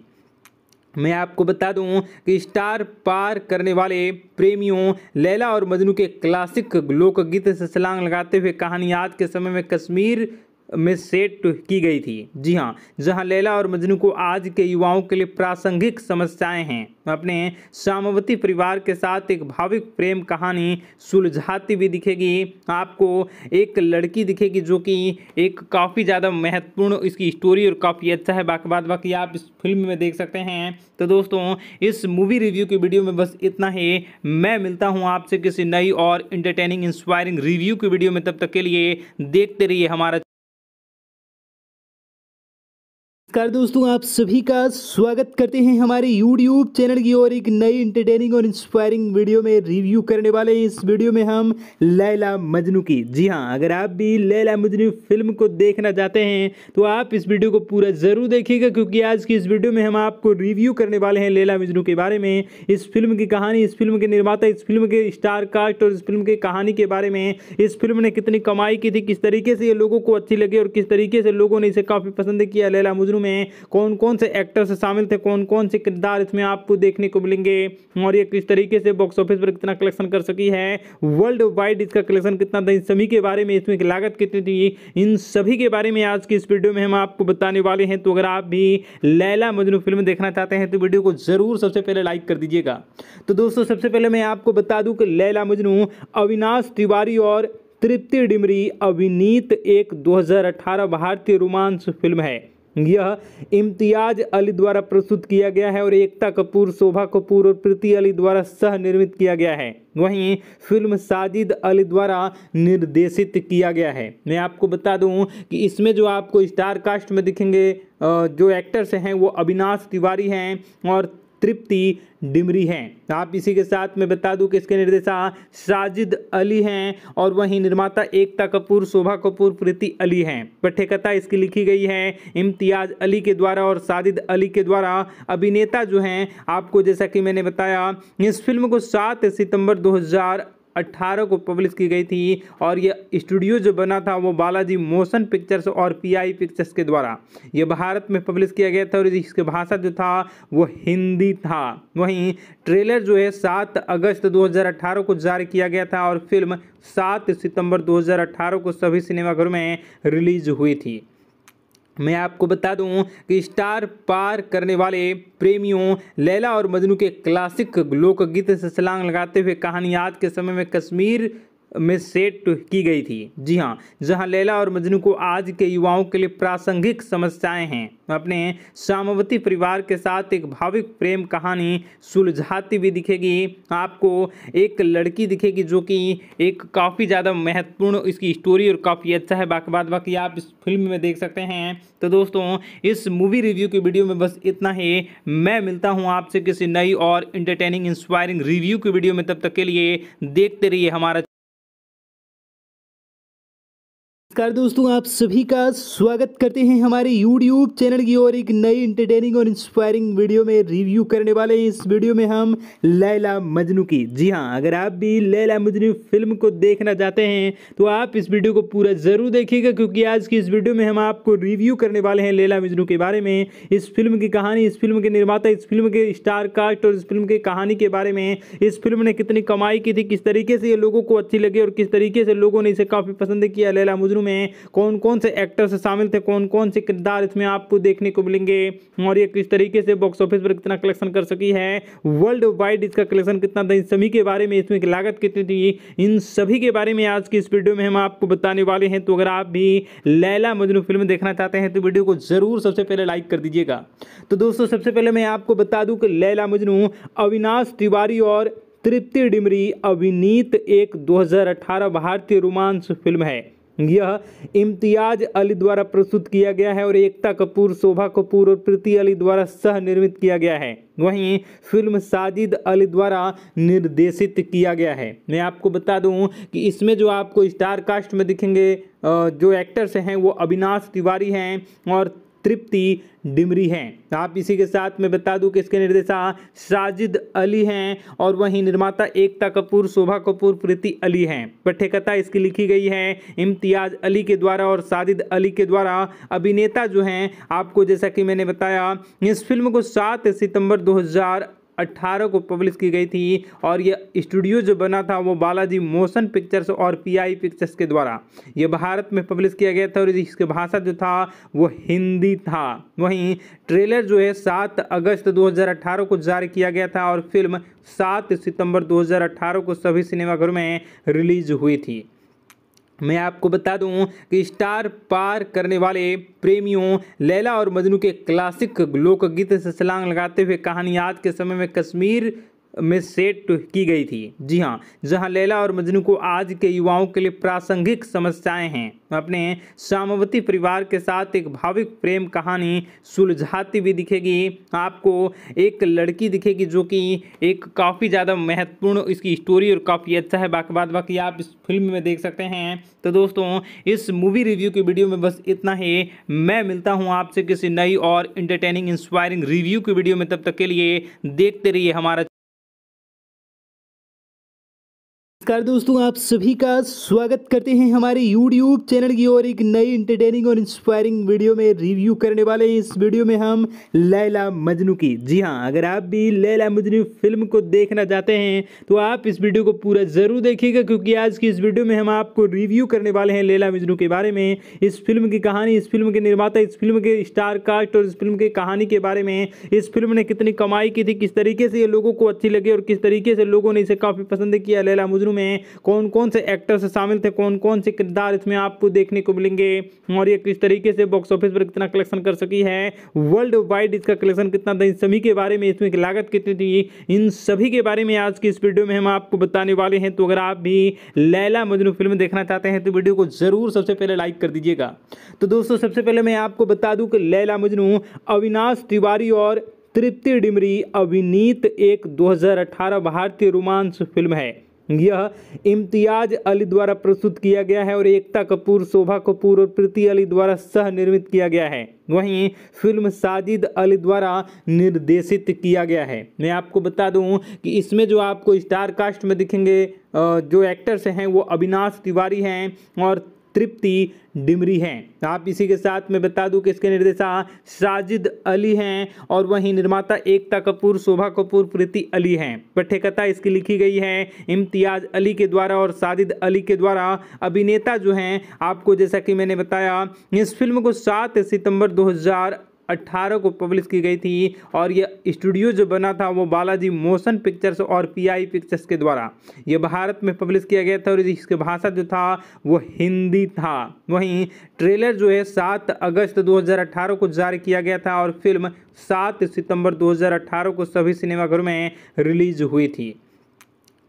मैं आपको बता दूँ कि स्टार पार करने वाले प्रेमियों, लैला और मजनू के क्लासिक लोकगीत से सलांग लगाते हुए कहानी आज के समय में कश्मीर में सेट की गई थी। जी हाँ जहाँ लैला और मजनू को आज के युवाओं के लिए प्रासंगिक समस्याएँ हैं। अपने सामवती परिवार के साथ एक भाविक प्रेम कहानी सुलझाती भी दिखेगी। आपको एक लड़की दिखेगी जो कि एक काफ़ी ज़्यादा महत्वपूर्ण इसकी स्टोरी और काफ़ी अच्छा है। बाकी बात बाकी आप इस फ़िल्म में देख सकते हैं। तो दोस्तों, इस मूवी रिव्यू की वीडियो में बस इतना ही। मैं मिलता हूँ आपसे किसी नई और इंटरटेनिंग इंस्पायरिंग रिव्यू की वीडियो में। तब तक के लिए देखते रहिए हमारा नमस्कार दोस्तों, आप सभी का स्वागत करते हैं हमारे YouTube चैनल की और एक नई इंटरटेनिंग और इंस्पायरिंग वीडियो में रिव्यू करने वाले हैं। इस वीडियो में हम लैला मजनू की। जी हाँ अगर आप भी लैला मजनू फ़िल्म को देखना चाहते हैं तो आप इस वीडियो को पूरा ज़रूर देखिएगा, क्योंकि आज की इस वीडियो में हम आपको रिव्यू करने वाले हैं लैला मजनू के बारे में। इस फ़िल्म की कहानी, इस फ़िल्म के निर्माता, इस फ़िल्म के स्टार कास्ट और इस फ़िल्म की कहानी के बारे में। इस फ़िल्म ने कितनी कमाई की थी, किस तरीके से ये लोगों को अच्छी लगी और किस तरीके से लोगों ने इसे काफ़ी पसंद किया, लैला मजनू में कौन कौन से एक्टर्स शामिल थे, कौन कौन से किरदार इसमें आपको देखने को मिलेंगे और ये किस तरीके से बॉक्स ऑफ़िस पर कितना कलेक्शन कर सकी है वर्ल्ड वाइड इसका कलेक्शन कितना था, इन सभी के बारे में, इसमें लागत कितनी थी, इन सभी के बारे में आज की इस वीडियो में हम आपको बताने वाले हैं। तो अगर आप भी लैला मजनू फ़िल्म देखना चाहते हैं तो वीडियो को ज़रूर सबसे पहले लाइक कर दीजिएगा। तो दोस्तों, सबसे पहले मैं आपको बता दूँ कि लैला मजनू, अविनाश तिवारी और तृप्ति डिमरी अभिनीत एक 2018 भारतीय रोमांस फ़िल्म है। यह इम्तियाज़ अली द्वारा प्रस्तुत किया गया है और एकता कपूर, शोभा कपूर और प्रीति अली द्वारा सह निर्मित किया गया है। वहीं फ़िल्म साजिद अली द्वारा निर्देशित किया गया है। मैं आपको बता दूँ कि इसमें जो आपको स्टार कास्ट में दिखेंगे जो एक्टर्स हैं, वो अविनाश तिवारी हैं और तृप्ति डिमरी हैं। आप इसी के साथ मैं बता दूँ कि इसके निर्देशा साजिद अली हैं और वहीं निर्माता एकता कपूर, शोभा कपूर, प्रीति अली हैं। पठ्यकथा इसकी लिखी गई है इम्तियाज़ अली के द्वारा और साजिद अली के द्वारा। अभिनेता जो हैं, आपको जैसा कि मैंने बताया, इस फ़िल्म को सात सितंबर 2018 को पब्लिश की गई थी और यह स्टूडियो जो बना था वो बालाजी मोशन पिक्चर्स और पीआई पिक्चर्स के द्वारा। ये भारत में पब्लिश किया गया था और इसकी भाषा जो था वो हिंदी था। वहीं ट्रेलर जो है, सात अगस्त 2018 को जारी किया गया था और फ़िल्म सात सितंबर 2018 को सभी सिनेमाघरों में रिलीज़ हुई थी। मैं आपको बता दूँ कि स्टार पार करने वाले प्रेमियों लैला और मजनू के क्लासिक लोकगीत से सलांग लगाते हुए कहानी आज के समय में कश्मीर में सेट की गई थी। जी हाँ जहाँ लैला और मजनू को आज के युवाओं के लिए प्रासंगिक समस्याएँ हैं। अपने सामवती परिवार के साथ एक भाविक प्रेम कहानी सुलझाती भी दिखेगी। आपको एक लड़की दिखेगी जो कि एक काफ़ी ज़्यादा महत्वपूर्ण इसकी स्टोरी और काफ़ी अच्छा है। बाकी बात, बाकी आप इस फ़िल्म में देख सकते हैं। तो दोस्तों, इस मूवी रिव्यू की वीडियो में बस इतना ही। मैं मिलता हूँ आपसे किसी नई और इंटरटेनिंग इंस्पायरिंग रिव्यू की वीडियो में। तब तक के लिए देखते रहिए हमारा नमस्कार दोस्तों, आप सभी का स्वागत करते हैं हमारे YouTube चैनल की और एक नई इंटरटेनिंग और इंस्पायरिंग वीडियो में रिव्यू करने वाले हैं। इस वीडियो में हम लैला मजनू की। जी हाँ अगर आप भी लैला मजनू फ़िल्म को देखना चाहते हैं तो आप इस वीडियो को पूरा ज़रूर देखिएगा, क्योंकि आज की इस वीडियो में हम आपको रिव्यू करने वाले हैं लैला मजनू के बारे में। इस फ़िल्म की कहानी, इस फ़िल्म के निर्माता, इस फ़िल्म के स्टार कास्ट और इस फ़िल्म की कहानी के बारे में। इस फ़िल्म ने कितनी कमाई की थी, किस तरीके से ये लोगों को अच्छी लगी और किस तरीके से लोगों ने इसे काफ़ी पसंद किया, लैला मजनू में कौन कौन से एक्टर्स शामिल थे, कौन कौन से किरदार इसमें आपको देखने को मिलेंगे और ये किस तरीके से बॉक्स ऑफ़िस पर कितना कलेक्शन कर सकी है वर्ल्ड वाइड इसका कलेक्शन कितना था, इन सभी के बारे में, इसमें लागत कितनी थी, इन सभी के बारे में आज की इस वीडियो में हम आपको बताने वाले हैं। तो अगर आप भी लैला मजनू फ़िल्म देखना चाहते हैं तो वीडियो को ज़रूर सबसे पहले लाइक कर दीजिएगा। तो दोस्तों, सबसे पहले मैं आपको बता दूँ कि लैला मजनू, अविनाश तिवारी और तृप्ति डिमरी अभिनीत एक 2018 भारतीय रोमांस फ़िल्म है। यह इम्तियाज़ अली द्वारा प्रस्तुत किया गया है और एकता कपूर, शोभा कपूर और प्रीति अली द्वारा सह निर्मित किया गया है। वहीं फ़िल्म साजिद अली द्वारा निर्देशित किया गया है। मैं आपको बता दूँ कि इसमें जो आपको स्टार कास्ट में दिखेंगे जो एक्टर्स हैं वो अविनाश तिवारी हैं और तृप्ति डिमरी हैं। आप इसी के साथ मैं बता दूँ कि इसके निर्देशा साजिद अली हैं और वहीं निर्माता एकता कपूर, शोभा कपूर, प्रीति अली हैं। पठ्यकथा इसकी लिखी गई है इम्तियाज़ अली के द्वारा और साजिद अली के द्वारा। अभिनेता जो हैं, आपको जैसा कि मैंने बताया, इस फ़िल्म को सात सितंबर 2000 2018 को पब्लिश की गई थी और यह स्टूडियो जो बना था वो बालाजी मोशन पिक्चर्स और पीआई पिक्चर्स के द्वारा। ये भारत में पब्लिश किया गया था और इसकी भाषा जो था वो हिंदी था। वहीं ट्रेलर जो है, सात अगस्त 2018 को जारी किया गया था और फ़िल्म सात सितंबर 2018 को सभी सिनेमाघरों में रिलीज़ हुई थी। मैं आपको बता दूँ कि स्टार पार करने वाले प्रेमियों, लैला और मजनू के क्लासिक लोकगीत से छलांग लगाते हुए कहानी आज के समय में कश्मीर में सेट की गई थी। जी हाँ जहाँ लैला और मजनू को आज के युवाओं के लिए प्रासंगिक समस्याएँ हैं। अपने सामवती परिवार के साथ एक भाविक प्रेम कहानी सुलझाती भी दिखेगी। आपको एक लड़की दिखेगी जो कि एक काफ़ी ज़्यादा महत्वपूर्ण इसकी स्टोरी और काफ़ी अच्छा है। बाकी बात, बाकी आप इस फ़िल्म में देख सकते हैं। तो दोस्तों, इस मूवी रिव्यू की वीडियो में बस इतना ही। मैं मिलता हूँ आपसे किसी नई और इंटरटेनिंग इंस्पायरिंग रिव्यू की वीडियो में। तब तक के लिए देखते रहिए हमारा नमस्कार दोस्तों, आप सभी का स्वागत करते हैं हमारे YouTube चैनल की और एक नई इंटरटेनिंग और इंस्पायरिंग वीडियो में रिव्यू करने वाले हैं। इस वीडियो में हम लैला मजनू की। जी हाँ अगर आप भी लैला मजनू फ़िल्म को देखना चाहते हैं तो आप इस वीडियो को पूरा ज़रूर देखिएगा, क्योंकि आज की इस वीडियो में हम आपको रिव्यू करने वाले हैं लैला मजनू के बारे में। इस फ़िल्म की कहानी, इस फ़िल्म के निर्माता, इस फ़िल्म के स्टार कास्ट और इस फ़िल्म की कहानी के बारे में। इस फ़िल्म ने कितनी कमाई की थी, किस तरीके से ये लोगों को अच्छी लगी और किस तरीके से लोगों ने इसे काफ़ी पसंद किया, लैला मजनू में कौन कौन से एक्टर्स शामिल थे कौन कौन से किरदार इसमें आपको देखने को मिलेंगे और ये किस तरीके से बॉक्स ऑफ़िस पर कितना कलेक्शन कर सकी है वर्ल्ड वाइड इसका कलेक्शन कितना था, इन सभी के बारे में, इसमें लागत कितनी थी, इन सभी के बारे में आज की इस वीडियो में हम आपको बताने वाले हैं। तो अगर आप भी लैला मजनू फ़िल्म देखना चाहते हैं तो वीडियो को ज़रूर सबसे पहले लाइक कर दीजिएगा। तो दोस्तों, सबसे पहले मैं आपको बता दूँ कि लैला मजनू, अविनाश तिवारी और तृप्ति डिमरी अभिनीत एक 2018 भारतीय रोमांस फ़िल्म है। यह इम्तियाज़ अली द्वारा प्रस्तुत किया गया है और एकता कपूर, शोभा कपूर और प्रीति अली द्वारा सह निर्मित किया गया है। वहीं फ़िल्म साजिद अली द्वारा निर्देशित किया गया है। मैं आपको बता दूँ कि इसमें जो आपको स्टार कास्ट में दिखेंगे जो एक्टर्स हैं वो अविनाश तिवारी हैं और तृप्ति डिमरी हैं। आप इसी के साथ मैं बता दूँ कि इसके निर्देशा साजिद अली हैं और वहीं निर्माता एकता कपूर, शोभा कपूर, प्रीति अली हैं। पठ्यकथा इसकी लिखी गई है इम्तियाज़ अली के द्वारा और साजिद अली के द्वारा। अभिनेता जो हैं, आपको जैसा कि मैंने बताया, इस फ़िल्म को सात सितंबर 2000 18 को पब्लिश की गई थी और यह स्टूडियो जो बना था वो बालाजी मोशन पिक्चर्स और पीआई पिक्चर्स के द्वारा। ये भारत में पब्लिश किया गया था और इसकी भाषा जो था वो हिंदी था। वहीं ट्रेलर जो है, सात अगस्त 2018 को जारी किया गया था और फ़िल्म सात सितंबर 2018 को सभी सिनेमाघरों में रिलीज़ हुई थी।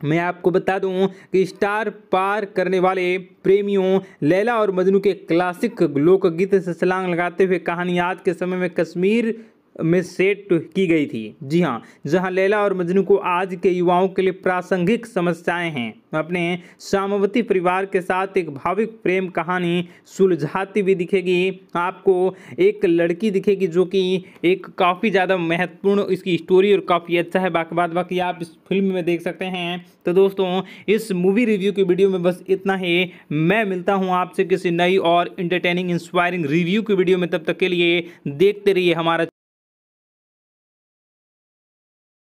मैं आपको बता दूँ कि स्टार पार करने वाले प्रेमियों, लैला और मजनू के क्लासिक लोकगीत से छलांग लगाते हुए कहानी आज के समय में कश्मीर में सेट की गई थी। जी हाँ जहाँ लैला और मजनू को आज के युवाओं के लिए प्रासंगिक समस्याएँ हैं। अपने सामवती परिवार के साथ एक भाविक प्रेम कहानी सुलझाती भी दिखेगी। आपको एक लड़की दिखेगी जो कि एक काफ़ी ज़्यादा महत्वपूर्ण इसकी स्टोरी और काफ़ी अच्छा है। बाकी बात बाकी आप इस फ़िल्म में देख सकते हैं। तो दोस्तों, इस मूवी रिव्यू की वीडियो में बस इतना ही। मैं मिलता हूँ आपसे किसी नई और इंटरटेनिंग इंस्पायरिंग रिव्यू की वीडियो में। तब तक के लिए देखते रहिए हमारा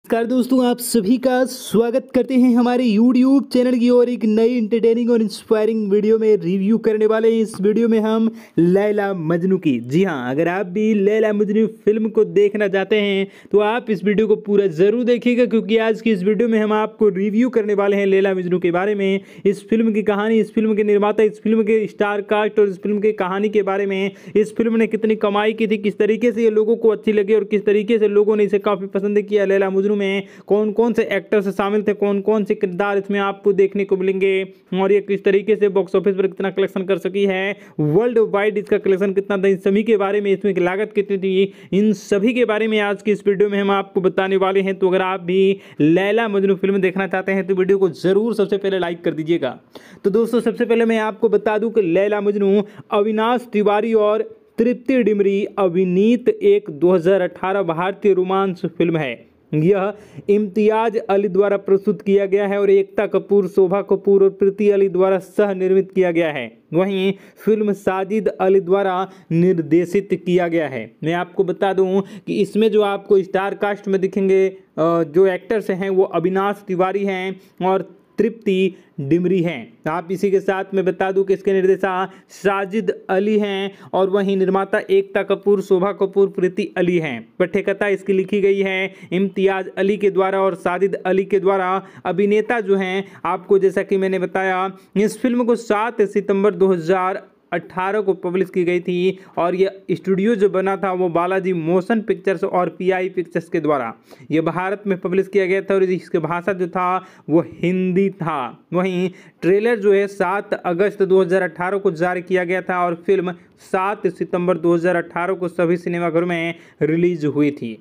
नमस्कार दोस्तों, आप सभी का स्वागत करते हैं हमारे YouTube चैनल की और एक नई इंटरटेनिंग और इंस्पायरिंग वीडियो में रिव्यू करने वाले हैं। इस वीडियो में हम लैला मजनू की। जी हाँ अगर आप भी लैला मजनू फ़िल्म को देखना चाहते हैं तो आप इस वीडियो को पूरा ज़रूर देखिएगा, क्योंकि आज की इस वीडियो में हम आपको रिव्यू करने वाले हैं लैला मजनू के बारे में। इस फ़िल्म की कहानी, इस फ़िल्म के निर्माता, इस फ़िल्म के स्टार कास्ट और इस फ़िल्म की कहानी के बारे में। इस फ़िल्म ने कितनी कमाई की थी, किस तरीके से ये लोगों को अच्छी लगी और किस तरीके से लोगों ने इसे काफ़ी पसंद किया, लैला मजनू में कौन कौन से एक्टर्स शामिल थे कौन कौन से किरदार इसमें आपको देखने को मिलेंगे और ये किस तरीके से बॉक्स ऑफ़िस पर कितना कलेक्शन कर सकी है वर्ल्ड वाइड इसका कलेक्शन कितना था, इन सभी के बारे में इसमें लागत कितनी थी, इन सभी के बारे में आज की इस वीडियो में हम आपको बताने वाले हैं। तो अगर आप भी लैला मजनू फ़िल्म देखना चाहते हैं तो वीडियो को ज़रूर सबसे पहले लाइक कर दीजिएगा। तो दोस्तों, सबसे पहले मैं आपको बता दूँ कि लैला मजनू, अविनाश तिवारी और तृप्ति डिमरी अभिनीत एक 2018 भारतीय रोमांस फ़िल्म है। यह इम्तियाज़ अली द्वारा प्रस्तुत किया गया है और एकता कपूर, शोभा कपूर और प्रीति अली द्वारा सह निर्मित किया गया है। वहीं फ़िल्म साजिद अली द्वारा निर्देशित किया गया है। मैं आपको बता दूँ कि इसमें जो आपको स्टार कास्ट में दिखेंगे जो एक्टर्स हैं वो अविनाश तिवारी हैं और तृप्ति डिमरी हैं। आप इसी के साथ मैं बता दूँ कि इसके निर्देशा साजिद अली हैं और वहीं निर्माता एकता कपूर, शोभा कपूर, प्रीति अली हैं। पठ्यकथा इसकी लिखी गई है इम्तियाज़ अली के द्वारा और साजिद अली के द्वारा। अभिनेता जो हैं, आपको जैसा कि मैंने बताया, इस फ़िल्म को सात सितंबर 2000 अट्ठारह को पब्लिश की गई थी और ये स्टूडियो जो बना था वो बालाजी मोशन पिक्चर्स और पीआई पिक्चर्स के द्वारा। ये भारत में पब्लिश किया गया था और इसकी भाषा जो था वो हिंदी था। वहीं ट्रेलर जो है सात अगस्त 2018 को जारी किया गया था और फ़िल्म सात सितंबर 2018 को सभी सिनेमाघरों में रिलीज़ हुई थी।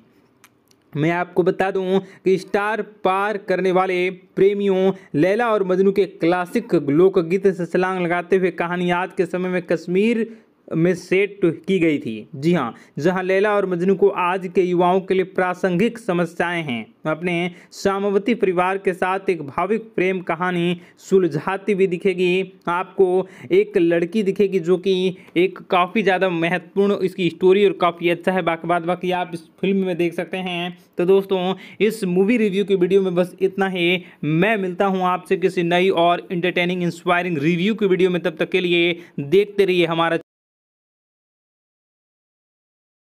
मैं आपको बता दूँ कि स्टार पार करने वाले प्रेमियों, लैला और मजनू के क्लासिक लोकगीत से सलांग लगाते हुए कहानी आज के समय में कश्मीर में सेट की गई थी। जी हाँ जहाँ लैला और मजनू को आज के युवाओं के लिए प्रासंगिक समस्याएँ हैं। अपने सामवती परिवार के साथ एक भाविक प्रेम कहानी सुलझाती भी दिखेगी। आपको एक लड़की दिखेगी जो कि एक काफ़ी ज़्यादा महत्वपूर्ण इसकी स्टोरी और काफ़ी अच्छा है। बाकी बात, बाकी आप इस फ़िल्म में देख सकते हैं। तो दोस्तों, इस मूवी रिव्यू की वीडियो में बस इतना ही। मैं मिलता हूँ आपसे किसी नई और इंटरटेनिंग इंस्पायरिंग रिव्यू की वीडियो में। तब तक के लिए देखते रहिए हमारा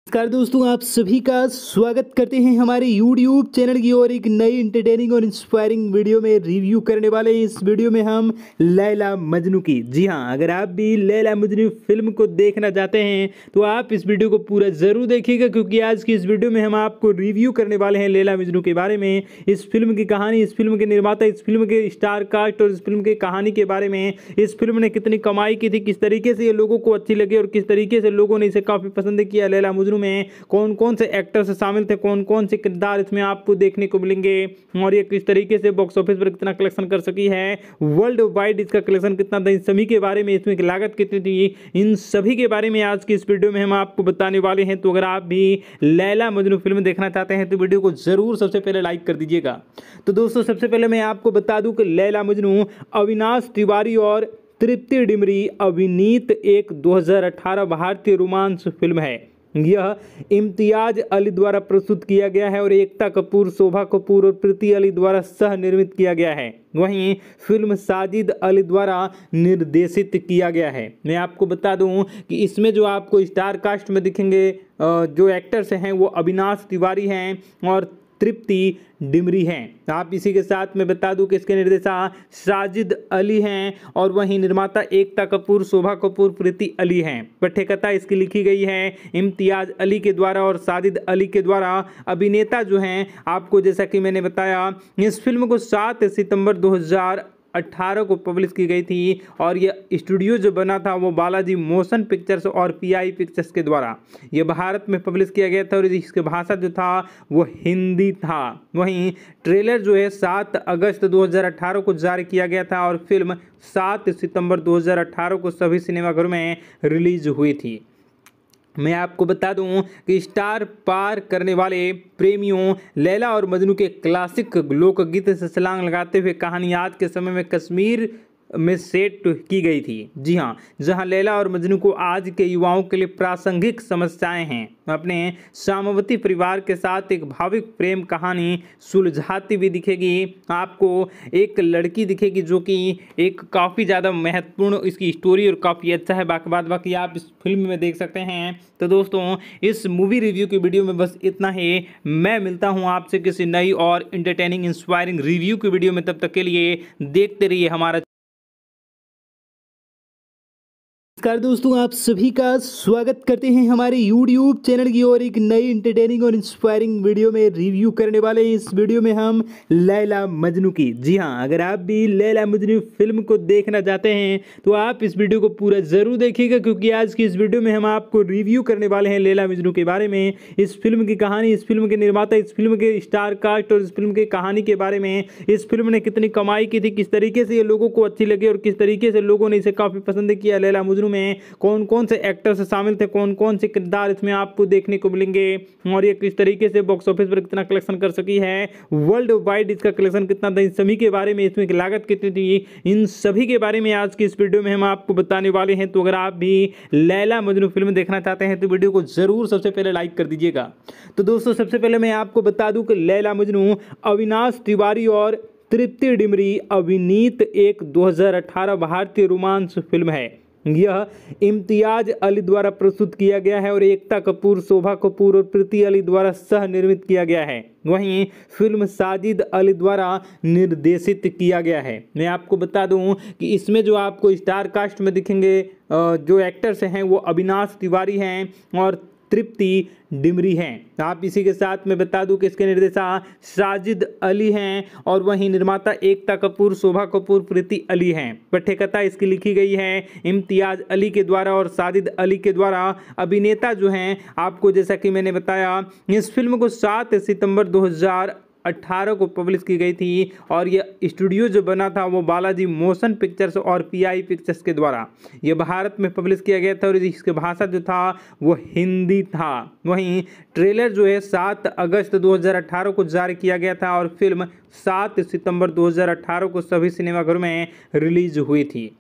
नमस्कार दोस्तों, आप सभी का स्वागत करते हैं हमारे YouTube चैनल की और एक नई इंटरटेनिंग और इंस्पायरिंग वीडियो में रिव्यू करने वाले हैं। इस वीडियो में हम लैला मजनू की। जी हाँ अगर आप भी लैला मजनू फ़िल्म को देखना चाहते हैं तो आप इस वीडियो को पूरा ज़रूर देखिएगा, क्योंकि आज की इस वीडियो में हम आपको रिव्यू करने वाले हैं लैला मजनू के बारे में। इस फ़िल्म की कहानी, इस फ़िल्म के निर्माता, इस फ़िल्म के स्टार कास्ट और इस फ़िल्म की कहानी के बारे में। इस फ़िल्म ने कितनी कमाई की थी, किस तरीके से ये लोगों को अच्छी लगी और किस तरीके से लोगों ने इसे काफ़ी पसंद किया, लैला मजनू में कौन कौन से एक्टर्स शामिल थे कौन कौन से किरदार इसमें आपको देखने को मिलेंगे, और ये किस तरीके से बॉक्स ऑफ़िस पर कितना कलेक्शन कर सकी है वर्ल्ड वाइड इसका कलेक्शन कितना था, इन सभी के बारे में, इसमें लागत कितनी थी, इन सभी के बारे में आज की इस वीडियो में हम आपको बताने वाले हैं। तो अगर आप भी लैला मजनू फ़िल्म देखना चाहते हैं तो वीडियो को ज़रूर सबसे पहले लाइक कर दीजिएगा। तो दोस्तों, सबसे पहले मैं आपको बता दूँ कि लैला मजनू, अविनाश तिवारी और तृप्ति डिमरी अभिनीत एक 2018 भारतीय रोमांस फ़िल्म है। यह इम्तियाज़ अली द्वारा प्रस्तुत किया गया है और एकता कपूर, शोभा कपूर और प्रीति अली द्वारा सह निर्मित किया गया है। वहीं फ़िल्म साजिद अली द्वारा निर्देशित किया गया है। मैं आपको बता दूँ कि इसमें जो आपको स्टार कास्ट में दिखेंगे जो एक्टर्स हैं, वो अविनाश तिवारी हैं और तृप्ति डिमरी हैं। आप इसी के साथ मैं बता दूँ कि इसके निर्देशा साजिद अली हैं और वहीं निर्माता एकता कपूर, शोभा कपूर, प्रीति अली हैं। पठ्यकथा इसकी लिखी गई है इम्तियाज़ अली के द्वारा और साजिद अली के द्वारा। अभिनेता जो हैं, आपको जैसा कि मैंने बताया, इस फ़िल्म को सात सितंबर 2000 अट्ठारह को पब्लिश की गई थी और यह स्टूडियो जो बना था वो बालाजी मोशन पिक्चर्स और पीआई पिक्चर्स के द्वारा। ये भारत में पब्लिश किया गया था और इसकी भाषा जो था वो हिंदी था। वहीं ट्रेलर जो है, सात अगस्त 2018 को जारी किया गया था और फ़िल्म सात सितंबर 2018 को सभी सिनेमाघरों में रिलीज़ हुई थी। मैं आपको बता दूँ कि स्टार पार करने वाले प्रेमियों लैला और मजनू के क्लासिक लोकगीत से सलांग लगाते हुए कहानी आज के समय में कश्मीर में सेट की गई थी। जी हाँ जहाँ लैला और मजनू को आज के युवाओं के लिए प्रासंगिक समस्याएँ हैं। अपने सामवती परिवार के साथ एक भाविक प्रेम कहानी सुलझाती भी दिखेगी। आपको एक लड़की दिखेगी जो कि एक काफ़ी ज़्यादा महत्वपूर्ण इसकी स्टोरी और काफ़ी अच्छा है। बाकी बात बाकी आप इस फ़िल्म में देख सकते हैं। तो दोस्तों, इस मूवी रिव्यू की वीडियो में बस इतना ही। मैं मिलता हूँ आपसे किसी नई और इंटरटेनिंग इंस्पायरिंग रिव्यू की वीडियो में। तब तक के लिए देखते रहिए हमारा नमस्कार दोस्तों, आप सभी का स्वागत करते हैं हमारे YouTube चैनल की और एक नई इंटरटेनिंग और इंस्पायरिंग वीडियो में रिव्यू करने वाले हैं। इस वीडियो में हम लैला मजनू की। जी हाँ अगर आप भी लैला मजनू फ़िल्म को देखना चाहते हैं तो आप इस वीडियो को पूरा ज़रूर देखिएगा, क्योंकि आज की इस वीडियो में हम आपको रिव्यू करने वाले हैं लैला मजनू के बारे में। इस फ़िल्म की कहानी, इस फ़िल्म के निर्माता, इस फ़िल्म के स्टार कास्ट और इस फ़िल्म की कहानी के बारे में। इस फ़िल्म ने कितनी कमाई की थी, किस तरीके से ये लोगों को अच्छी लगी और किस तरीके से लोगों ने इसे काफ़ी पसंद किया, लैला मजनू में कौन कौन से एक्टर्स शामिल थे कौन कौन से किरदार इसमें आपको देखने को मिलेंगे, और ये किस तरीके से बॉक्स ऑफ़िस पर कितना कलेक्शन कर सकी है वर्ल्ड वाइड इसका कलेक्शन कितना था, इन सभी के बारे में, इसमें लागत कितनी थी, इन सभी के बारे में आज की इस वीडियो में हम आपको बताने वाले हैं। तो अगर आप भी लैला मजनू फ़िल्म देखना चाहते हैं तो वीडियो को ज़रूर सबसे पहले लाइक कर दीजिएगा। तो दोस्तों, सबसे पहले मैं आपको बता दूँ कि लैला मजनू, अविनाश तिवारी और तृप्ति डिमरी अभिनीत एक 2018 भारतीय रोमांस फ़िल्म है। यह इम्तियाज़ अली द्वारा प्रस्तुत किया गया है और एकता कपूर, शोभा कपूर और प्रीति अली द्वारा सह निर्मित किया गया है। वहीं फ़िल्म साजिद अली द्वारा निर्देशित किया गया है। मैं आपको बता दूँ कि इसमें जो आपको स्टार कास्ट में दिखेंगे जो एक्टर्स हैं, वो अविनाश तिवारी हैं और तृप्ति डिमरी हैं। आप इसी के साथ मैं बता दूँ कि इसके निर्देशा साजिद अली हैं और वहीं निर्माता एकता कपूर, शोभा कपूर, प्रीति अली हैं। पठ्यकथा इसकी लिखी गई है इम्तियाज़ अली के द्वारा और साजिद अली के द्वारा। अभिनेता जो हैं, आपको जैसा कि मैंने बताया, इस फ़िल्म को सात सितंबर 2000 अट्ठारह को पब्लिश की गई थी और यह स्टूडियो जो बना था वो बालाजी मोशन पिक्चर्स और पीआई पिक्चर्स के द्वारा। ये भारत में पब्लिश किया गया था और इसकी भाषा जो था वो हिंदी था। वहीं ट्रेलर जो है सात अगस्त 2018 को जारी किया गया था और फ़िल्म सात सितंबर 2018 को सभी सिनेमाघरों में रिलीज़ हुई थी।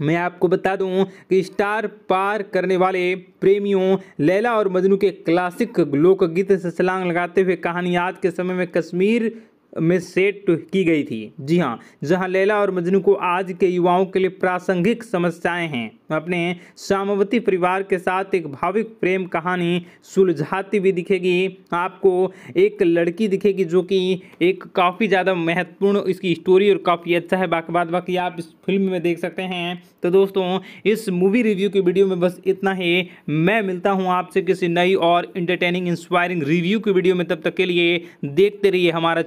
मैं आपको बता दूँ कि स्टार पार करने वाले प्रेमियों लैला और मजनू के क्लासिक लोकगीत से सलांग लगाते हुए कहानी आज के समय में कश्मीर में सेट की गई थी। जी हाँ जहाँ लैला और मजनू को आज के युवाओं के लिए प्रासंगिक समस्याएँ हैं। अपने सामवती परिवार के साथ एक भाविक प्रेम कहानी सुलझाती भी दिखेगी। आपको एक लड़की दिखेगी जो कि एक काफ़ी ज़्यादा महत्वपूर्ण इसकी स्टोरी और काफ़ी अच्छा है। बाकी बात बाकी आप इस फ़िल्म में देख सकते हैं। तो दोस्तों, इस मूवी रिव्यू की वीडियो में बस इतना ही। मैं मिलता हूँ आपसे किसी नई और इंटरटेनिंग इंस्पायरिंग रिव्यू की वीडियो में। तब तक के लिए देखते रहिए हमारा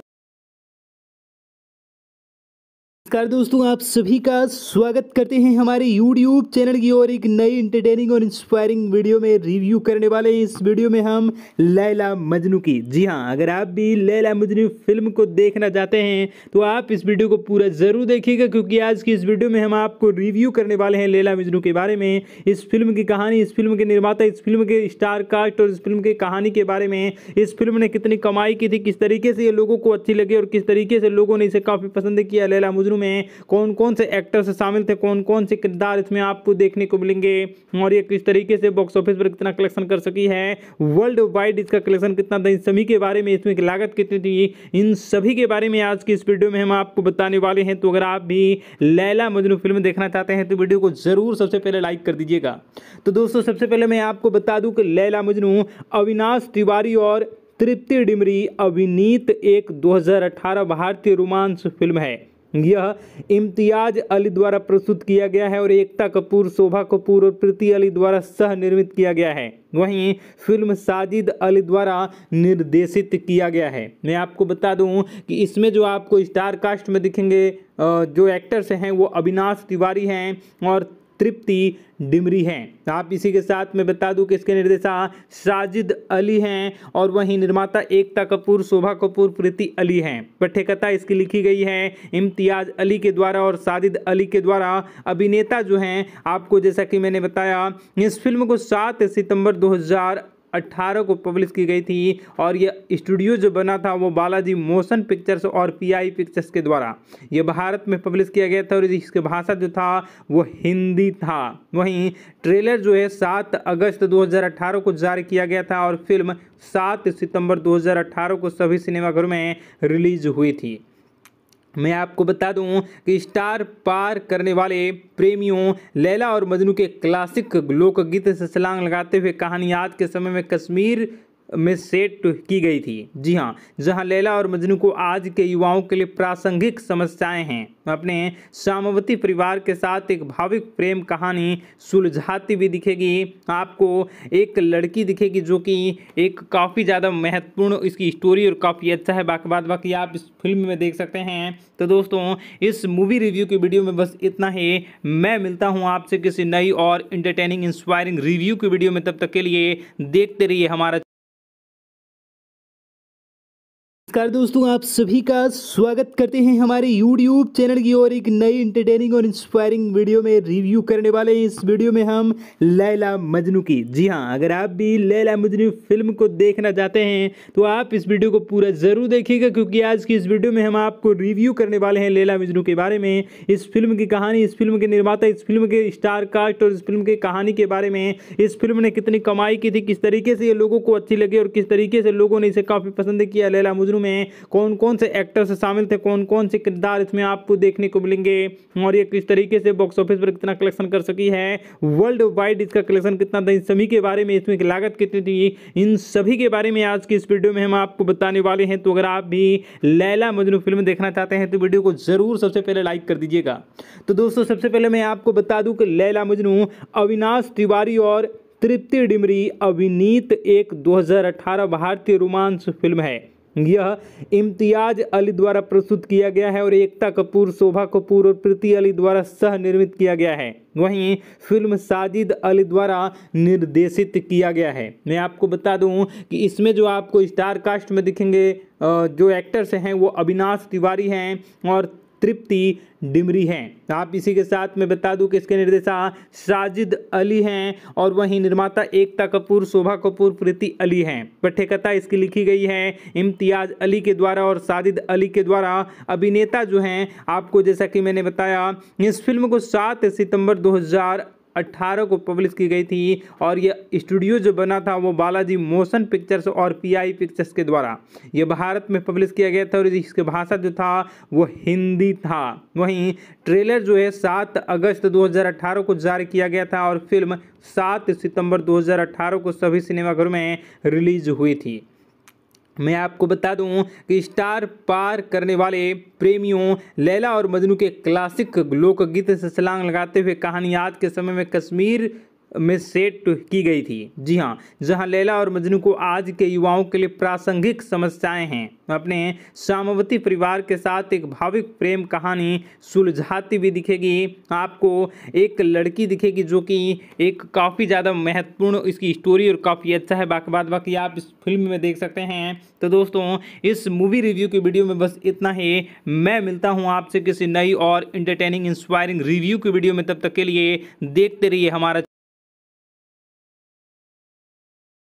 नमस्कार दोस्तों, आप सभी का स्वागत करते हैं हमारे YouTube चैनल की और एक नई इंटरटेनिंग और इंस्पायरिंग वीडियो में रिव्यू करने वाले हैं। इस वीडियो में हम लैला मजनू की। जी हाँ अगर आप भी लैला मजनू फ़िल्म को देखना चाहते हैं तो आप इस वीडियो को पूरा ज़रूर देखिएगा, क्योंकि आज की इस वीडियो में हम आपको रिव्यू करने वाले हैं लैला मजनू के बारे में। इस फ़िल्म की कहानी, इस फ़िल्म के निर्माता, इस फ़िल्म के स्टार कास्ट और इस फ़िल्म की कहानी के बारे में। इस फ़िल्म ने कितनी कमाई की थी, किस तरीके से ये लोगों को अच्छी लगी और किस तरीके से लोगों ने इसे काफ़ी पसंद किया, लैला मजनू में कौन कौन से एक्टर्स शामिल थे, कौन कौन से किरदार इसमें आपको देखने को मिलेंगे, और ये किस तरीके से बॉक्स ऑफ़िस पर कितना कलेक्शन कर सकी है वर्ल्ड वाइड इसका कलेक्शन कितना था, इन सभी के बारे में, इसमें लागत कितनी थी, इन सभी के बारे में आज की इस वीडियो में हम आपको बताने वाले हैं। तो अगर आप भी लैला मजनू फ़िल्म देखना चाहते हैं तो वीडियो को ज़रूर सबसे पहले लाइक कर दीजिएगा। तो दोस्तों, सबसे पहले मैं आपको बता दूँ कि लैला मजनू, अविनाश तिवारी और तृप्ति डिमरी अभिनीत एक 2018 भारतीय रोमांस फ़िल्म है। यह इम्तियाज़ अली द्वारा प्रस्तुत किया गया है और एकता कपूर, शोभा कपूर और प्रीति अली द्वारा सह निर्मित किया गया है। वहीं फ़िल्म साजिद अली द्वारा निर्देशित किया गया है। मैं आपको बता दूँ कि इसमें जो आपको स्टार कास्ट में दिखेंगे जो एक्टर्स हैं, वो अविनाश तिवारी हैं और तृप्ति डिमरी हैं। आप इसी के साथ मैं बता दूँ कि इसके निर्देशा साजिद अली हैं और वहीं निर्माता एकता कपूर, शोभा कपूर, प्रीति अली हैं। पठ्यकथा इसकी लिखी गई है इम्तियाज़ अली के द्वारा और साजिद अली के द्वारा। अभिनेता जो हैं, आपको जैसा कि मैंने बताया, इस फ़िल्म को सात सितंबर 2018 को पब्लिश की गई थी और यह स्टूडियो जो बना था वो बालाजी मोशन पिक्चर्स और पीआई पिक्चर्स के द्वारा। ये भारत में पब्लिश किया गया था और इसकी भाषा जो था वो हिंदी था। वहीं ट्रेलर जो है सात अगस्त 2018 को जारी किया गया था और फ़िल्म सात सितंबर 2018 को सभी सिनेमाघरों में रिलीज़ हुई थी। मैं आपको बता दूँ कि स्टार पार करने वाले प्रेमियों, लैला और मजनू के क्लासिक लोकगीत से सलांग लगाते हुए कहानी आज के समय में कश्मीर में सेट की गई थी। जी हाँ जहाँ लैला और मजनू को आज के युवाओं के लिए प्रासंगिक समस्याएँ हैं। अपने सामवती परिवार के साथ एक भाविक प्रेम कहानी सुलझाती भी दिखेगी। आपको एक लड़की दिखेगी जो कि एक काफ़ी ज़्यादा महत्वपूर्ण इसकी स्टोरी और काफ़ी अच्छा है। बाकी बात, बाकी आप इस फ़िल्म में देख सकते हैं। तो दोस्तों, इस मूवी रिव्यू की वीडियो में बस इतना ही। मैं मिलता हूँ आपसे किसी नई और इंटरटेनिंग इंस्पायरिंग रिव्यू की वीडियो में। तब तक के लिए देखते रहिए हमारा नमस्कार दोस्तों, आप सभी का स्वागत करते हैं हमारे YouTube चैनल की और एक नई इंटरटेनिंग और इंस्पायरिंग वीडियो में रिव्यू करने वाले हैं। इस वीडियो में हम लैला मजनू की। जी हाँ अगर आप भी लैला मजनू फ़िल्म को देखना चाहते हैं तो आप इस वीडियो को पूरा ज़रूर देखिएगा, क्योंकि आज की इस वीडियो में हम आपको रिव्यू करने वाले हैं लैला मजनू के बारे में। इस फ़िल्म की कहानी, इस फ़िल्म के निर्माता, इस फ़िल्म के स्टार कास्ट और इस फ़िल्म की कहानी के बारे में। इस फ़िल्म ने कितनी कमाई की थी, किस तरीके से ये लोगों को अच्छी लगी और किस तरीके से लोगों ने इसे काफ़ी पसंद किया, लैला मजनू में कौन कौन से एक्टर्स शामिल थे, कौन कौन से किरदार इसमें आपको देखने को मिलेंगे और ये किस तरीके से बॉक्स ऑफ़िस पर कितना कलेक्शन कर सकी है वर्ल्ड वाइड इसका कलेक्शन कितना था, इन सभी के बारे में, इसमें लागत कितनी थी, इन सभी के बारे में आज की इस वीडियो में हम आपको बताने वाले हैं। तो अगर आप भी लैला मजनू फ़िल्म देखना चाहते हैं तो वीडियो को ज़रूर सबसे पहले लाइक कर दीजिएगा। तो दोस्तों, सबसे पहले मैं आपको बता दूँ कि लैला मजनू, अविनाश तिवारी और तृप्ति डिमरी अभिनीत एक 2018 भारतीय रोमांस फ़िल्म है। यह इम्तियाज़ अली द्वारा प्रस्तुत किया गया है और एकता कपूर, शोभा कपूर और प्रीति अली द्वारा सह निर्मित किया गया है। वहीं फ़िल्म साजिद अली द्वारा निर्देशित किया गया है। मैं आपको बता दूँ कि इसमें जो आपको स्टार कास्ट में दिखेंगे जो एक्टर्स हैं वो अविनाश तिवारी हैं और तृप्ति डिमरी हैं। आप इसी के साथ मैं बता दूँ कि इसके निर्देशा साजिद अली हैं और वहीं निर्माता एकता कपूर, शोभा कपूर, प्रीति अली हैं। पठ्यकथा इसकी लिखी गई है इम्तियाज़ अली के द्वारा और साजिद अली के द्वारा। अभिनेता जो हैं, आपको जैसा कि मैंने बताया, इस फ़िल्म को सात सितंबर 2000 अट्ठारह को पब्लिश की गई थी और यह स्टूडियो जो बना था वो बालाजी मोशन पिक्चर्स और पीआई पिक्चर्स के द्वारा। ये भारत में पब्लिश किया गया था और इसके भाषा जो था वो हिंदी था। वहीं ट्रेलर जो है, सात अगस्त 2018 को जारी किया गया था और फ़िल्म सात सितंबर 2018 को सभी सिनेमाघरों में रिलीज़ हुई थी। मैं आपको बता दूँ कि स्टार पार करने वाले प्रेमियों, लैला और मजनू के क्लासिक लोकगीत से सलांग लगाते हुए कहानी आज के समय में कश्मीर में सेट की गई थी। जी हाँ जहाँ लैला और मजनू को आज के युवाओं के लिए प्रासंगिक समस्याएँ हैं। अपने सामवती परिवार के साथ एक भाविक प्रेम कहानी सुलझाती भी दिखेगी। आपको एक लड़की दिखेगी जो कि एक काफ़ी ज़्यादा महत्वपूर्ण इसकी स्टोरी और काफ़ी अच्छा है। बाकी बात बाकी आप इस फ़िल्म में देख सकते हैं। तो दोस्तों, इस मूवी रिव्यू की वीडियो में बस इतना ही। मैं मिलता हूँ आपसे किसी नई और इंटरटेनिंग इंस्पायरिंग रिव्यू की वीडियो में। तब तक के लिए देखते रहिए हमारा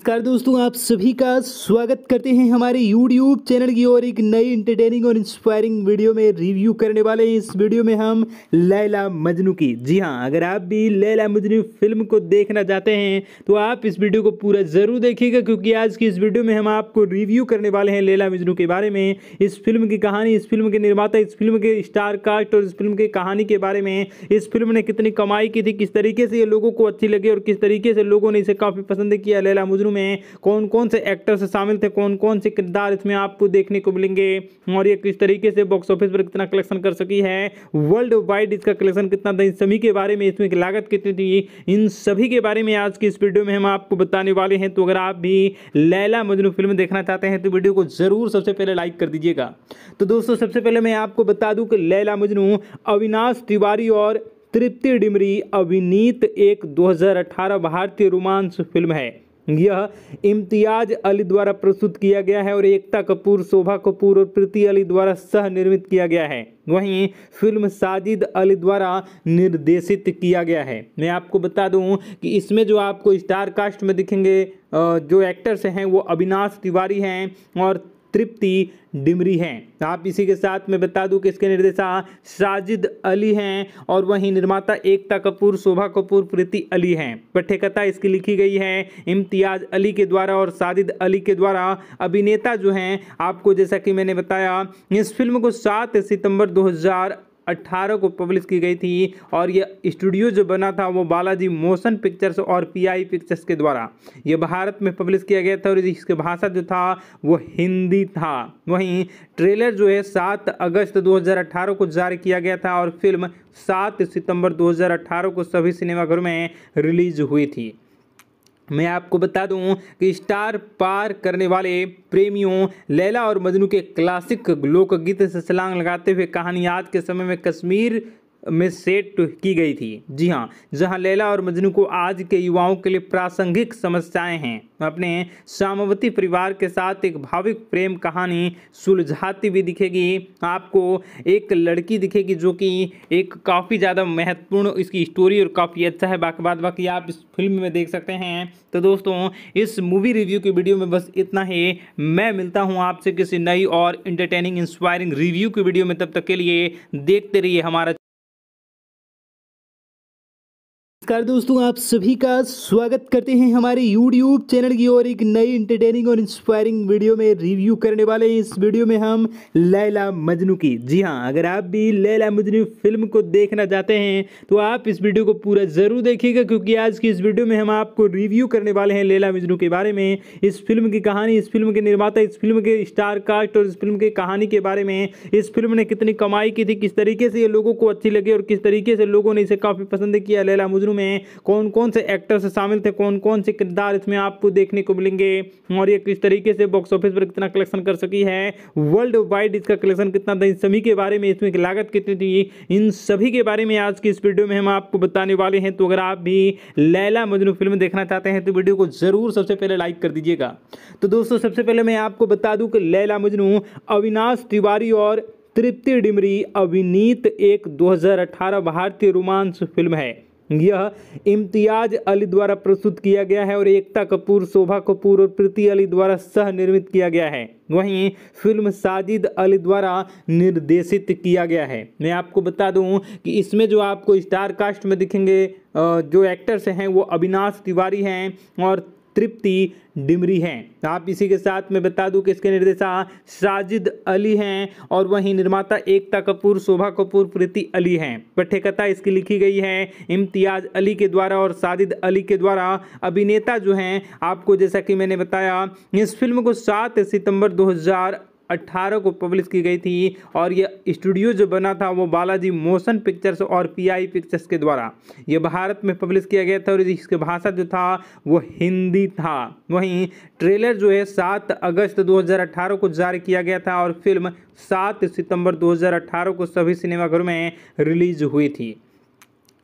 नमस्कार दोस्तों, आप सभी का स्वागत करते हैं हमारे YouTube चैनल की और एक नई इंटरटेनिंग और इंस्पायरिंग वीडियो में रिव्यू करने वाले हैं। इस वीडियो में हम लैला मजनू की। जी हाँ अगर आप भी लैला मजनू फ़िल्म को देखना चाहते हैं तो आप इस वीडियो को पूरा ज़रूर देखिएगा, क्योंकि आज की इस वीडियो में हम आपको रिव्यू करने वाले हैं लैला मजनू के बारे में। इस फ़िल्म की कहानी, इस फ़िल्म के निर्माता, इस फ़िल्म के स्टार कास्ट और इस फ़िल्म की कहानी के बारे में। इस फ़िल्म ने कितनी कमाई की थी, किस तरीके से ये लोगों को अच्छी लगी और किस तरीके से लोगों ने इसे काफ़ी पसंद किया, लैला मजनू में कौन कौन से एक्टर्स शामिल थे कौन कौन से किरदार इसमें आपको देखने को मिलेंगे और ये किस तरीके से बॉक्स ऑफ़िस पर कितना कलेक्शन कर सकी है वर्ल्ड वाइड इसका कलेक्शन कितना था, इन सभी के बारे में, इसमें लागत कितनी थी, इन सभी के बारे में आज की इस वीडियो में हम आपको बताने वाले हैं। तो अगर आप भी लैला मजनू फ़िल्म देखना चाहते हैं तो वीडियो को ज़रूर सबसे पहले लाइक कर दीजिएगा। तो दोस्तों, सबसे पहले मैं आपको बता दूँ कि लैला मजनू, अविनाश तिवारी और तृप्ति डिमरी अभिनीत एक 2018 भारतीय रोमांस फ़िल्म है। यह इम्तियाज़ अली द्वारा प्रस्तुत किया गया है और एकता कपूर, शोभा कपूर और प्रीति अली द्वारा सह निर्मित किया गया है। वहीं फ़िल्म साजिद अली द्वारा निर्देशित किया गया है। मैं आपको बता दूँ कि इसमें जो आपको स्टार कास्ट में दिखेंगे जो एक्टर्स हैं वो अविनाश तिवारी हैं और तृप्ति डिमरी हैं। आप इसी के साथ मैं बता दूँ कि इसके निर्देशा साजिद अली हैं और वहीं निर्माता एकता कपूर, शोभा कपूर, प्रीति अली हैं। पठ्यकथा इसकी लिखी गई है इम्तियाज़ अली के द्वारा और साजिद अली के द्वारा। अभिनेता जो हैं, आपको जैसा कि मैंने बताया, इस फ़िल्म को सात सितंबर 2000 अट्ठारह को पब्लिश की गई थी और यह स्टूडियो जो बना था वो बालाजी मोशन पिक्चर्स और पीआई पिक्चर्स के द्वारा। ये भारत में पब्लिश किया गया था और इसके भाषा जो था वो हिंदी था। वहीं ट्रेलर जो है, सात अगस्त 2018 को जारी किया गया था और फ़िल्म सात सितंबर 2018 को सभी सिनेमाघरों में रिलीज़ हुई थी। मैं आपको बता दूँ कि स्टार पार करने वाले प्रेमियों, लैला और मजनू के क्लासिक लोकगीत से सलांग लगाते हुए कहानी आज के समय में कश्मीर में सेट की गई थी। जी हाँ जहाँ लैला और मजनू को आज के युवाओं के लिए प्रासंगिक समस्याएँ हैं। अपने सामवती परिवार के साथ एक भाविक प्रेम कहानी सुलझाती भी दिखेगी। आपको एक लड़की दिखेगी जो कि एक काफ़ी ज़्यादा महत्वपूर्ण इसकी स्टोरी और काफ़ी अच्छा है। बाकी बात, बाकी आप इस फ़िल्म में देख सकते हैं। तो दोस्तों, इस मूवी रिव्यू की वीडियो में बस इतना ही। मैं मिलता हूँ आपसे किसी नई और इंटरटेनिंग इंस्पायरिंग रिव्यू की वीडियो में। तब तक के लिए देखते रहिए हमारा नमस्कार दोस्तों, आप सभी का स्वागत करते हैं हमारे YouTube चैनल की और एक नई इंटरटेनिंग और इंस्पायरिंग वीडियो में रिव्यू करने वाले हैं। इस वीडियो में हम लैला मजनू की। जी हाँ अगर आप भी लैला मजनू फ़िल्म को देखना चाहते हैं तो आप इस वीडियो को पूरा ज़रूर देखिएगा, क्योंकि आज की इस वीडियो में हम आपको रिव्यू करने वाले हैं लैला मजनू के बारे में। इस फ़िल्म की कहानी, इस फ़िल्म के निर्माता, इस फ़िल्म के स्टार कास्ट और इस फ़िल्म की कहानी के बारे में। इस फ़िल्म ने कितनी कमाई की थी, किस तरीके से ये लोगों को अच्छी लगी और किस तरीके से लोगों ने इसे काफ़ी पसंद किया, लैला मजनू में कौन कौन से एक्टर्स शामिल थे कौन कौन से किरदार इसमें आपको देखने को मिलेंगे और ये किस तरीके से बॉक्स ऑफ़िस पर कितना कलेक्शन कर सकी है वर्ल्ड वाइड इसका कलेक्शन कितना था, इन सभी के बारे में इसमें लागत कितनी थी, इन सभी के बारे में आज की इस वीडियो में हम आपको बताने वाले हैं। तो अगर आप भी लैला मजनू फ़िल्म देखना चाहते हैं तो वीडियो को ज़रूर सबसे पहले लाइक कर दीजिएगा। तो दोस्तों, सबसे पहले मैं आपको बता दूँ कि लैला मजनू, अविनाश तिवारी और तृप्ति डिमरी अभिनीत एक 2018 भारतीय रोमांस फ़िल्म है। यह इम्तियाज़ अली द्वारा प्रस्तुत किया गया है और एकता कपूर, शोभा कपूर और प्रीति अली द्वारा सह निर्मित किया गया है। वहीं फ़िल्म साजिद अली द्वारा निर्देशित किया गया है। मैं आपको बता दूँ कि इसमें जो आपको स्टार कास्ट में दिखेंगे जो एक्टर्स हैं, वो अविनाश तिवारी हैं और तृप्ति डिमरी हैं। आप इसी के साथ मैं बता दूँ कि इसके निर्देशा साजिद अली हैं और वहीं निर्माता एकता कपूर, शोभा कपूर, प्रीति अली हैं। पठ्यकथा इसकी लिखी गई है इम्तियाज़ अली के द्वारा और साजिद अली के द्वारा। अभिनेता जो हैं, आपको जैसा कि मैंने बताया, इस फ़िल्म को सात सितंबर दो 2018 को पब्लिश की गई थी और ये स्टूडियो जो बना था वो बालाजी मोशन पिक्चर्स और पीआई पिक्चर्स के द्वारा। ये भारत में पब्लिश किया गया था और इसकी भाषा जो था वो हिंदी था। वहीं ट्रेलर जो है सात अगस्त 2018 को जारी किया गया था और फ़िल्म सात सितंबर 2018 को सभी सिनेमाघरों में रिलीज़ हुई थी।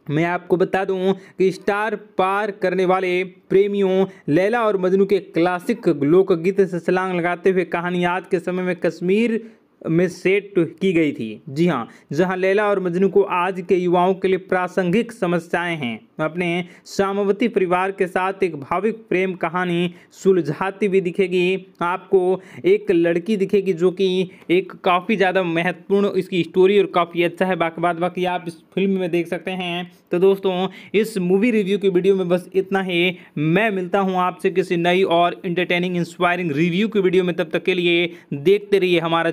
मैं आपको बता दूँ कि स्टार पार करने वाले प्रेमियों, लैला और मजनू के क्लासिक लोकगीत से सलांग लगाते हुए कहानी आज के समय में कश्मीर में सेट की गई थी। जी हाँ जहाँ लैला और मजनू को आज के युवाओं के लिए प्रासंगिक समस्याएँ हैं। अपने सामवती परिवार के साथ एक भाविक प्रेम कहानी सुलझाती भी दिखेगी। आपको एक लड़की दिखेगी जो कि एक काफ़ी ज़्यादा महत्वपूर्ण इसकी स्टोरी और काफ़ी अच्छा है। बाकी बात बाकी आप इस फ़िल्म में देख सकते हैं। तो दोस्तों, इस मूवी रिव्यू की वीडियो में बस इतना ही। मैं मिलता हूँ आपसे किसी नई और इंटरटेनिंग इंस्पायरिंग रिव्यू की वीडियो में। तब तक के लिए देखते रहिए हमारा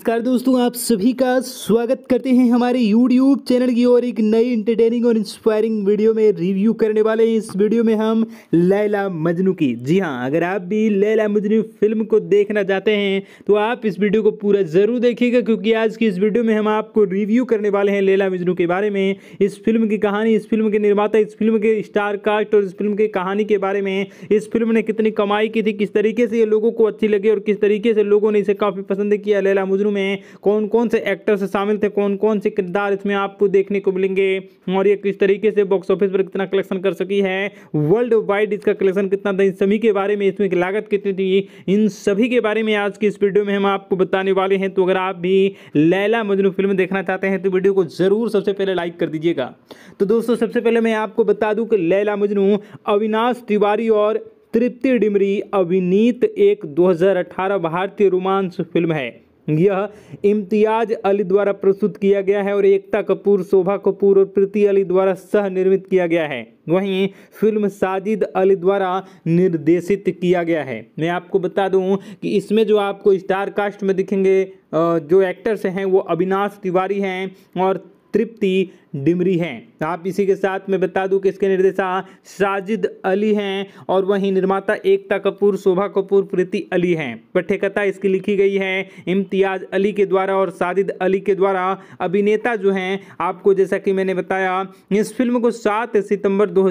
नमस्कार दोस्तों, आप सभी का स्वागत करते हैं हमारे YouTube चैनल की और एक नई इंटरटेनिंग और इंस्पायरिंग वीडियो में रिव्यू करने वाले हैं। इस वीडियो में हम लैला मजनू की। जी हाँ अगर आप भी लैला मजनू फ़िल्म को देखना चाहते हैं तो आप इस वीडियो को पूरा ज़रूर देखिएगा, क्योंकि आज की इस वीडियो में हम आपको रिव्यू करने वाले हैं लैला मजनू के बारे में। इस फ़िल्म की कहानी, इस फ़िल्म के निर्माता, इस फ़िल्म के स्टार कास्ट और इस फ़िल्म की कहानी के बारे में। इस फ़िल्म ने कितनी कमाई की थी, किस तरीके से ये लोगों को अच्छी लगी और किस तरीके से लोगों ने इसे काफ़ी पसंद किया, लैला मजनू फ़िल्म में कौन कौन से एक्टर्स शामिल थे कौन कौन से किरदार इसमें आपको देखने को मिलेंगे और ये किस तरीके से बॉक्स ऑफ़िस पर कितना कलेक्शन कर सकी है वर्ल्ड वाइड इसका कलेक्शन कितना था, इन सभी के बारे में इसमें लागत कितनी थी, इन सभी के बारे में आज की इस वीडियो में हम आपको बताने वाले हैं। तो अगर आप भी लैला मजनू फ़िल्म देखना चाहते हैं तो वीडियो को ज़रूर सबसे पहले लाइक कर दीजिएगा। तो दोस्तों, सबसे पहले मैं आपको बता दूँ कि लैला मजनू, अविनाश तिवारी और तृप्ति डिमरी अभिनीत एक 2018 भारतीय रोमांस फ़िल्म है। यह इम्तियाज़ अली द्वारा प्रस्तुत किया गया है और एकता कपूर, शोभा कपूर और प्रीति अली द्वारा सह निर्मित किया गया है। वहीं फ़िल्म साजिद अली द्वारा निर्देशित किया गया है। मैं आपको बता दूँ कि इसमें जो आपको स्टार कास्ट में दिखेंगे जो एक्टर्स हैं, वो अविनाश तिवारी हैं और तृप्ति डिमरी हैं। आप इसी के साथ मैं बता दूँ कि इसके निर्देशा साजिद अली हैं और वहीं निर्माता एकता कपूर, शोभा कपूर, प्रीति अली हैं। पठ्यकथा इसकी लिखी गई है इम्तियाज़ अली के द्वारा और साजिद अली के द्वारा। अभिनेता जो हैं, आपको जैसा कि मैंने बताया, इस फ़िल्म को सात सितंबर दो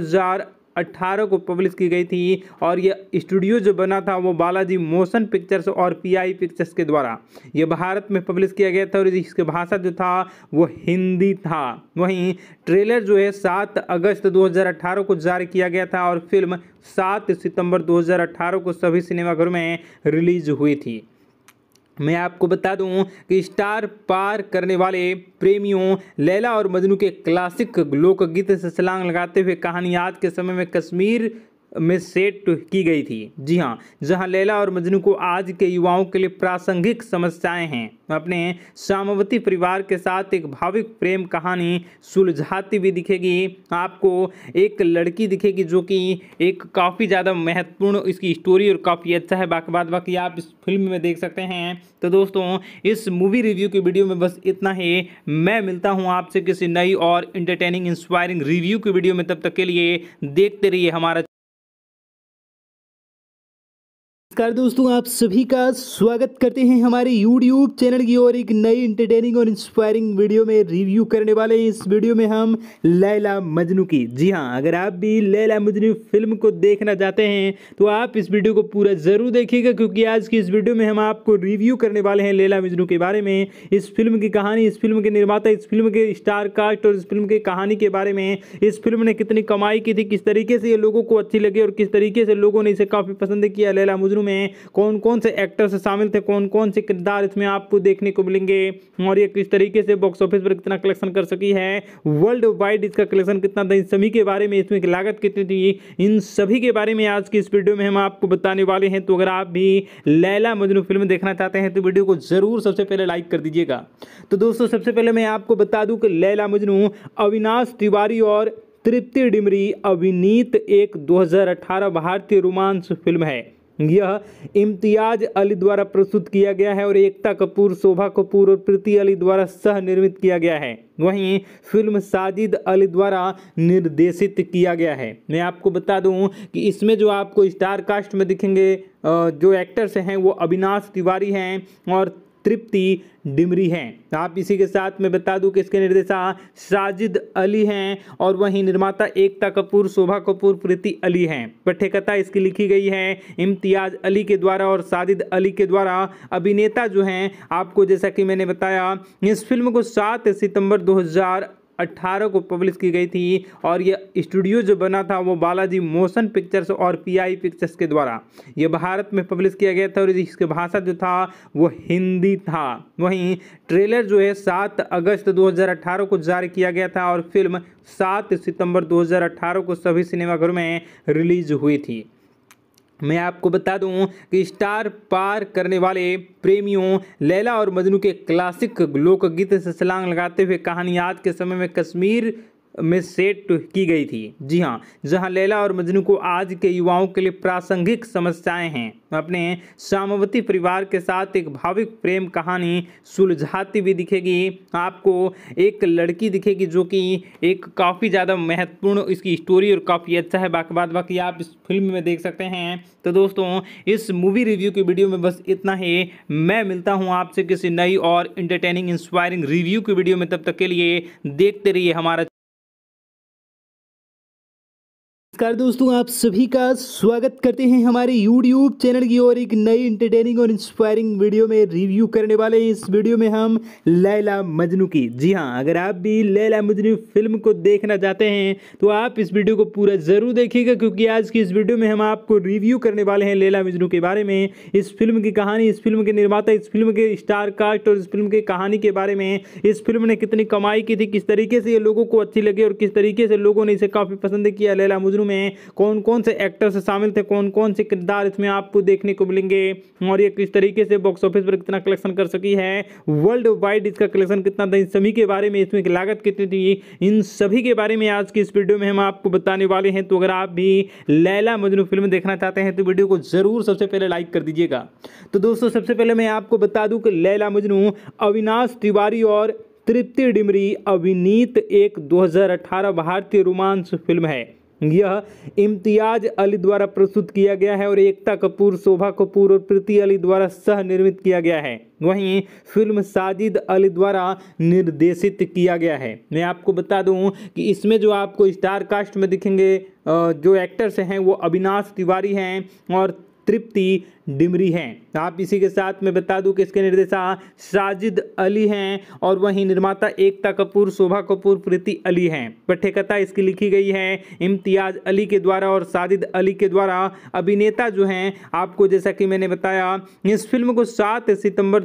2018 को पब्लिश की गई थी और ये स्टूडियो जो बना था वो बालाजी मोशन पिक्चर्स और पीआई पिक्चर्स के द्वारा। ये भारत में पब्लिश किया गया था और इसकी भाषा जो था वो हिंदी था। वहीं ट्रेलर जो है सात अगस्त 2018 को जारी किया गया था और फ़िल्म सात सितंबर 2018 को सभी सिनेमाघरों में रिलीज़ हुई थी। मैं आपको बता दूँ कि स्टार पार करने वाले प्रेमियों, लैला और मजनू के क्लासिक लोकगीत से सलांग लगाते हुए कहानी आज के समय में कश्मीर में सेट की गई थी। जी हाँ जहाँ लैला और मजनू को आज के युवाओं के लिए प्रासंगिक समस्याएँ हैं। अपने सामवती परिवार के साथ एक भाविक प्रेम कहानी सुलझाती भी दिखेगी। आपको एक लड़की दिखेगी जो कि एक काफ़ी ज़्यादा महत्वपूर्ण इसकी स्टोरी और काफ़ी अच्छा है। बाकी बात बाकी आप इस फ़िल्म में देख सकते हैं। तो दोस्तों, इस मूवी रिव्यू की वीडियो में बस इतना ही। मैं मिलता हूँ आपसे किसी नई और इंटरटेनिंग इंस्पायरिंग रिव्यू की वीडियो में। तब तक के लिए देखते रहिए हमारा नमस्कार दोस्तों, आप सभी का स्वागत करते हैं हमारे YouTube चैनल की और एक नई इंटरटेनिंग और इंस्पायरिंग वीडियो में रिव्यू करने वाले हैं। इस वीडियो में हम लैला मजनू की। जी हाँ अगर आप भी लैला मजनू फ़िल्म को देखना चाहते हैं तो आप इस वीडियो को पूरा ज़रूर देखिएगा, क्योंकि आज की इस वीडियो में हम आपको रिव्यू करने वाले हैं लैला मजनू के बारे में। इस फ़िल्म की कहानी, इस फ़िल्म के निर्माता, इस फ़िल्म के स्टार कास्ट और इस फ़िल्म की कहानी के बारे में। इस फ़िल्म ने कितनी कमाई की थी, किस तरीके से ये लोगों को अच्छी लगी और किस तरीके से लोगों ने इसे काफ़ी पसंद किया, लैला मजनू में कौन कौन से एक्टर्स शामिल थे कौन कौन से किरदार इसमें आपको देखने को मिलेंगे, और ये किस तरीके से बॉक्स ऑफ़िस पर कितना कलेक्शन कर सकी है वर्ल्ड वाइड इसका कलेक्शन कितना था, इन सभी के बारे में, इसमें लागत कितनी थी, इन सभी के बारे में आज की इस वीडियो में हम आपको बताने वाले हैं। तो अगर आप भी लैला मजनू फ़िल्म देखना चाहते हैं तो वीडियो को ज़रूर सबसे पहले लाइक कर दीजिएगा। तो दोस्तों, सबसे पहले मैं आपको बता दूँ कि लैला मजनू, अविनाश तिवारी और तृप्ति डिमरी अभिनीत एक 2018 भारतीय रोमांस फ़िल्म है। यह इम्तियाज़ अली द्वारा प्रस्तुत किया गया है और एकता कपूर, शोभा कपूर और प्रीति अली द्वारा सह निर्मित किया गया है। वहीं फ़िल्म साजिद अली द्वारा निर्देशित किया गया है। मैं आपको बता दूँ कि इसमें जो आपको स्टार कास्ट में दिखेंगे जो एक्टर्स हैं, वो अविनाश तिवारी हैं और तृप्ति डिमरी हैं। आप इसी के साथ मैं बता दूँ कि इसके निर्देशा साजिद अली हैं और वहीं निर्माता एकता कपूर, शोभा कपूर, प्रीति अली हैं। पठ्यकथा इसकी लिखी गई है इम्तियाज़ अली के द्वारा और साजिद अली के द्वारा। अभिनेता जो हैं, आपको जैसा कि मैंने बताया, इस फ़िल्म को सात सितंबर 2000 18 को पब्लिश की गई थी और यह स्टूडियो जो बना था वो बालाजी मोशन पिक्चर्स और पीआई पिक्चर्स के द्वारा। ये भारत में पब्लिश किया गया था और इसकी भाषा जो था वो हिंदी था। वहीं ट्रेलर जो है सात अगस्त 2018 को जारी किया गया था और फ़िल्म सात सितंबर 2018 को सभी सिनेमाघरों में रिलीज़ हुई थी। मैं आपको बता दूँ कि स्टार पार करने वाले प्रेमियों लैला और मजनू के क्लासिक लोकगीत से सलांग लगाते हुए कहानी आज के समय में कश्मीर में सेट की गई थी। जी हाँ जहाँ लैला और मजनू को आज के युवाओं के लिए प्रासंगिक समस्याएँ हैं। अपने सामवती परिवार के साथ एक भाविक प्रेम कहानी सुलझाती भी दिखेगी। आपको एक लड़की दिखेगी जो कि एक काफ़ी ज़्यादा महत्वपूर्ण इसकी स्टोरी और काफ़ी अच्छा है। बाकी बात बाकी आप इस फ़िल्म में देख सकते हैं। तो दोस्तों, इस मूवी रिव्यू की वीडियो में बस इतना ही। मैं मिलता हूँ आपसे किसी नई और इंटरटेनिंग इंस्पायरिंग रिव्यू की वीडियो में। तब तक के लिए देखते रहिए हमारा नमस्कार दोस्तों, आप सभी का स्वागत करते हैं हमारे YouTube चैनल की और एक नई इंटरटेनिंग और इंस्पायरिंग वीडियो में रिव्यू करने वाले हैं। इस वीडियो में हम लैला मजनू की। जी हाँ अगर आप भी लैला मजनू फ़िल्म को देखना चाहते हैं तो आप इस वीडियो को पूरा ज़रूर देखिएगा, क्योंकि आज की इस वीडियो में हम आपको रिव्यू करने वाले हैं लैला मजनू के बारे में। इस फ़िल्म की कहानी, इस फ़िल्म के निर्माता, इस फ़िल्म के स्टार कास्ट और इस फ़िल्म की कहानी के बारे में। इस फ़िल्म ने कितनी कमाई की थी, किस तरीके से ये लोगों को अच्छी लगी और किस तरीके से लोगों ने इसे काफ़ी पसंद किया, लैला मजनू में कौन कौन से एक्टर्स शामिल थे, कौन कौन से किरदार इसमें आपको देखने को मिलेंगे, और ये किस तरीके से बॉक्स ऑफ़िस पर कितना कलेक्शन कर सकी है वर्ल्ड वाइड इसका कलेक्शन कितना था, इन सभी के बारे में, इसमें लागत कितनी थी, इन सभी के बारे में आज की इस वीडियो में हम आपको बताने वाले हैं। तो अगर आप भी लैला मजनू फ़िल्म देखना चाहते हैं तो वीडियो को ज़रूर सबसे पहले लाइक कर दीजिएगा। तो दोस्तों, सबसे पहले मैं आपको बता दूँ कि लैला मजनू, अविनाश तिवारी और तृप्ति डिमरी अभिनीत एक 2018 भारतीय रोमांस फ़िल्म है। यह इम्तियाज़ अली द्वारा प्रस्तुत किया गया है और एकता कपूर, शोभा कपूर और प्रीति अली द्वारा सह निर्मित किया गया है। वहीं फ़िल्म साजिद अली द्वारा निर्देशित किया गया है। मैं आपको बता दूँ कि इसमें जो आपको स्टार कास्ट में दिखेंगे जो एक्टर्स हैं, वो अविनाश तिवारी हैं और तृप्ति डिमरी हैं। आप इसी के साथ मैं बता दूँ कि इसके निर्देशा साजिद अली हैं और वहीं निर्माता एकता कपूर, शोभा कपूर, प्रीति अली हैं। पठ्यकथा इसकी लिखी गई है इम्तियाज़ अली के द्वारा और साजिद अली के द्वारा। अभिनेता जो हैं, आपको जैसा कि मैंने बताया, इस फ़िल्म को सात सितंबर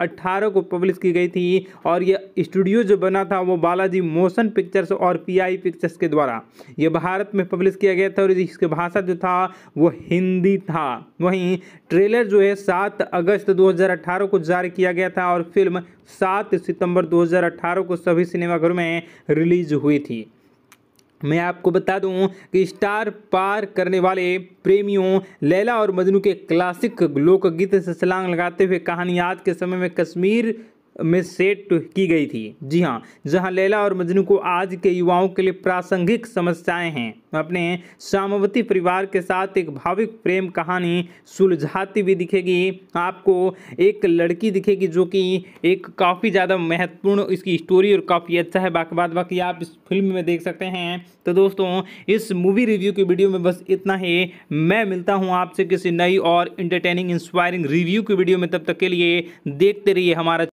2018 को पब्लिश की गई थी और यह स्टूडियो जो बना था वो बालाजी मोशन पिक्चर्स और पीआई पिक्चर्स के द्वारा। ये भारत में पब्लिश किया गया था और इसकी भाषा जो था वो हिंदी था। वहीं ट्रेलर जो है, सात अगस्त 2018 को जारी किया गया था और फ़िल्म सात सितंबर 2018 को सभी सिनेमाघरों में रिलीज़ हुई थी। मैं आपको बता दूँ कि स्टार पार करने वाले प्रेमियों, लैला और मजनू के क्लासिक लोकगीत से सलांग लगाते हुए कहानी आज के समय में कश्मीर में सेट की गई थी। जी हाँ जहाँ लैला और मजनू को आज के युवाओं के लिए प्रासंगिक समस्याएँ हैं। अपने सामवती परिवार के साथ एक भाविक प्रेम कहानी सुलझाती भी दिखेगी। आपको एक लड़की दिखेगी जो कि एक काफ़ी ज़्यादा महत्वपूर्ण इसकी स्टोरी और काफ़ी अच्छा है। बाकी बात बाकी आप इस फ़िल्म में देख सकते हैं। तो दोस्तों, इस मूवी रिव्यू की वीडियो में बस इतना ही। मैं मिलता हूँ आपसे किसी नई और इंटरटेनिंग इंस्पायरिंग रिव्यू की वीडियो में। तब तक के लिए देखते रहिए हमारा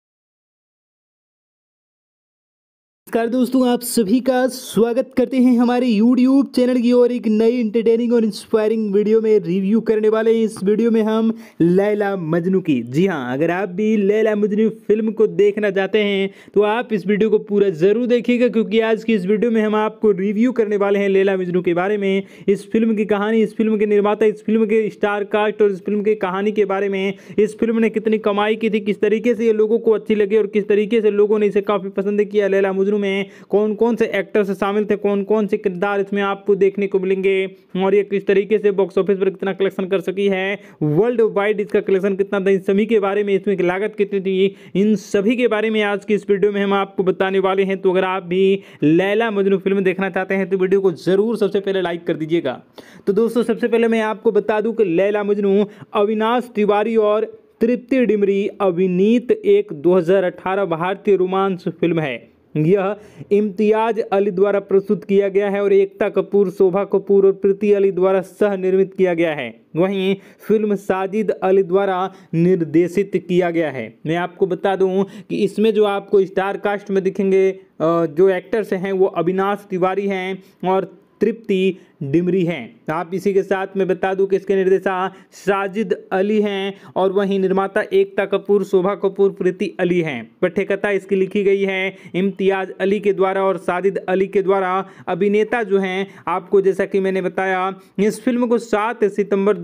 नमस्कार दोस्तों, आप सभी का स्वागत करते हैं हमारे YouTube चैनल की और एक नई इंटरटेनिंग और इंस्पायरिंग वीडियो में रिव्यू करने वाले हैं इस वीडियो में हम लैला मजनू की। जी हाँ अगर आप भी लैला मजनू फ़िल्म को देखना चाहते हैं तो आप इस वीडियो को पूरा ज़रूर देखिएगा, क्योंकि आज की इस वीडियो में हम आपको रिव्यू करने वाले हैं लैला मजनू के बारे में। इस फ़िल्म की कहानी, इस फ़िल्म के निर्माता, इस फ़िल्म के स्टार कास्ट और इस फ़िल्म की कहानी के बारे में। इस फ़िल्म ने कितनी कमाई की थी, किस तरीके से ये लोगों को अच्छी लगी और किस तरीके से लोगों ने इसे काफ़ी पसंद किया, लैला मजनू में कौन कौन से एक्टर्स शामिल थे, कौन कौन से किरदार इसमें आपको देखने को मिलेंगे और ये किस तरीके से बॉक्स ऑफ़िस पर कितना कलेक्शन कर सकी है वर्ल्ड वाइड इसका कलेक्शन कितना था, इन सभी के बारे में, इसमें लागत कितनी थी, इन सभी के बारे में आज की इस वीडियो में हम आपको बताने वाले हैं। तो अगर आप भी लैला मजनू फ़िल्म देखना चाहते हैं तो वीडियो को ज़रूर सबसे पहले लाइक कर दीजिएगा। तो दोस्तों, सबसे पहले मैं आपको बता दूँ कि लैला मजनू, अविनाश तिवारी और तृप्ति डिमरी अभिनीत एक 2018 भारतीय रोमांस फ़िल्म है। यह इम्तियाज़ अली द्वारा प्रस्तुत किया गया है और एकता कपूर, शोभा कपूर और प्रीति अली द्वारा सह निर्मित किया गया है। वहीं फ़िल्म साजिद अली द्वारा निर्देशित किया गया है। मैं आपको बता दूँ कि इसमें जो आपको स्टार कास्ट में दिखेंगे जो एक्टर्स हैं, वो अविनाश तिवारी हैं और तृप्ति डिमरी हैं। आप इसी के साथ मैं बता दूँ कि इसके निर्देशा साजिद अली हैं और वहीं निर्माता एकता कपूर, शोभा कपूर, प्रीति अली हैं। पठ्यकथा इसकी लिखी गई है इम्तियाज़ अली के द्वारा और साजिद अली के द्वारा। अभिनेता जो हैं, आपको जैसा कि मैंने बताया, इस फ़िल्म को सात सितंबर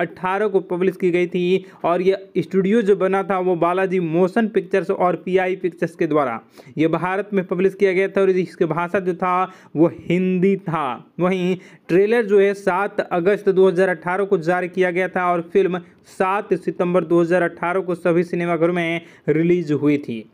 2018 को पब्लिश की गई थी और ये स्टूडियो जो बना था वो बालाजी मोशन पिक्चर्स और पीआई पिक्चर्स के द्वारा। ये भारत में पब्लिश किया गया था और इसकी भाषा जो था वो हिंदी था। वहीं ट्रेलर जो है, सात अगस्त 2018 को जारी किया गया था और फ़िल्म सात सितंबर 2018 को सभी सिनेमाघरों में रिलीज़ हुई थी।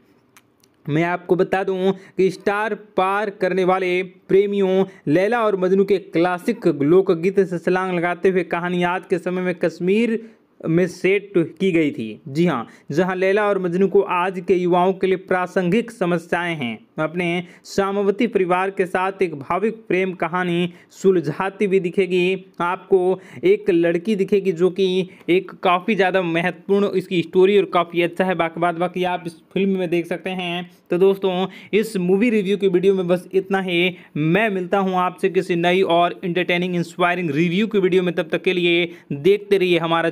मैं आपको बता दूँ कि स्टार पार करने वाले प्रेमियों, लैला और मजनू के क्लासिक लोकगीत से सलांग लगाते हुए कहानी आज के समय में कश्मीर में सेट की गई थी। जी हाँ जहाँ लैला और मजनू को आज के युवाओं के लिए प्रासंगिक समस्याएँ हैं। अपने सामवती परिवार के साथ एक भाविक प्रेम कहानी सुलझाती भी दिखेगी। आपको एक लड़की दिखेगी जो कि एक काफ़ी ज़्यादा महत्वपूर्ण इसकी स्टोरी और काफ़ी अच्छा है। बाकी बात, बाकी आप इस फ़िल्म में देख सकते हैं। तो दोस्तों, इस मूवी रिव्यू की वीडियो में बस इतना ही। मैं मिलता हूँ आपसे किसी नई और इंटरटेनिंग इंस्पायरिंग रिव्यू की वीडियो में। तब तक के लिए देखते रहिए हमारा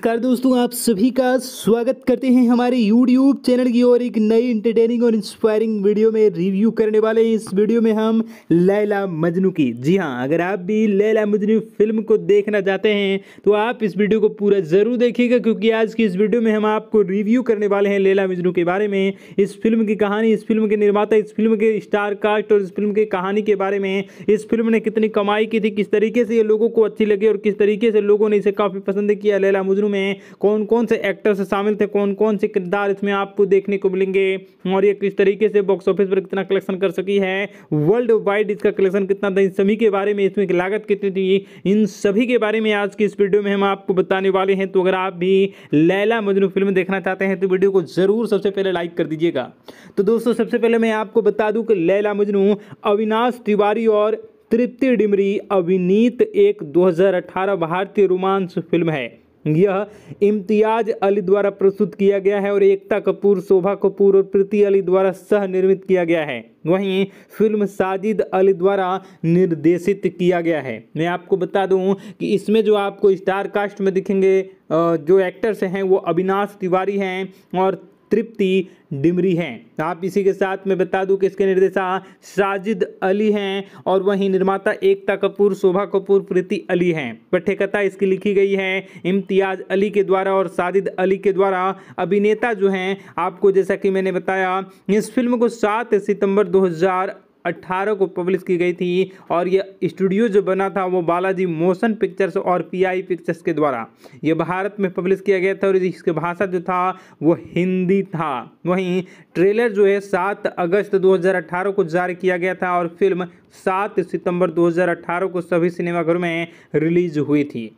नमस्कार दोस्तों, आप सभी का स्वागत करते हैं हमारे YouTube चैनल की और एक नई इंटरटेनिंग और इंस्पायरिंग वीडियो में रिव्यू करने वाले हैं। इस वीडियो में हम लैला मजनू की। जी हाँ अगर आप भी लैला मजनू फ़िल्म को देखना चाहते हैं तो आप इस वीडियो को पूरा ज़रूर देखिएगा, क्योंकि आज की इस वीडियो में हम आपको रिव्यू करने वाले हैं लैला मजनू के बारे में। इस फ़िल्म की कहानी, इस फ़िल्म के निर्माता, इस फ़िल्म के स्टार कास्ट और इस फ़िल्म की कहानी के बारे में। इस फ़िल्म ने कितनी कमाई की थी, किस तरीके से ये लोगों को अच्छी लगी और किस तरीके से लोगों ने इसे काफ़ी पसंद किया, लैला मजनू में कौन कौन से एक्टर्स शामिल थे कौन कौन से किरदार इसमें आपको देखने को मिलेंगे और ये किस तरीके से बॉक्स ऑफ़िस पर कितना कलेक्शन कर सकी है वर्ल्ड वाइड इसका कलेक्शन कितना था, इन सभी के बारे में इसमें लागत कितनी थी, इन सभी के बारे में आज की इस वीडियो में हम आपको बताने वाले हैं। तो अगर आप भी लैला मजनू फ़िल्म देखना चाहते हैं तो वीडियो को ज़रूर सबसे पहले लाइक कर दीजिएगा। तो दोस्तों, सबसे पहले मैं आपको बता दूँ कि लैला मजनू, अविनाश तिवारी और तृप्ति डिमरी अभिनीत एक 2018 भारतीय रोमांस फ़िल्म है। यह इम्तियाज़ अली द्वारा प्रस्तुत किया गया है और एकता कपूर, शोभा कपूर और प्रीति अली द्वारा सह निर्मित किया गया है। वहीं फ़िल्म साजिद अली द्वारा निर्देशित किया गया है। मैं आपको बता दूँ कि इसमें जो आपको स्टार कास्ट में दिखेंगे जो एक्टर्स हैं वो अविनाश तिवारी हैं और तृप्ति डिमरी हैं। आप इसी के साथ मैं बता दूँ कि इसके निर्देशा साजिद अली हैं और वहीं निर्माता एकता कपूर, शोभा कपूर, प्रीति अली हैं। पठ्यकथा इसकी लिखी गई है इम्तियाज़ अली के द्वारा और साजिद अली के द्वारा। अभिनेता जो हैं, आपको जैसा कि मैंने बताया, इस फ़िल्म को सात सितंबर 2000 अट्ठारह को पब्लिश की गई थी और ये स्टूडियो जो बना था वो बालाजी मोशन पिक्चर्स और पीआई पिक्चर्स के द्वारा। ये भारत में पब्लिश किया गया था और इसकी भाषा जो था वो हिंदी था। वहीं ट्रेलर जो है सात अगस्त 2018 को जारी किया गया था और फ़िल्म सात सितंबर 2018 को सभी सिनेमाघरों में रिलीज़ हुई थी।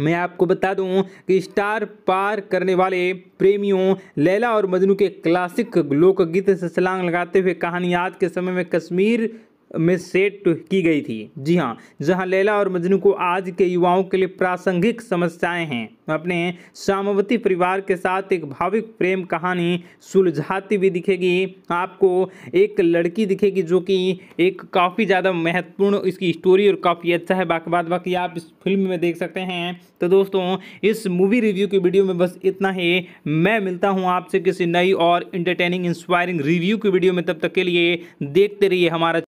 मैं आपको बता दूँ कि स्टार पार करने वाले प्रेमियों, लैला और मजनू के क्लासिक लोकगीत से सलांग लगाते हुए कहानी आज के समय में कश्मीर में सेट की गई थी। जी हाँ जहाँ लैला और मजनू को आज के युवाओं के लिए प्रासंगिक समस्याएँ हैं। अपने सामवती परिवार के साथ एक भाविक प्रेम कहानी सुलझाती भी दिखेगी। आपको एक लड़की दिखेगी जो कि एक काफ़ी ज़्यादा महत्वपूर्ण इसकी स्टोरी और काफ़ी अच्छा है। बाकी बात, बाकी आप इस फ़िल्म में देख सकते हैं। तो दोस्तों, इस मूवी रिव्यू की वीडियो में बस इतना ही। मैं मिलता हूँ आपसे किसी नई और इंटरटेनिंग इंस्पायरिंग रिव्यू की वीडियो में। तब तक के लिए देखते रहिए हमारा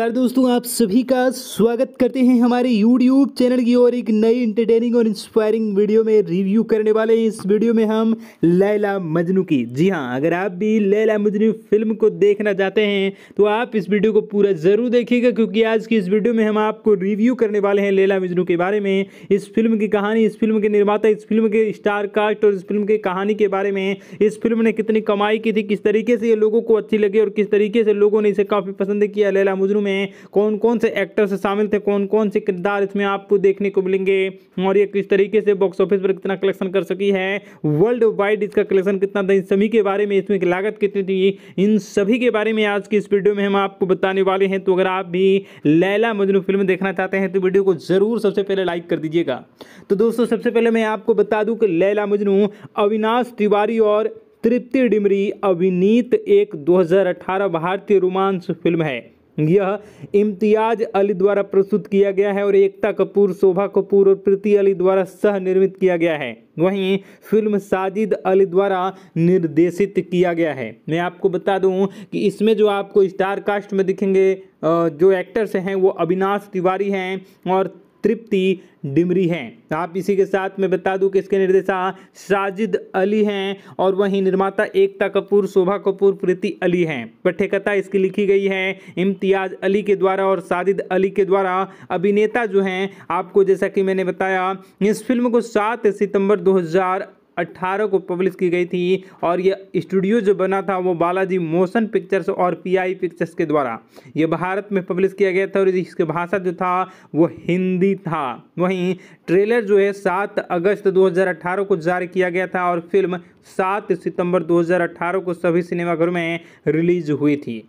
नमस्कार दोस्तों, आप सभी का स्वागत करते हैं हमारे YouTube चैनल की और एक नई इंटरटेनिंग और इंस्पायरिंग वीडियो में रिव्यू करने वाले हैं। इस वीडियो में हम लैला मजनू की। जी हाँ अगर आप भी लैला मजनू फ़िल्म को देखना चाहते हैं तो आप इस वीडियो को पूरा ज़रूर देखिएगा, क्योंकि आज की इस वीडियो में हम आपको रिव्यू करने वाले हैं लैला मजनू के बारे में। इस फ़िल्म की कहानी, इस फ़िल्म के निर्माता, इस फ़िल्म के स्टार कास्ट और इस फ़िल्म की कहानी के बारे में। इस फ़िल्म ने कितनी कमाई की थी, किस तरीके से ये लोगों को अच्छी लगी और किस तरीके से लोगों ने इसे काफ़ी पसंद किया, लैला मजनू फ़िल्म में कौन कौन से एक्टर्स शामिल थे कौन कौन से किरदार इसमें आपको देखने को मिलेंगे और ये किस तरीके से बॉक्स ऑफ़िस पर कितना कलेक्शन कर सकी है वर्ल्ड वाइड इसका कलेक्शन कितना था, इन सभी के बारे में इसमें लागत कितनी थी, इन सभी के बारे में आज की इस वीडियो में हम आपको बताने वाले हैं। तो अगर आप भी लैला मजनू फ़िल्म देखना चाहते हैं तो वीडियो को ज़रूर सबसे पहले लाइक कर दीजिएगा। तो दोस्तों, सबसे पहले मैं आपको बता दूँ कि लैला मजनू, अविनाश तिवारी और तृप्ति डिमरी अभिनीत एक 2018 भारतीय रोमांस फ़िल्म है। यह इम्तियाज़ अली द्वारा प्रस्तुत किया गया है और एकता कपूर, शोभा कपूर और प्रीति अली द्वारा सह निर्मित किया गया है। वहीं फ़िल्म साजिद अली द्वारा निर्देशित किया गया है। मैं आपको बता दूँ कि इसमें जो आपको स्टार कास्ट में दिखेंगे जो एक्टर्स हैं, वो अविनाश तिवारी हैं और तृप्ति डिमरी हैं। आप इसी के साथ मैं बता दूँ कि इसके निर्देशा साजिद अली हैं और वहीं निर्माता एकता कपूर, शोभा कपूर, प्रीति अली हैं। पठ्यकथा इसकी लिखी गई है इम्तियाज़ अली के द्वारा और साजिद अली के द्वारा। अभिनेता जो हैं, आपको जैसा कि मैंने बताया, इस फ़िल्म को सात सितंबर 2000 अट्ठारह को पब्लिश की गई थी और ये स्टूडियो जो बना था वो बालाजी मोशन पिक्चर्स और पीआई पिक्चर्स के द्वारा। ये भारत में पब्लिश किया गया था और इसकी भाषा जो था वो हिंदी था। वहीं ट्रेलर जो है सात अगस्त 2018 को जारी किया गया था और फ़िल्म सात सितंबर 2018 को सभी सिनेमाघरों में रिलीज़ हुई थी।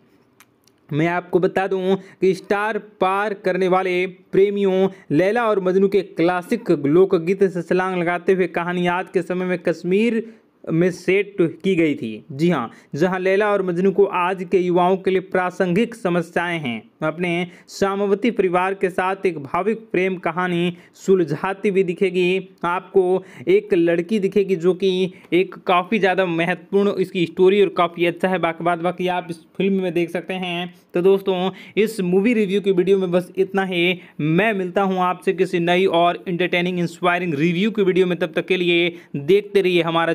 मैं आपको बता दूँ कि स्टार पार करने वाले प्रेमियों, लैला और मजनू के क्लासिक लोकगीत से सलांग लगाते हुए कहानी आज के समय में कश्मीर में सेट की गई थी। जी हाँ जहाँ लैला और मजनू को आज के युवाओं के लिए प्रासंगिक समस्याएँ हैं। अपने सामवती परिवार के साथ एक भाविक प्रेम कहानी सुलझाती भी दिखेगी। आपको एक लड़की दिखेगी जो कि एक काफ़ी ज़्यादा महत्वपूर्ण इसकी स्टोरी और काफ़ी अच्छा है। बाकी बात बाकी आप इस फ़िल्म में देख सकते हैं। तो दोस्तों, इस मूवी रिव्यू की वीडियो में बस इतना ही। मैं मिलता हूँ आपसे किसी नई और इंटरटेनिंग इंस्पायरिंग रिव्यू की वीडियो में। तब तक के लिए देखते रहिए हमारा